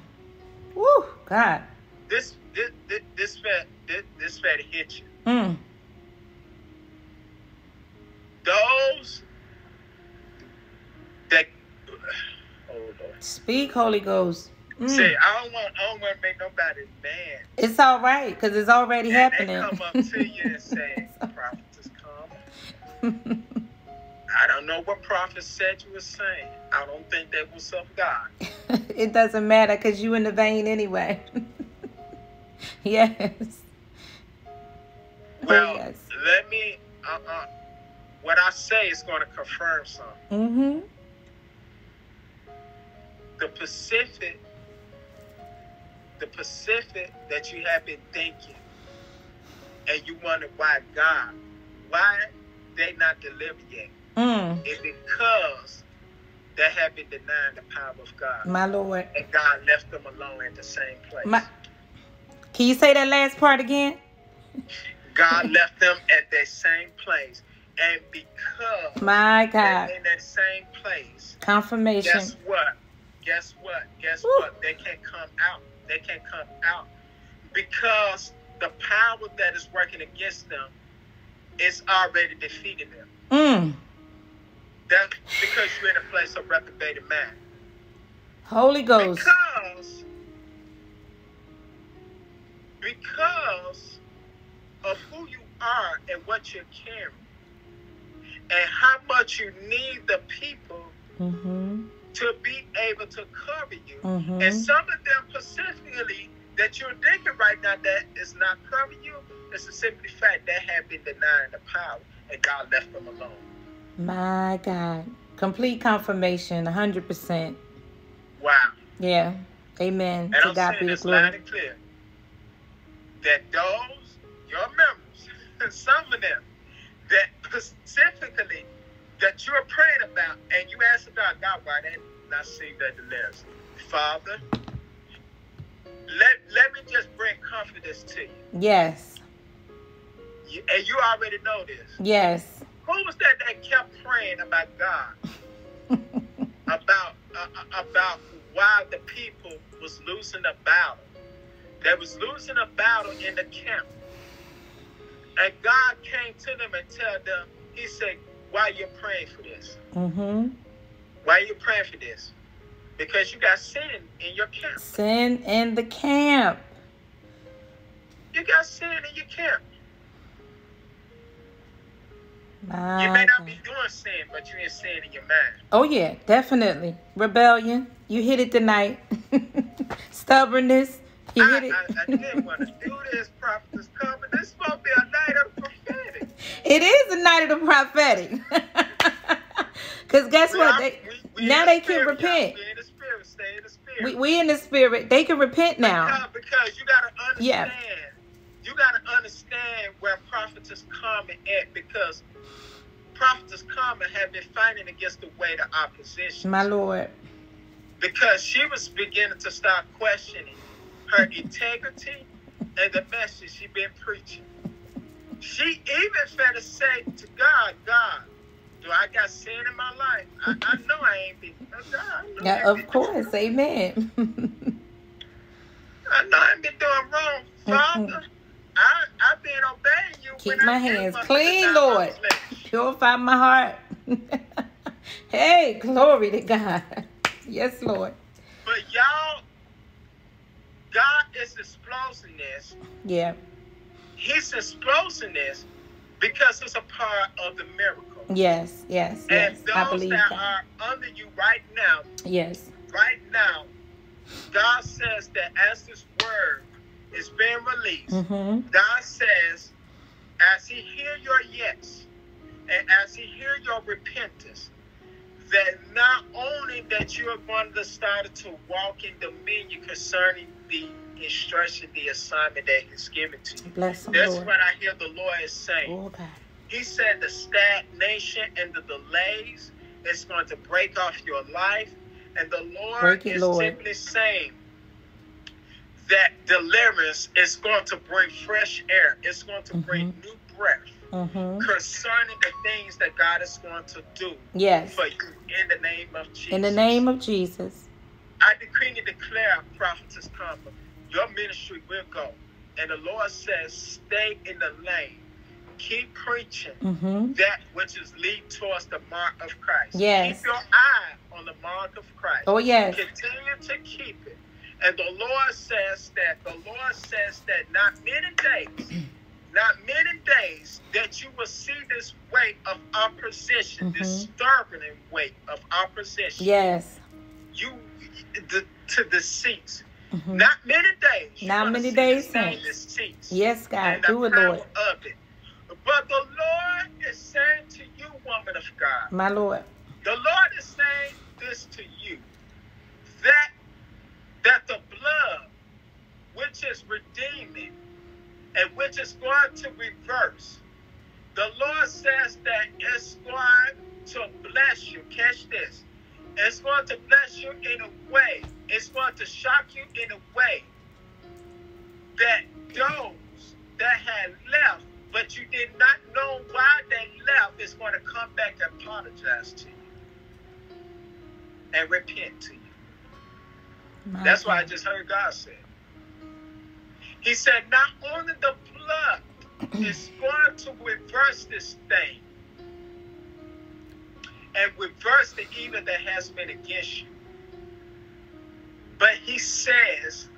Woo, God. This, this, this, this fed, this, this fed hit you. Mm. Those that, [sighs] oh Speak, Holy Ghost. Mm. Say, I don't want, I don't want to make nobody mad. It's all right because it's already And happening. They come up to you and [laughs] say, "Prophet is come." I don't know what prophet said you were saying. I don't think that was of God. [laughs] it doesn't matter because you in the vein anyway. [laughs] yes. Well, oh, yes. let me. Uh, uh, what I say is going to confirm something. Mm-hmm. The Pacific, the Pacific that you have been thinking, and you wonder why God, why they not delivered yet. Mm. It's because they have been denying the power of God. My Lord. And God left them alone at the same place. My, can you say that last part again? God left them at that same place. And because My God. in that same place, Confirmation. guess what? Guess what? Guess Woo. what? They can't come out. They can't come out. Because the power that is working against them is already defeated them. Mm. That's because you're in a place of reprobated mind. Holy Ghost. Because, because of who you are and what you're carrying, and how much you need the people Mm-hmm. to be able to cover you. Mm-hmm. And some of them specifically that you're thinking right now that is not covering you, it's a simply fact that have been denying the power, and God left them alone. My God. Complete confirmation. 100%. Wow. Yeah. Amen. And to I'm God be the glory. and clear that those, your members, [laughs] some of them, that specifically that you're praying about, and you ask God, God, why they not see that deliverance? Father, let, let me just bring confidence to you. Yes. you. And you already know this. Yes. Who was that that kept praying about God? [laughs] about uh, uh, about why the people was losing a battle. They was losing a battle in the camp. And God came to them and tell them, he said, why you praying for this? mm-hmm. Why you praying for this? Because you got sin in your camp. Sin in the camp. You got sin in your camp. My You may not be doing sin, but you in sin in your mind. Oh yeah, definitely. Rebellion. You hit it tonight. [laughs] Stubbornness. You I. I, I didn't want to do this. Prophet is coming. This is supposed to be a night of prophetic. It is a night of the prophetic. [laughs] Cause guess We what? are- They, we- we now they the can repent. We in the spirit. Stay in the spirit. We we in the spirit. They can repent now. Because, because you got to Yeah. understand you got to understand where prophets prophetess Carmen at because prophets prophetess Carmen had been fighting against the weight of opposition. My Lord. Because she was beginning to start questioning her integrity and the message she been preaching. She even had to say to God, God, do I got sin in my life? I, I know I ain't been. God, yeah, of course, amen. I know I ain't been doing wrong, Father. I I've been obeying you. Keep my hands clean, Lord. Purify my heart. [laughs] hey, glory to God. Yes, Lord. But y'all, God is explosiveness. Yeah. He's explosiveness because it's a part of the miracle. Yes, yes, yes. And those I believe that, that are under you right now. Yes. Right now, God says that as this word is being released, mm-hmm. God says, as He hear your yes, and as He hear your repentance, that not only that you are going to start to walk in dominion concerning the instruction, the assignment that He's given to you. Bless That's Lord. what I hear the Lord is saying. Oh, He said the stagnation and the delays is going to break off your life. And the Lord it, is Lord. simply saying that deliverance is going to bring fresh air. It's going to bring Mhm. new breath Mm-hmm. concerning the things that God is going to do Yes. for you in the name of Jesus. In the name of Jesus. I decree and declare, prophetess Carmen, your ministry will go. And the Lord says, stay in the lane. Keep preaching Mm-hmm. that which is lead towards the mark of Christ. Yes. Keep your eye on the mark of Christ. Oh, yes. Continue to keep it. And the Lord says that the Lord says that not many days, [clears throat] not many days that you will see this weight of opposition, this stubborn weight of opposition. Yes. You the, to the seats. Mhm. Not many days. Not many days since. Yes, God. Do it, Lord. of it. But the Lord is saying to you, woman of God, My Lord. the Lord is saying this to you that that the blood which is redeeming and which is going to reverse, the Lord says that it's going to bless you. Catch this. It's going to bless you in a way. It's going to shock you in a way that those that had left, but you did not know why they left, is going to come back and apologize to you and repent to you. My That's why I just heard God say. He said, not only the blood is going to reverse this thing and reverse the evil that has been against you, but he says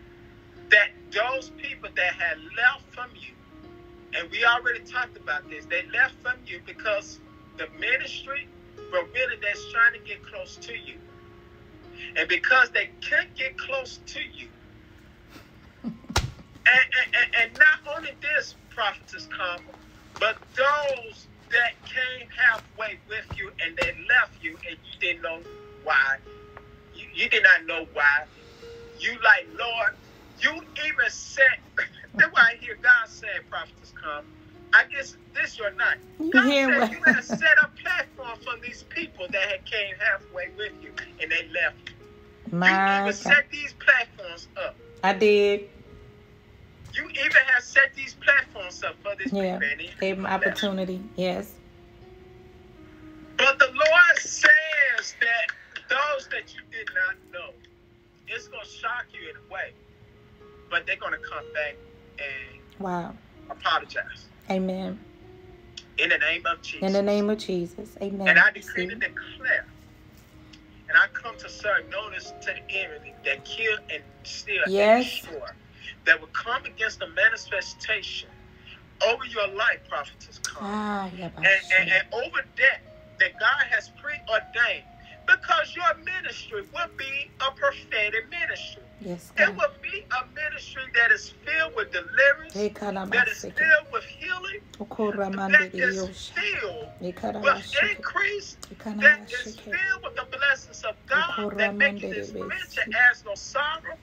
that those people that had left from you, and we already talked about this, they left from you because the ministry, but really that's trying to get close to you. And because they can't get close to you, [laughs] and, and, and, not only this, prophetess come, but those that came halfway with you and they left you and you didn't know why. You, you did not know why. You like, Lord, you even said, [laughs] that's why I hear God saying, prophetess come. I guess this your night. You God hear said what- you had set a platform for these people that had came halfway with you and they left you. You My even God. set these platforms up. I did. You even have set these platforms up for this Yeah. people. Gave them opportunity. Yes. But the Lord says that those that you did not know, it's going to shock you in a way. But they're going to come back and Wow. apologize. Amen. In the name of Jesus. In the name of Jesus. Amen. And I decree and declare. And I come to serve notice to the enemy that kill and steal Yes. and destroy. That will come against the manifestation over your life, prophetess. Come. Ah, yeah. and, and, and over that that God has preordained. Because your ministry will be a prophetic ministry. Yes, God. It will be a ministry that is filled with deliverance, that is filled with healing, that is filled with increase, that is filled with the blessings of God, that make it is Okoramande rich and adds no sorrow,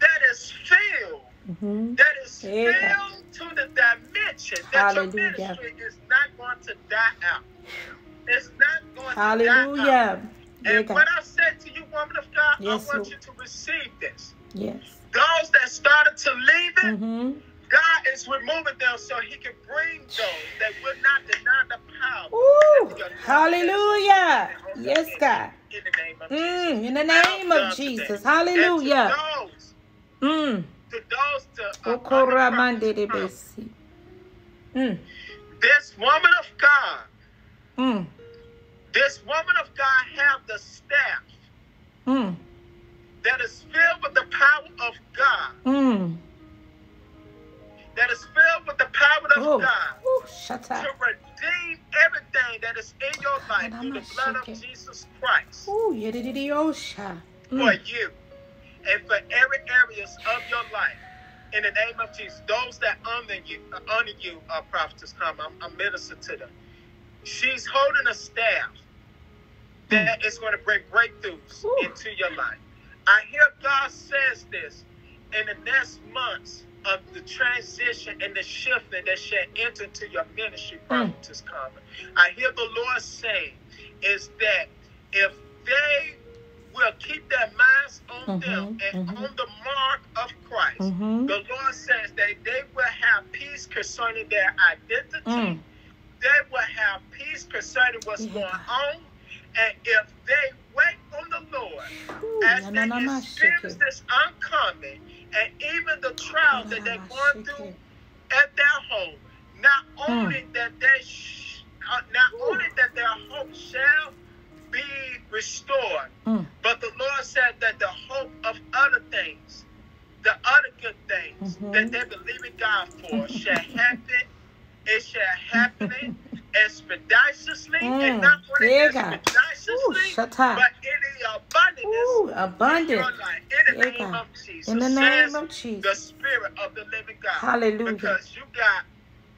that is filled Mhm. that is Yeah. filled to the dimension that your ministry is not going to die out. It's not going to die out. And what I said to you, woman of God, Yes, I want Lord. you to receive this. Yes. Those that started to leave it, Mm-hmm. God is removing them so He can bring those that will not deny the power. Ooh. Hallelujah. Yes, God. In the name of Mm, Jesus. in the name of Jesus. Hallelujah. And to those, Mm. to those to, uh, Okora other mande de prophets, besi. Mm. this woman of God, Mm. This woman of God have the staff Mm. that is filled with the power of God, Mm. that is filled with the power of Oh. God. Ooh, shut to up. redeem everything that is in your life through the blood of Jesus Christ Ooh, yedidiosha. for Mm. you and for every areas of your life. In the name of Jesus, those that honor you, honor you, uh, prophetess, come. I'm, I'm minister to them. She's holding a staff that is going to bring breakthroughs Ooh. into your life. I hear God says this in the next months of the transition and the shifting that shall enter into your ministry, Mm. prophetess, coming. I hear the Lord saying is that if they will keep their minds on them Mhm, and mhm. on the mark of Christ, Mm-hmm. the Lord says that they will have peace concerning their identity. Mm. They will have peace concerning what's Yeah. going on. And if they wait on the Lord, Ooh, as they experience this uncommon and even the trials that they're going through at their home, not only that they sh- uh, not Hmm. Ooh. only that their hope shall be restored, Mm. but the Lord said that the hope of other things, the other good things Mhm. that they believe in God for shall happen. It shall happen expeditiously, Mm. and not only Yeah, God. Ooh, expeditiously, but in the abundance Ooh, in your abundant. life. In the name of Jesus. In the name of Jesus. the Spirit of the living God. Hallelujah. Because you got,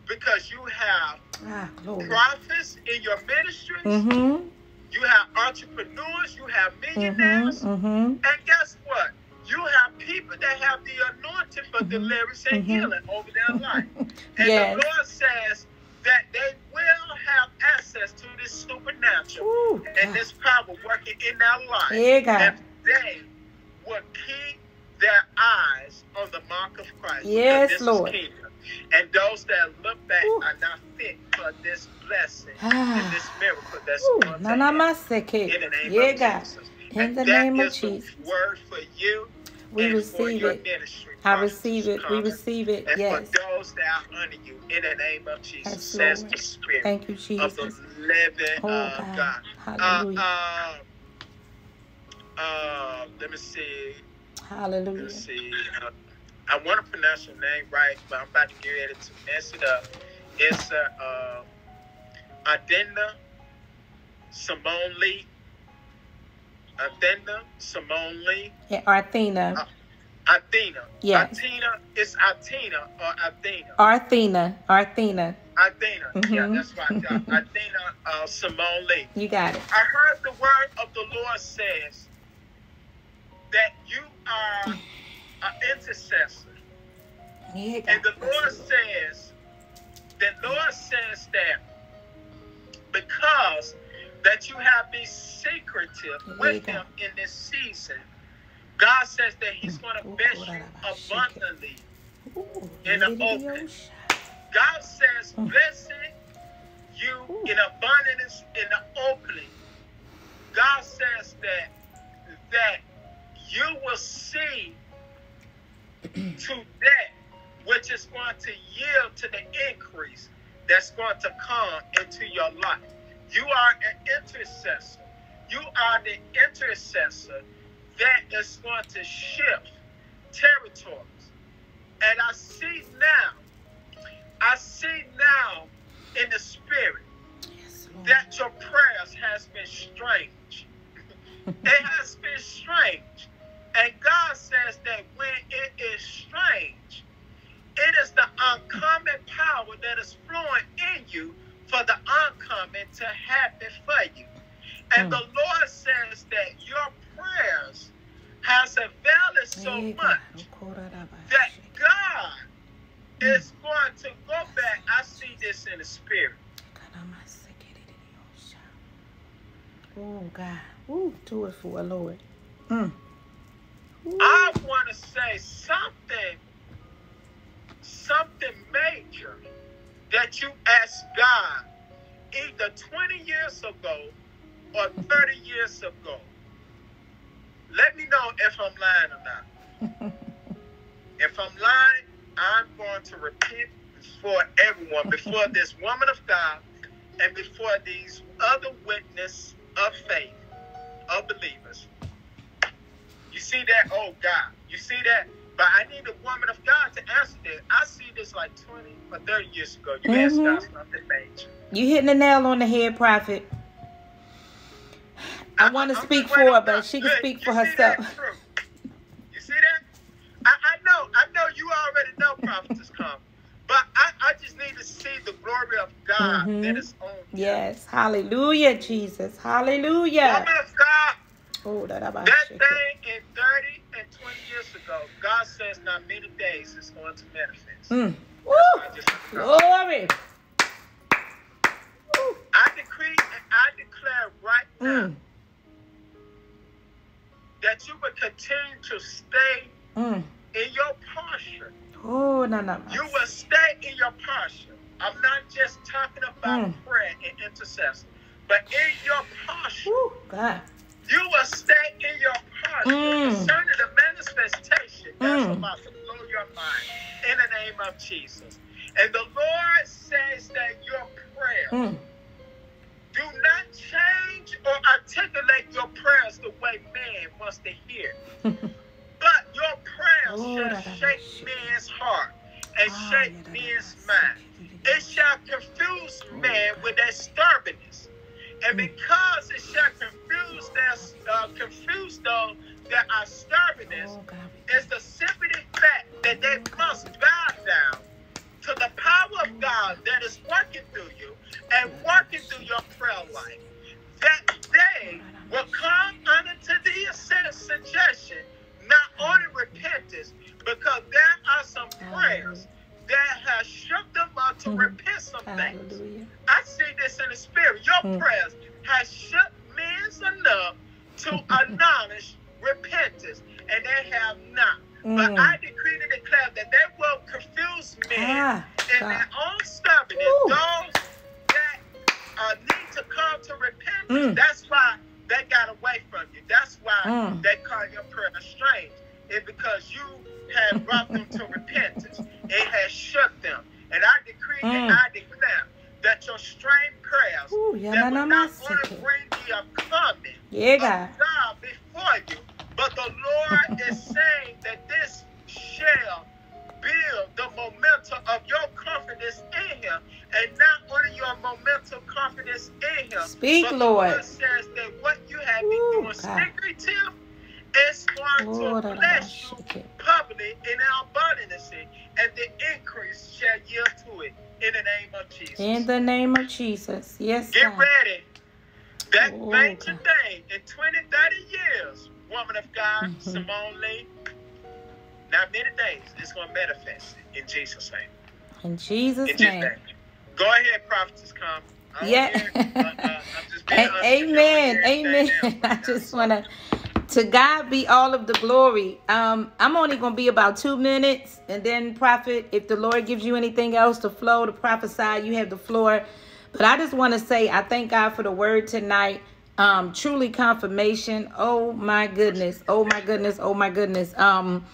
because you have Ah, prophets in your ministries, Mm-hmm. you have entrepreneurs, you have Mm-hmm. millionaires, Mm-hmm. and guess what? You have people that have the anointing for deliverance and Mhm. healing over their [laughs] life. And Yes. the Lord says that they will have access to this supernatural Ooh, and this power working in their life. Yeah. If they will keep their eyes on the mark of Christ. Yes, Lord. And those that look back Ooh. are not fit for this blessing Ah. and this miracle that's Ooh, going to happen. In the name Yeah, of God. Jesus. In And the name of Jesus. word for you We receive it. ministry. I receive it. We receive it. And Yes. for those that are under you, in the name of Jesus, Yes, says Lord. the Spirit Thank you, of the Jesus. living Oh, uh, God. God. Hallelujah. Uh, uh, uh, let me see. Let Hallelujah. me see. Uh, I want to pronounce your name right, but I'm about to get ready to mess it up. It's uh, uh, Adena Simone Lee. Adena Simone Lee. Yeah, Arthena. Athena. Yes. Athena. It's Athena or Athena. Arthena. Arthena. Athena. Yeah, Mhm. that's right. Athena uh, Simone Lee. You got it. I heard the word of the Lord says that you are an intercessor. Yeah, And the Lord. says, the Lord says that because that you have been secretive with him in this season, God says that He's going to bless you abundantly. In the open. God says, Mm. blessing you in abundance in the opening. God says that that you will see [clears throat] to that which is going to yield to the increase that's going to come into your life. You are an intercessor. You are the intercessor that is going to shift territories. And I see now, I see now in the spirit Yes, that your prayers has been strange. [laughs] it has been strange. And God says that when it is strange, it is the uncommon power that is flowing in you for the uncommon to happen for you. And Mm. the Lord says that your prayers has availed so much that God is going to go back. I see this in the spirit. Oh God. Ooh, do it for a Lord. Mm. I want to say something, something major that you asked God either 20 years ago or 30 years ago. Let me know if I'm lying or not. [laughs] if I'm lying, I'm going to repent before everyone, before this woman of God, and before these other witnesses of faith, of believers. You see that? Oh God. You see that? But I need a woman of God to answer this. I see this like 20 or 30 years ago. You mm-hmm. asked God something major. You hitting the nail on the head, prophet. I, I want to speak for her, but she can speak for herself. You see that? I, I know, I know you already know prophetess Carmen. But I, I just need to see the glory of God mm-hmm. that is on you. Yes. Hallelujah, Jesus. Hallelujah. Woman of God. Oh, that, that thing in 30 and 20 years ago, God says not many days is going to manifest. Mm. Glory. I decree and I declare right now mm. that you will continue to stay mm. in your posture. Oh, no, no. You will stay in your posture. I'm not just talking about mm. prayer and intercession, but in your posture. Ooh, God. You will stay in your posture mm. concerning the manifestation that's mm. about to blow your mind in the name of Jesus. And the Lord says that your prayer mm. do not change or articulate your prayers the way man wants to hear. [laughs] but your prayers oh, shall shake man's heart and oh, shake men's mind. It shall confuse man with their stubbornness. And mm. because it shall confuse their uh, confuse those that are stubbornness, oh, is the simple fact that they must bow down to the power of God that is working through you and working through your prayer life. That they will come under to the suggestion, not only repentance, because there are some prayers that has shook them up to mm-hmm. repent some things. I see this in the spirit. Your mm. prayers have shook men enough to [laughs] acknowledge repentance, and they have not. Mm. But I decree and declare that they will confuse men ah, in their own stubbornness, Ooh. those that uh, need to come to repentance. Mm. That's why they got away from you. That's why mm. they call your prayer strange. It's because you have brought them to repentance. It has shook them. And I decree and mm. I declare that your strange prayers Ooh, yeah, that will not only bring the coming yeah, God. of God before you, but the Lord is [laughs] saying that this shall build the momentum of your confidence in Him, and not only your momentum confidence in Him. Speak, Lord. The Lord says that what you have been Ooh, doing secretive is going Lord, to bless you publicly in our abundance, and the increase shall yield to it in the name of Jesus. In the name of Jesus. Yes. Get God. ready. That oh, major day in 20, 30 years woman of God, mm-hmm. Simone Lee. Not many days, it's going to manifest in Jesus' name. In Jesus' in name. name. Go ahead, prophetess, Carmen. Yeah. uh, uh, amen. Amen. [laughs] I just want to. To God be all of the glory. Um, I'm only going to be about two minutes. And then, prophet, if the Lord gives you anything else to flow, to prophesy, you have the floor. But I just want to say, I thank God for the word tonight um truly confirmation oh my goodness oh my goodness oh my goodness um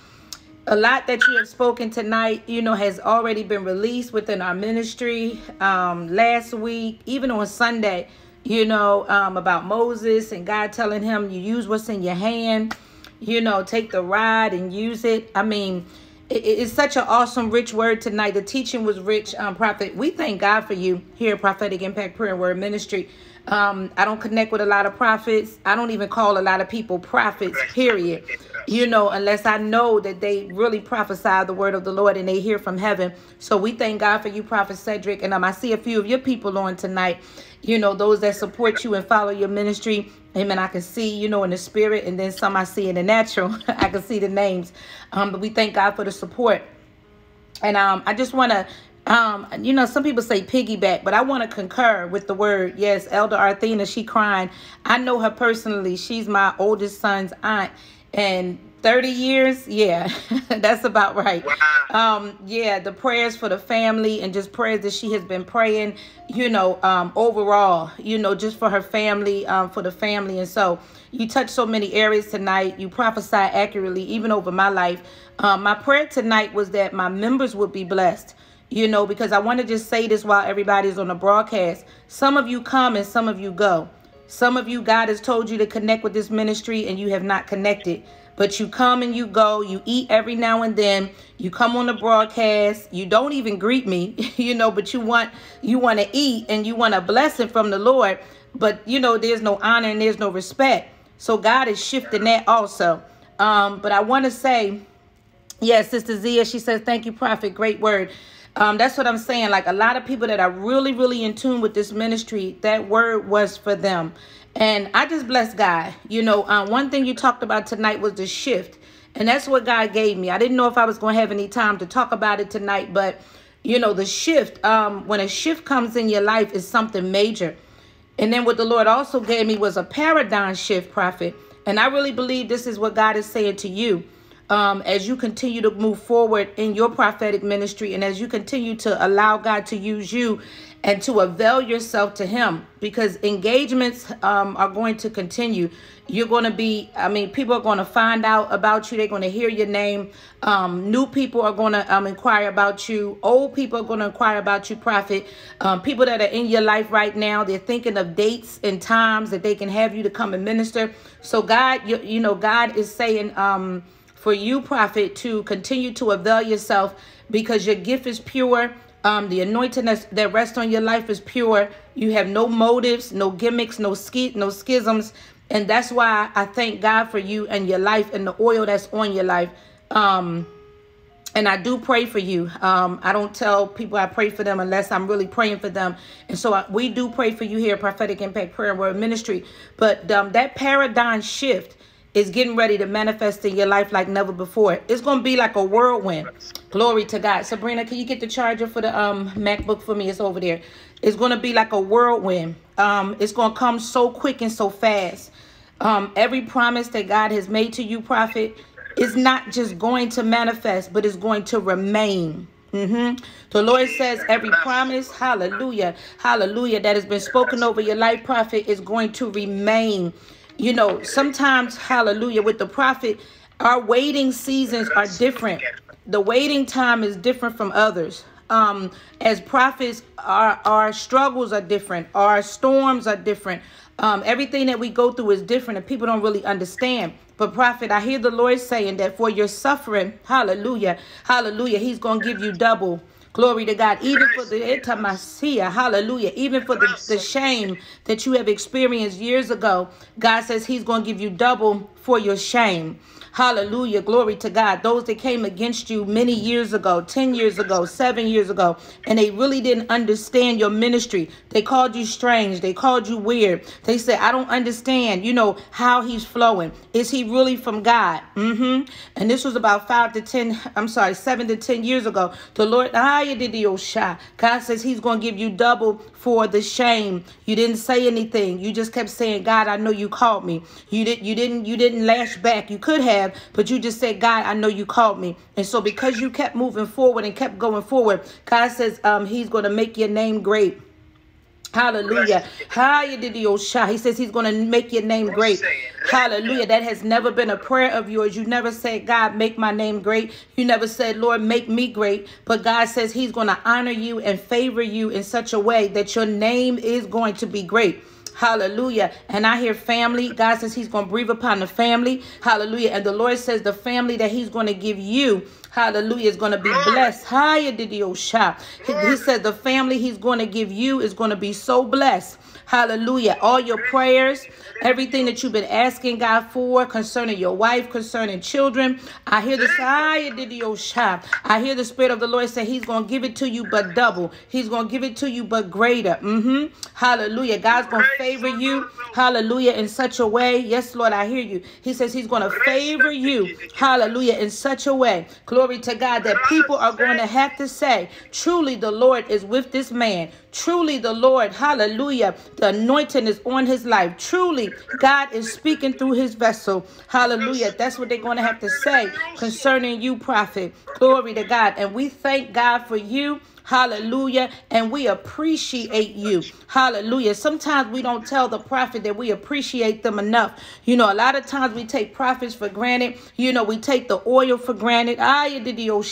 a lot that you have spoken tonight you know has already been released within our ministry um last week even on sunday you know um about moses and god telling him you use what's in your hand you know take the rod and use it i mean it, it's such an awesome rich word tonight the teaching was rich um prophet we thank god for you here prophetic impact prayer and word ministry um, I don't connect with a lot of prophets. I don't even call a lot of people prophets, period. You know, unless I know that they really prophesy the word of the Lord and they hear from heaven. So we thank God for you, Prophet Cedric. And um, I see a few of your people on tonight, you know, those that support you and follow your ministry Amen. I can see, you know, in the spirit, and then some I see in the natural. [laughs] I can see the names. Um, but we thank God for the support. And um, I just want to um, you know, some people say piggyback, but I want to concur with the word. Yes, Elder Arthena, she crying. I know her personally. She's my oldest son's aunt. And 30 years? Yeah [laughs] that's about right. Wow. um yeah the prayers for the family and just prayers that she has been praying you know um overall you know just for her family um for the family. And so you touched so many areas tonight. You prophesy accurately even over my life. Um my prayer tonight was that my members would be blessed you know because i want to just say this while everybody's on the broadcast. Some of you come and some of you go. Some of you god has told you to connect with this ministry and you have not connected but you come and you go, you eat every now and then, you come on the broadcast, you don't even greet me, [laughs] you know, but you want you want to eat and you want a blessing from the Lord, but you know there's no honor and there's no respect. So God is shifting that also. Um, but I want to say, yes, Sister Zia, she says, thank you, Prophet. Great word. Um, that's what I'm saying. Like a lot of people that are really, really in tune with this ministry, that word was for them. And I just bless God. You know, um, one thing you talked about tonight was the shift. And that's what God gave me. I didn't know if I was going to have any time to talk about it tonight, but you know, the shift, um, when a shift comes in your life is something major. And then what the Lord also gave me was a paradigm shift, prophet. And I really believe this is what God is saying to you um, as you continue to move forward in your prophetic ministry and as you continue to allow God to use you and to avail yourself to him because engagements um, are going to continue. You're going to be i mean people are going to find out about you. They're going to hear your name. Um, new people are going to um, inquire about you. Old people are going to inquire about you prophet. Um, people that are in your life right now they're thinking of dates and times that they can have you to come and minister. So god you, you know god is saying um, for you prophet to continue to avail yourself because your gift is pure um, the anointing that rests on your life is pure. You have no motives, no gimmicks, no ski, no schisms. And that's why I thank God for you and your life and the oil that's on your life. Um, and I do pray for you. Um, I don't tell people I pray for them unless I'm really praying for them. And so I, we do pray for you here, Prophetic Impact Prayer and Word Ministry. But um, that paradigm shift is getting ready to manifest in your life like never before. It's going to be like a whirlwind. Glory to God. Sabrina, can you get the charger for the um MacBook for me? It's over there. It's going to be like a whirlwind. Um, it's going to come so quick and so fast. Um, every promise that God has made to you, prophet, is not just going to manifest, but is going to remain. Mm-hmm. The Lord says every promise, hallelujah, hallelujah, that has been spoken over your life, prophet, is going to remain. You know, sometimes, hallelujah, with the prophet, our waiting seasons are different. The waiting time is different from others. Um, as prophets, our, our struggles are different. Our storms are different. Um, everything that we go through is different and people don't really understand. But prophet, I hear the Lord saying that for your suffering, hallelujah, hallelujah, he's going to give you double. Glory to God. Even for the etamasia, hallelujah. Even for the, the shame that you have experienced years ago, God says He's going to give you double for your shame. Hallelujah. Glory to God. Those that came against you many years ago, 10 years ago, seven years ago, and they really didn't understand your ministry. They called you strange. They called you weird. They said, I don't understand, you know, how he's flowing. Is he really from God? Mm-hmm. And this was about five to 10, I'm sorry, seven to 10 years ago. The Lord, did. God says he's going to give you double for the shame. You didn't say anything. You just kept saying, God, I know you called me. You didn't, you didn't, you didn't lash back. You could have, but you just said, God, I know you called me. And so because you kept moving forward and kept going forward, God says um, he's going to make your name great. Hallelujah. He says he's going to make your name great. Hallelujah. That has never been a prayer of yours. You never said, God, make my name great. You never said, Lord, make me great. But God says he's going to honor you and favor you in such a way that your name is going to be great. Hallelujah. And I hear family. God says he's going to breathe upon the family. Hallelujah. And the Lord says the family that he's going to give you hallelujah, is going to be blessed. Higher did he, he said the family he's going to give you is going to be so blessed. Hallelujah. All your prayers, everything that you've been asking God for concerning your wife, concerning children. I hear the I hear the Spirit of the Lord say He's going to give it to you, but double. He's going to give it to you, but greater. Mm-hmm. Hallelujah. God's going to favor you. Hallelujah. In such a way. Yes, Lord, I hear you. He says He's going to favor you. Hallelujah. In such a way. Glory to God that people are going to have to say, truly the Lord is with this man. Truly, the Lord, hallelujah, the anointing is on his life. Truly, God is speaking through his vessel. Hallelujah. That's what they're going to have to say concerning you, prophet. Glory to God. And we thank God for you. Hallelujah. And we appreciate you. Hallelujah. Sometimes we don't tell the prophet that we appreciate them enough. You know, a lot of times we take prophets for granted. You know, we take the oil for granted. Oh,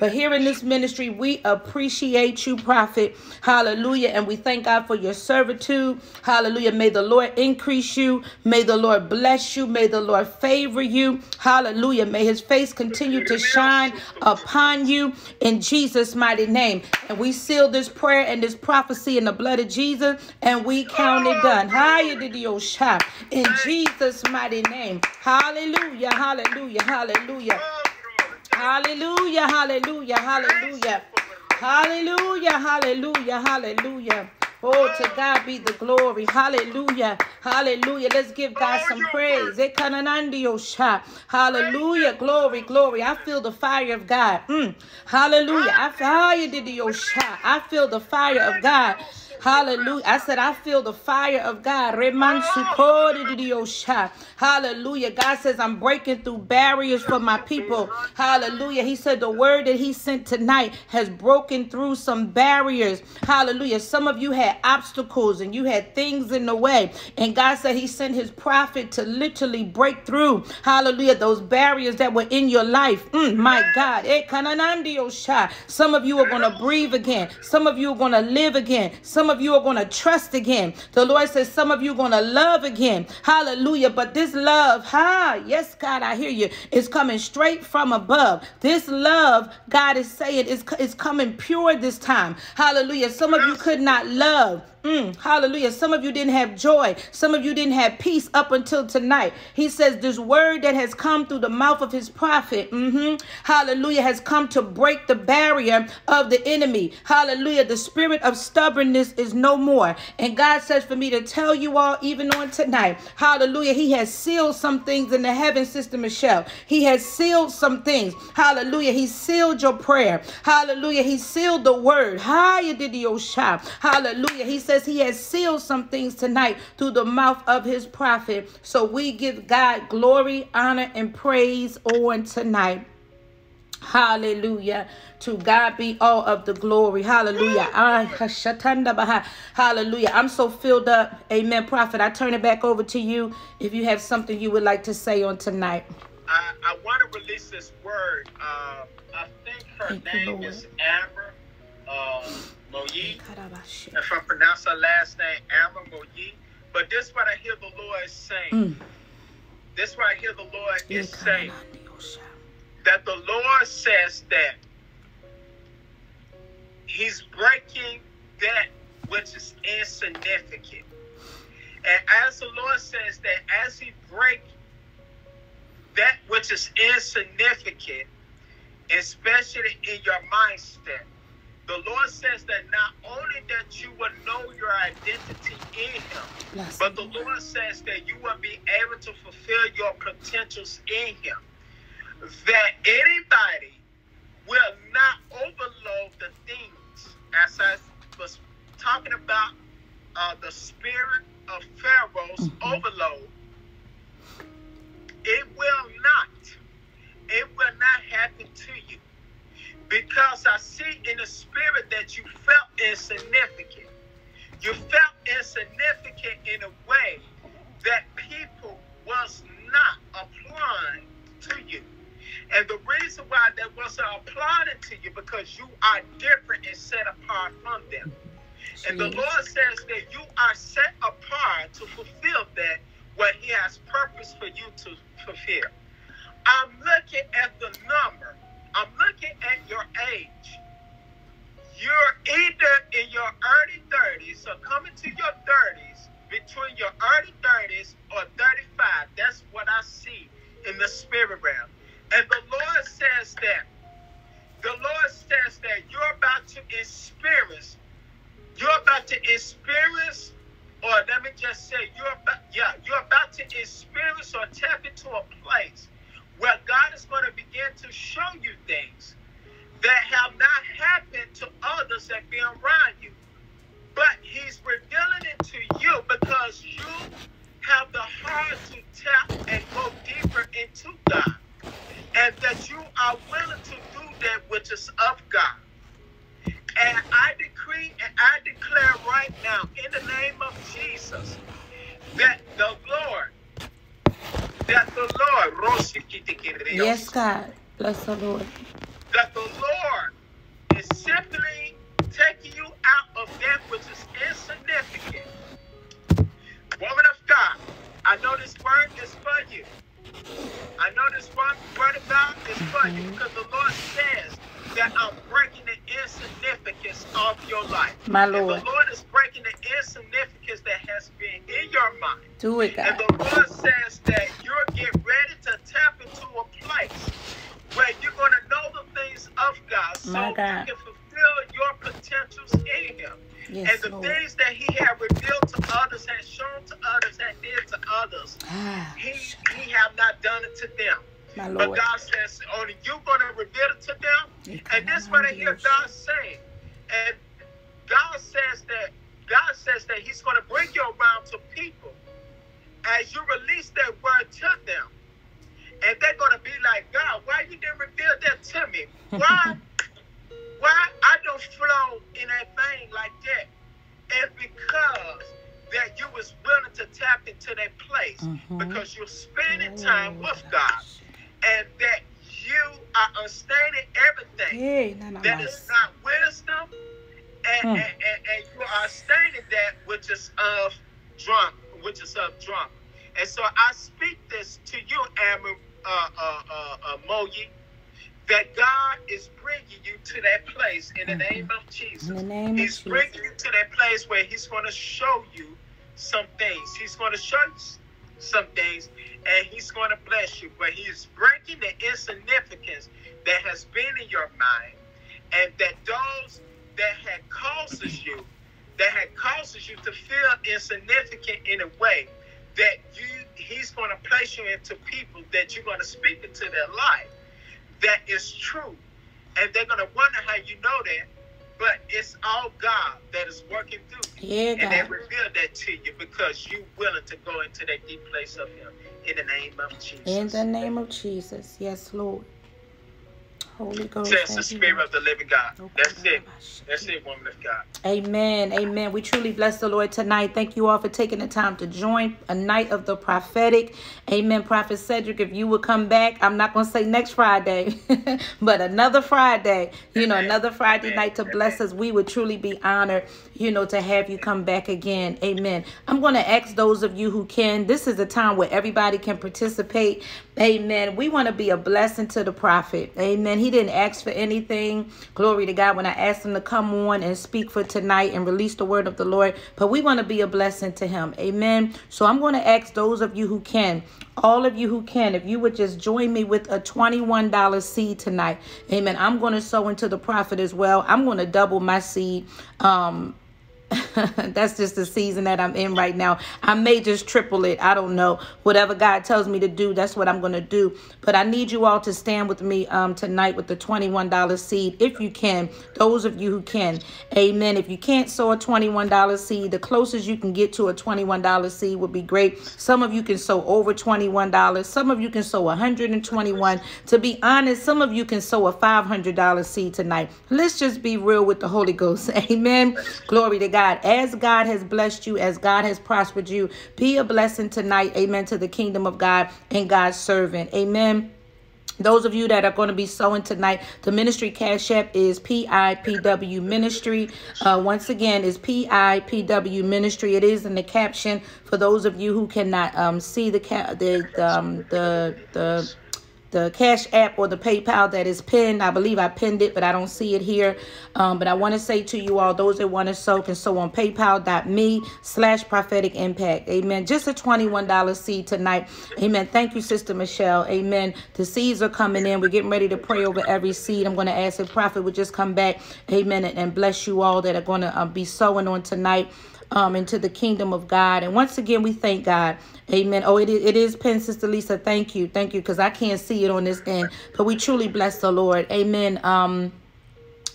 but here in this ministry, we appreciate you, prophet. Hallelujah. And we thank God for your servitude. Hallelujah. May the Lord increase you. May the Lord bless you. May the Lord favor you. Hallelujah. May his face continue to shine upon you in Jesus' mighty name. And we seal this prayer and this prophecy in the blood of Jesus, and we count it done. In Jesus' mighty name. Hallelujah, hallelujah, hallelujah. Hallelujah, hallelujah, hallelujah. Hallelujah, hallelujah, hallelujah. Oh, to God be the glory. Hallelujah. Hallelujah. Let's give God some praise. Hallelujah. Glory, glory. I feel the fire of God. Mm. Hallelujah. I feel the fire of God. Hallelujah. I said, I feel the fire of God. Hallelujah. God says, I'm breaking through barriers for my people. Hallelujah. He said, the word that He sent tonight has broken through some barriers. Hallelujah. Some of you had obstacles and you had things in the way. And God said, He sent His prophet to literally break through. Hallelujah. Those barriers that were in your life. Mm, my God. Eh, some of you are going to breathe again. Some of you are going to live again. Some of of you are going to trust again. The Lord says some of you are going to love again. Hallelujah. But this love, ha, yes, God, I hear you, is coming straight from above. This love, God is saying, is, is coming pure this time. Hallelujah. Some of you could not love. Mm, hallelujah. Some of you didn't have joy. Some of you didn't have peace up until tonight. He says this word that has come through the mouth of his prophet, mm-hmm, hallelujah, has come to break the barrier of the enemy. Hallelujah. The spirit of stubbornness is no more. And God says for me to tell you all, even on tonight, hallelujah, he has sealed some things in the heaven system, Michelle. He has sealed some things. Hallelujah. He sealed your prayer. Hallelujah. He sealed the word. Hallelujah. He says, says he has sealed some things tonight through the mouth of his prophet. So we give God glory, honor, and praise on tonight. Hallelujah. To God be all of the glory. Hallelujah. [laughs] Hallelujah. I'm so filled up. Amen. Prophet, I turn it back over to you if you have something you would like to say on tonight. I, I want to release this word. Uh, I think her Thank name is Amber. Uh, Moyi. If I pronounce her last name, Amber Moyi. But this is what I hear the Lord saying. Mm. This is what I hear the Lord is saying. That the Lord says that He's breaking that which is insignificant. And as the Lord says that as He breaks that which is insignificant, especially in your mindset, the Lord says that not only that you will know your identity in Him, yes. but the Lord says that you will be able to fulfill your potentials in Him. That anybody will not overload the things, as I was talking about uh, the spirit of Pharaoh's mm-hmm. overload. It will not. It will not happen to you because I see in the spirit that you felt insignificant. You felt insignificant in a way that people was not applying to you. And the reason why they wasn't applying to you because you are different and set apart from them. And the Lord says that you are set apart to fulfill that what He has purpose for you to fulfill. I'm looking at the number. I'm looking at your age. You're either in your early 30s, so coming to your 30s, between your early 30s or 35. That's what I see in the spirit realm. And the Lord says that. The Lord says that you're about to experience, you're about to experience, or let me just say, you're about, yeah, you're about to experience or tap into a place where God is going to begin to show you things that have not happened to others that be around you. But He's revealing it to you because you have the heart to tap and go deeper into God. And that you are willing to do that which is of God. And I decree and I declare right now, in the name of Jesus, that the Lord, that the Lord, yes, God, bless the Lord, that the Lord is simply taking you out of that which is insignificant. Woman of God, I know this word is for you. I know this word, word of God is for you because the Lord says that I'm breaking the insignificance of your life. My And Lord. the Lord is breaking the insignificance that has been in your mind. Do it, And the Lord says that you're getting ready to tap into a place where you're going to know the things of God so My God. you can fulfill your potentials in Him. Yes, and the Lord. things that He had revealed to others, had shown to others, had did to others, Ah, He He have not done it to them. My But God says, only you going to reveal it to them. And this is what I hear God saying. And God says that God says that He's going to bring you around to people as you release that word to them. And they're going to be like, God, why you didn't reveal that to me? Why? [laughs] why I don't flow in that vein like that? It's because that you was willing to tap into that place Mhm. because you're spending time with God and that you are understanding everything Hey, na, na, that na. is not wisdom, and, Hmm. and, and, and you are stating that which is of drunk, which is of drunk. And so I speak this to you, Amber uh, uh, uh, uh, that God is bringing you to that place in the Mhm. name of Jesus. In the name of He's bringing Jesus. you to that place where He's going to show you some things. He's going to show you some things, and He's going to bless you. But He's breaking the insignificance that has been in your mind, and that those that had causes you, that had causes you to feel insignificant in a way, that you He's going to place you into people that you're going to speak into their life that is true. And they're going to wonder how you know that. But it's all God that is working through you. Yeah, And they reveal that to you because you're willing to go into that deep place of Him in the name of Jesus. In the name of Jesus. Yes, Lord. Holy Ghost. Says the Spirit of the living God. That's it. That's it, woman of God. Amen. Amen. We truly bless the Lord tonight. Thank you all for taking the time to join a night of the prophetic. Amen. Prophet Cedric, if you would come back, I'm not going to say next Friday, [laughs] but another Friday, you know, Amen. another Friday Amen. night to bless us. We would truly be honored, you know, to have you come back again. Amen. I'm going to ask those of you who can, this is a time where everybody can participate. Amen. We want to be a blessing to the prophet. Amen. He didn't ask for anything. Glory to God. When I asked him to come on and speak for tonight and release the word of the Lord, but we want to be a blessing to him. Amen. So I'm going to ask those of you who can, all of you who can, if you would just join me with a $21 seed tonight. Amen. I'm going to sow into the prophet as well. I'm going to double my seed. Um, [laughs] that's just the season that I'm in right now. I may just triple it. I don't know. Whatever God tells me to do, that's what I'm going to do. But I need you all to stand with me um, tonight with the $21 seed if you can. Those of you who can. Amen. If you can't sow a $21 seed, the closest you can get to a $21 seed would be great. Some of you can sow over $21. Some of you can sow 121. To be honest, some of you can sow a $500 seed tonight. Let's just be real with the Holy Ghost. [laughs] Amen. Glory to God. As God has blessed you, as God has prospered you, be a blessing tonight. Amen. To the kingdom of God and God's servant. Amen. Those of you that are going to be sowing tonight, the ministry cash app is PIPW Ministry. Uh, once again, is PIPW Ministry. It is in the caption for those of you who cannot um, see the the um, the the the Cash App or the PayPal that is pinned. I believe I pinned it, but I don't see it here. Um, but I want to say to you all, those that want to sow can sow on paypal.me slash prophetic impact. Amen. Just a $21 seed tonight. Amen. Thank you, Sister Michelle. Amen. The seeds are coming in. We're getting ready to pray over every seed. I'm going to ask if Prophet would just come back. Amen. And, bless you all that are going to uh, be sowing on tonight um, into the kingdom of God. And once again, we thank God. Amen. Oh, it is, it is pen, Sister Lisa. Thank you. Thank you. Because I can't see it on this end. But we truly bless the Lord. Amen. Um,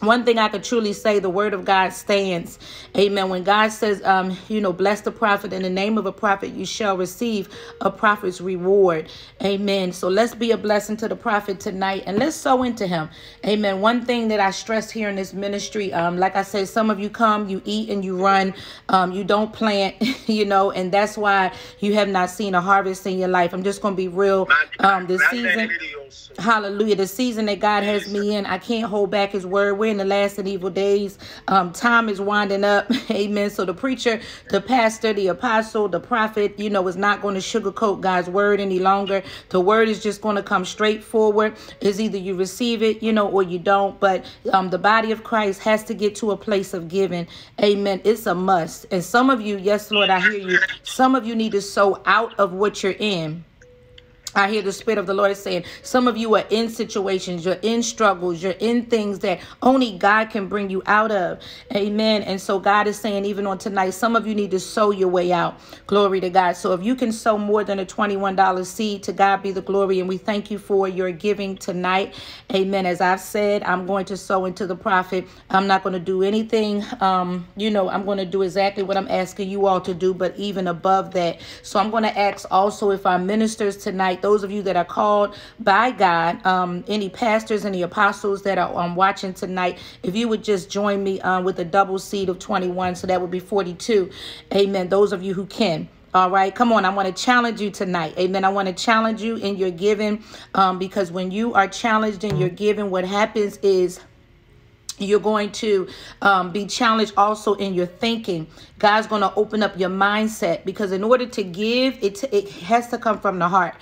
one thing I could truly say, the word of God stands. Amen. When God says, um, you know, bless the prophet in the name of a prophet, you shall receive a prophet's reward. Amen. So let's be a blessing to the prophet tonight and let's sow into him. Amen. One thing that I stress here in this ministry, um, like I said, some of you come, you eat and you run, um, you don't plant, [laughs] you know, and that's why you have not seen a harvest in your life. I'm just going to be real. Um, this season. Hallelujah. The season that God has me in, I can't hold back his word. In the last and evil days. Um, time is winding up. [laughs] Amen. So the preacher, the pastor, the apostle, the prophet, you know, is not going to sugarcoat God's word any longer. The word is just going to come straight forward. Is either you receive it, you know, or you don't. But um, the body of Christ has to get to a place of giving. Amen. It's a must. And some of you, yes, Lord, I hear you. Some of you need to sow out of what you're in. I hear the Spirit of the Lord saying, some of you are in situations, you're in struggles, you're in things that only God can bring you out of. Amen. And so God is saying, even on tonight, some of you need to sow your way out. Glory to God. So if you can sow more than a $21 seed, to God be the glory. And we thank you for your giving tonight. Amen. As I've said, I'm going to sow into the prophet. I'm not going to do anything. Um, you know, I'm going to do exactly what I'm asking you all to do, but even above that. So I'm going to ask also if our ministers tonight, those of you that are called by God, um, any pastors, any apostles that are um, watching tonight, if you would just join me uh, with a double seed of 21, so that would be 42. Amen. Those of you who can. All right, come on. I want to challenge you tonight. Amen. I want to challenge you in your giving um, because when you are challenged in your giving, what happens is you're going to um, be challenged also in your thinking. God's going to open up your mindset because in order to give, it, it has to come from the heart.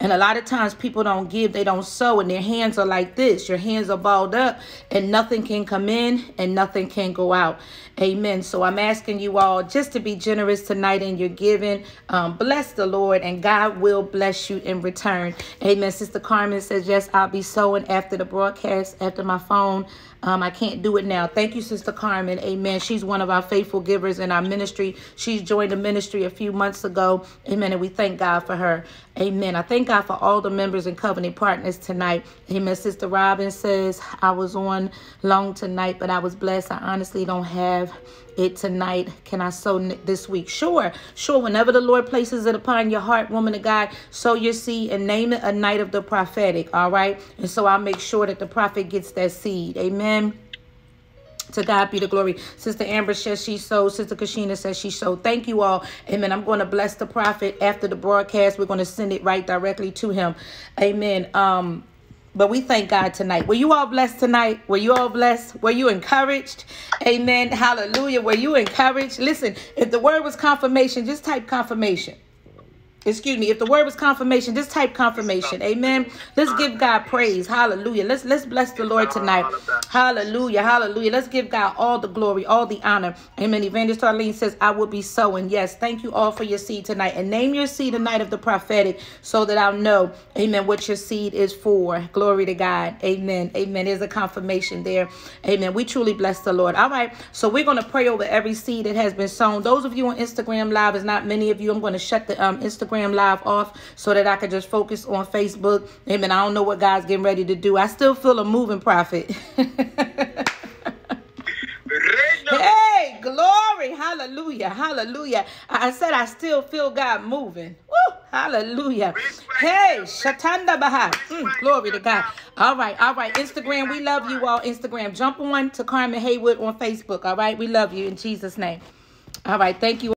And a lot of times people don't give, they don't sow, and their hands are like this. Your hands are balled up, and nothing can come in and nothing can go out. Amen. So I'm asking you all just to be generous tonight in your giving. Um, bless the Lord, and God will bless you in return. Amen. Sister Carmen says, Yes, I'll be sowing after the broadcast, after my phone. Um, I can't do it now. Thank you, Sister Carmen. Amen. She's one of our faithful givers in our ministry. She's joined the ministry a few months ago. Amen. And we thank God for her. Amen. I thank God for all the members and covenant partners tonight. Amen. Sister Robin says, I was on long tonight, but I was blessed. I honestly don't have it tonight. Can I sow this week? Sure, sure. Whenever the Lord places it upon your heart, woman of God, sow your seed and name it a night of the prophetic. All right. And so I'll make sure that the prophet gets that seed. Amen. To God be the glory. Sister Amber says she sowed. Sister Kashina says she sowed. Thank you all. Amen. I'm going to bless the prophet after the broadcast. We're going to send it right directly to him. Amen. Um, but we thank God tonight. Were you all blessed tonight? Were you all blessed? Were you encouraged? Amen. Hallelujah. Were you encouraged? Listen, if the word was confirmation, just type confirmation excuse me if the word was confirmation just type confirmation. Amen. Let's give god praise. Hallelujah. Let's let's bless the lord tonight. Hallelujah. Hallelujah. Let's give god all the glory all the honor. Amen. Evangelist arlene says i will be sowing yes thank you all for your seed tonight. And name your seed tonight of the prophetic so that i'll know amen what your seed is for. Glory to god. Amen. Amen. There's a confirmation there. Amen. We truly bless the lord. All right. So we're going to pray over every seed that has been sown. Those of you on instagram live is not many of you. I'm going to shut the um instagram Instagram live off so that I could just focus on Facebook. Amen. I don't know what God's getting ready to do. I still feel a moving prophet. [laughs] hey, glory. Hallelujah. Hallelujah. I said I still feel God moving. Woo, hallelujah. Hey, Shatanda Baha. Mm, glory to God. All right. All right. Instagram, we love you all. Instagram, jump on to Carmen Haywood on Facebook. All right. We love you in Jesus' name. All right. Thank you.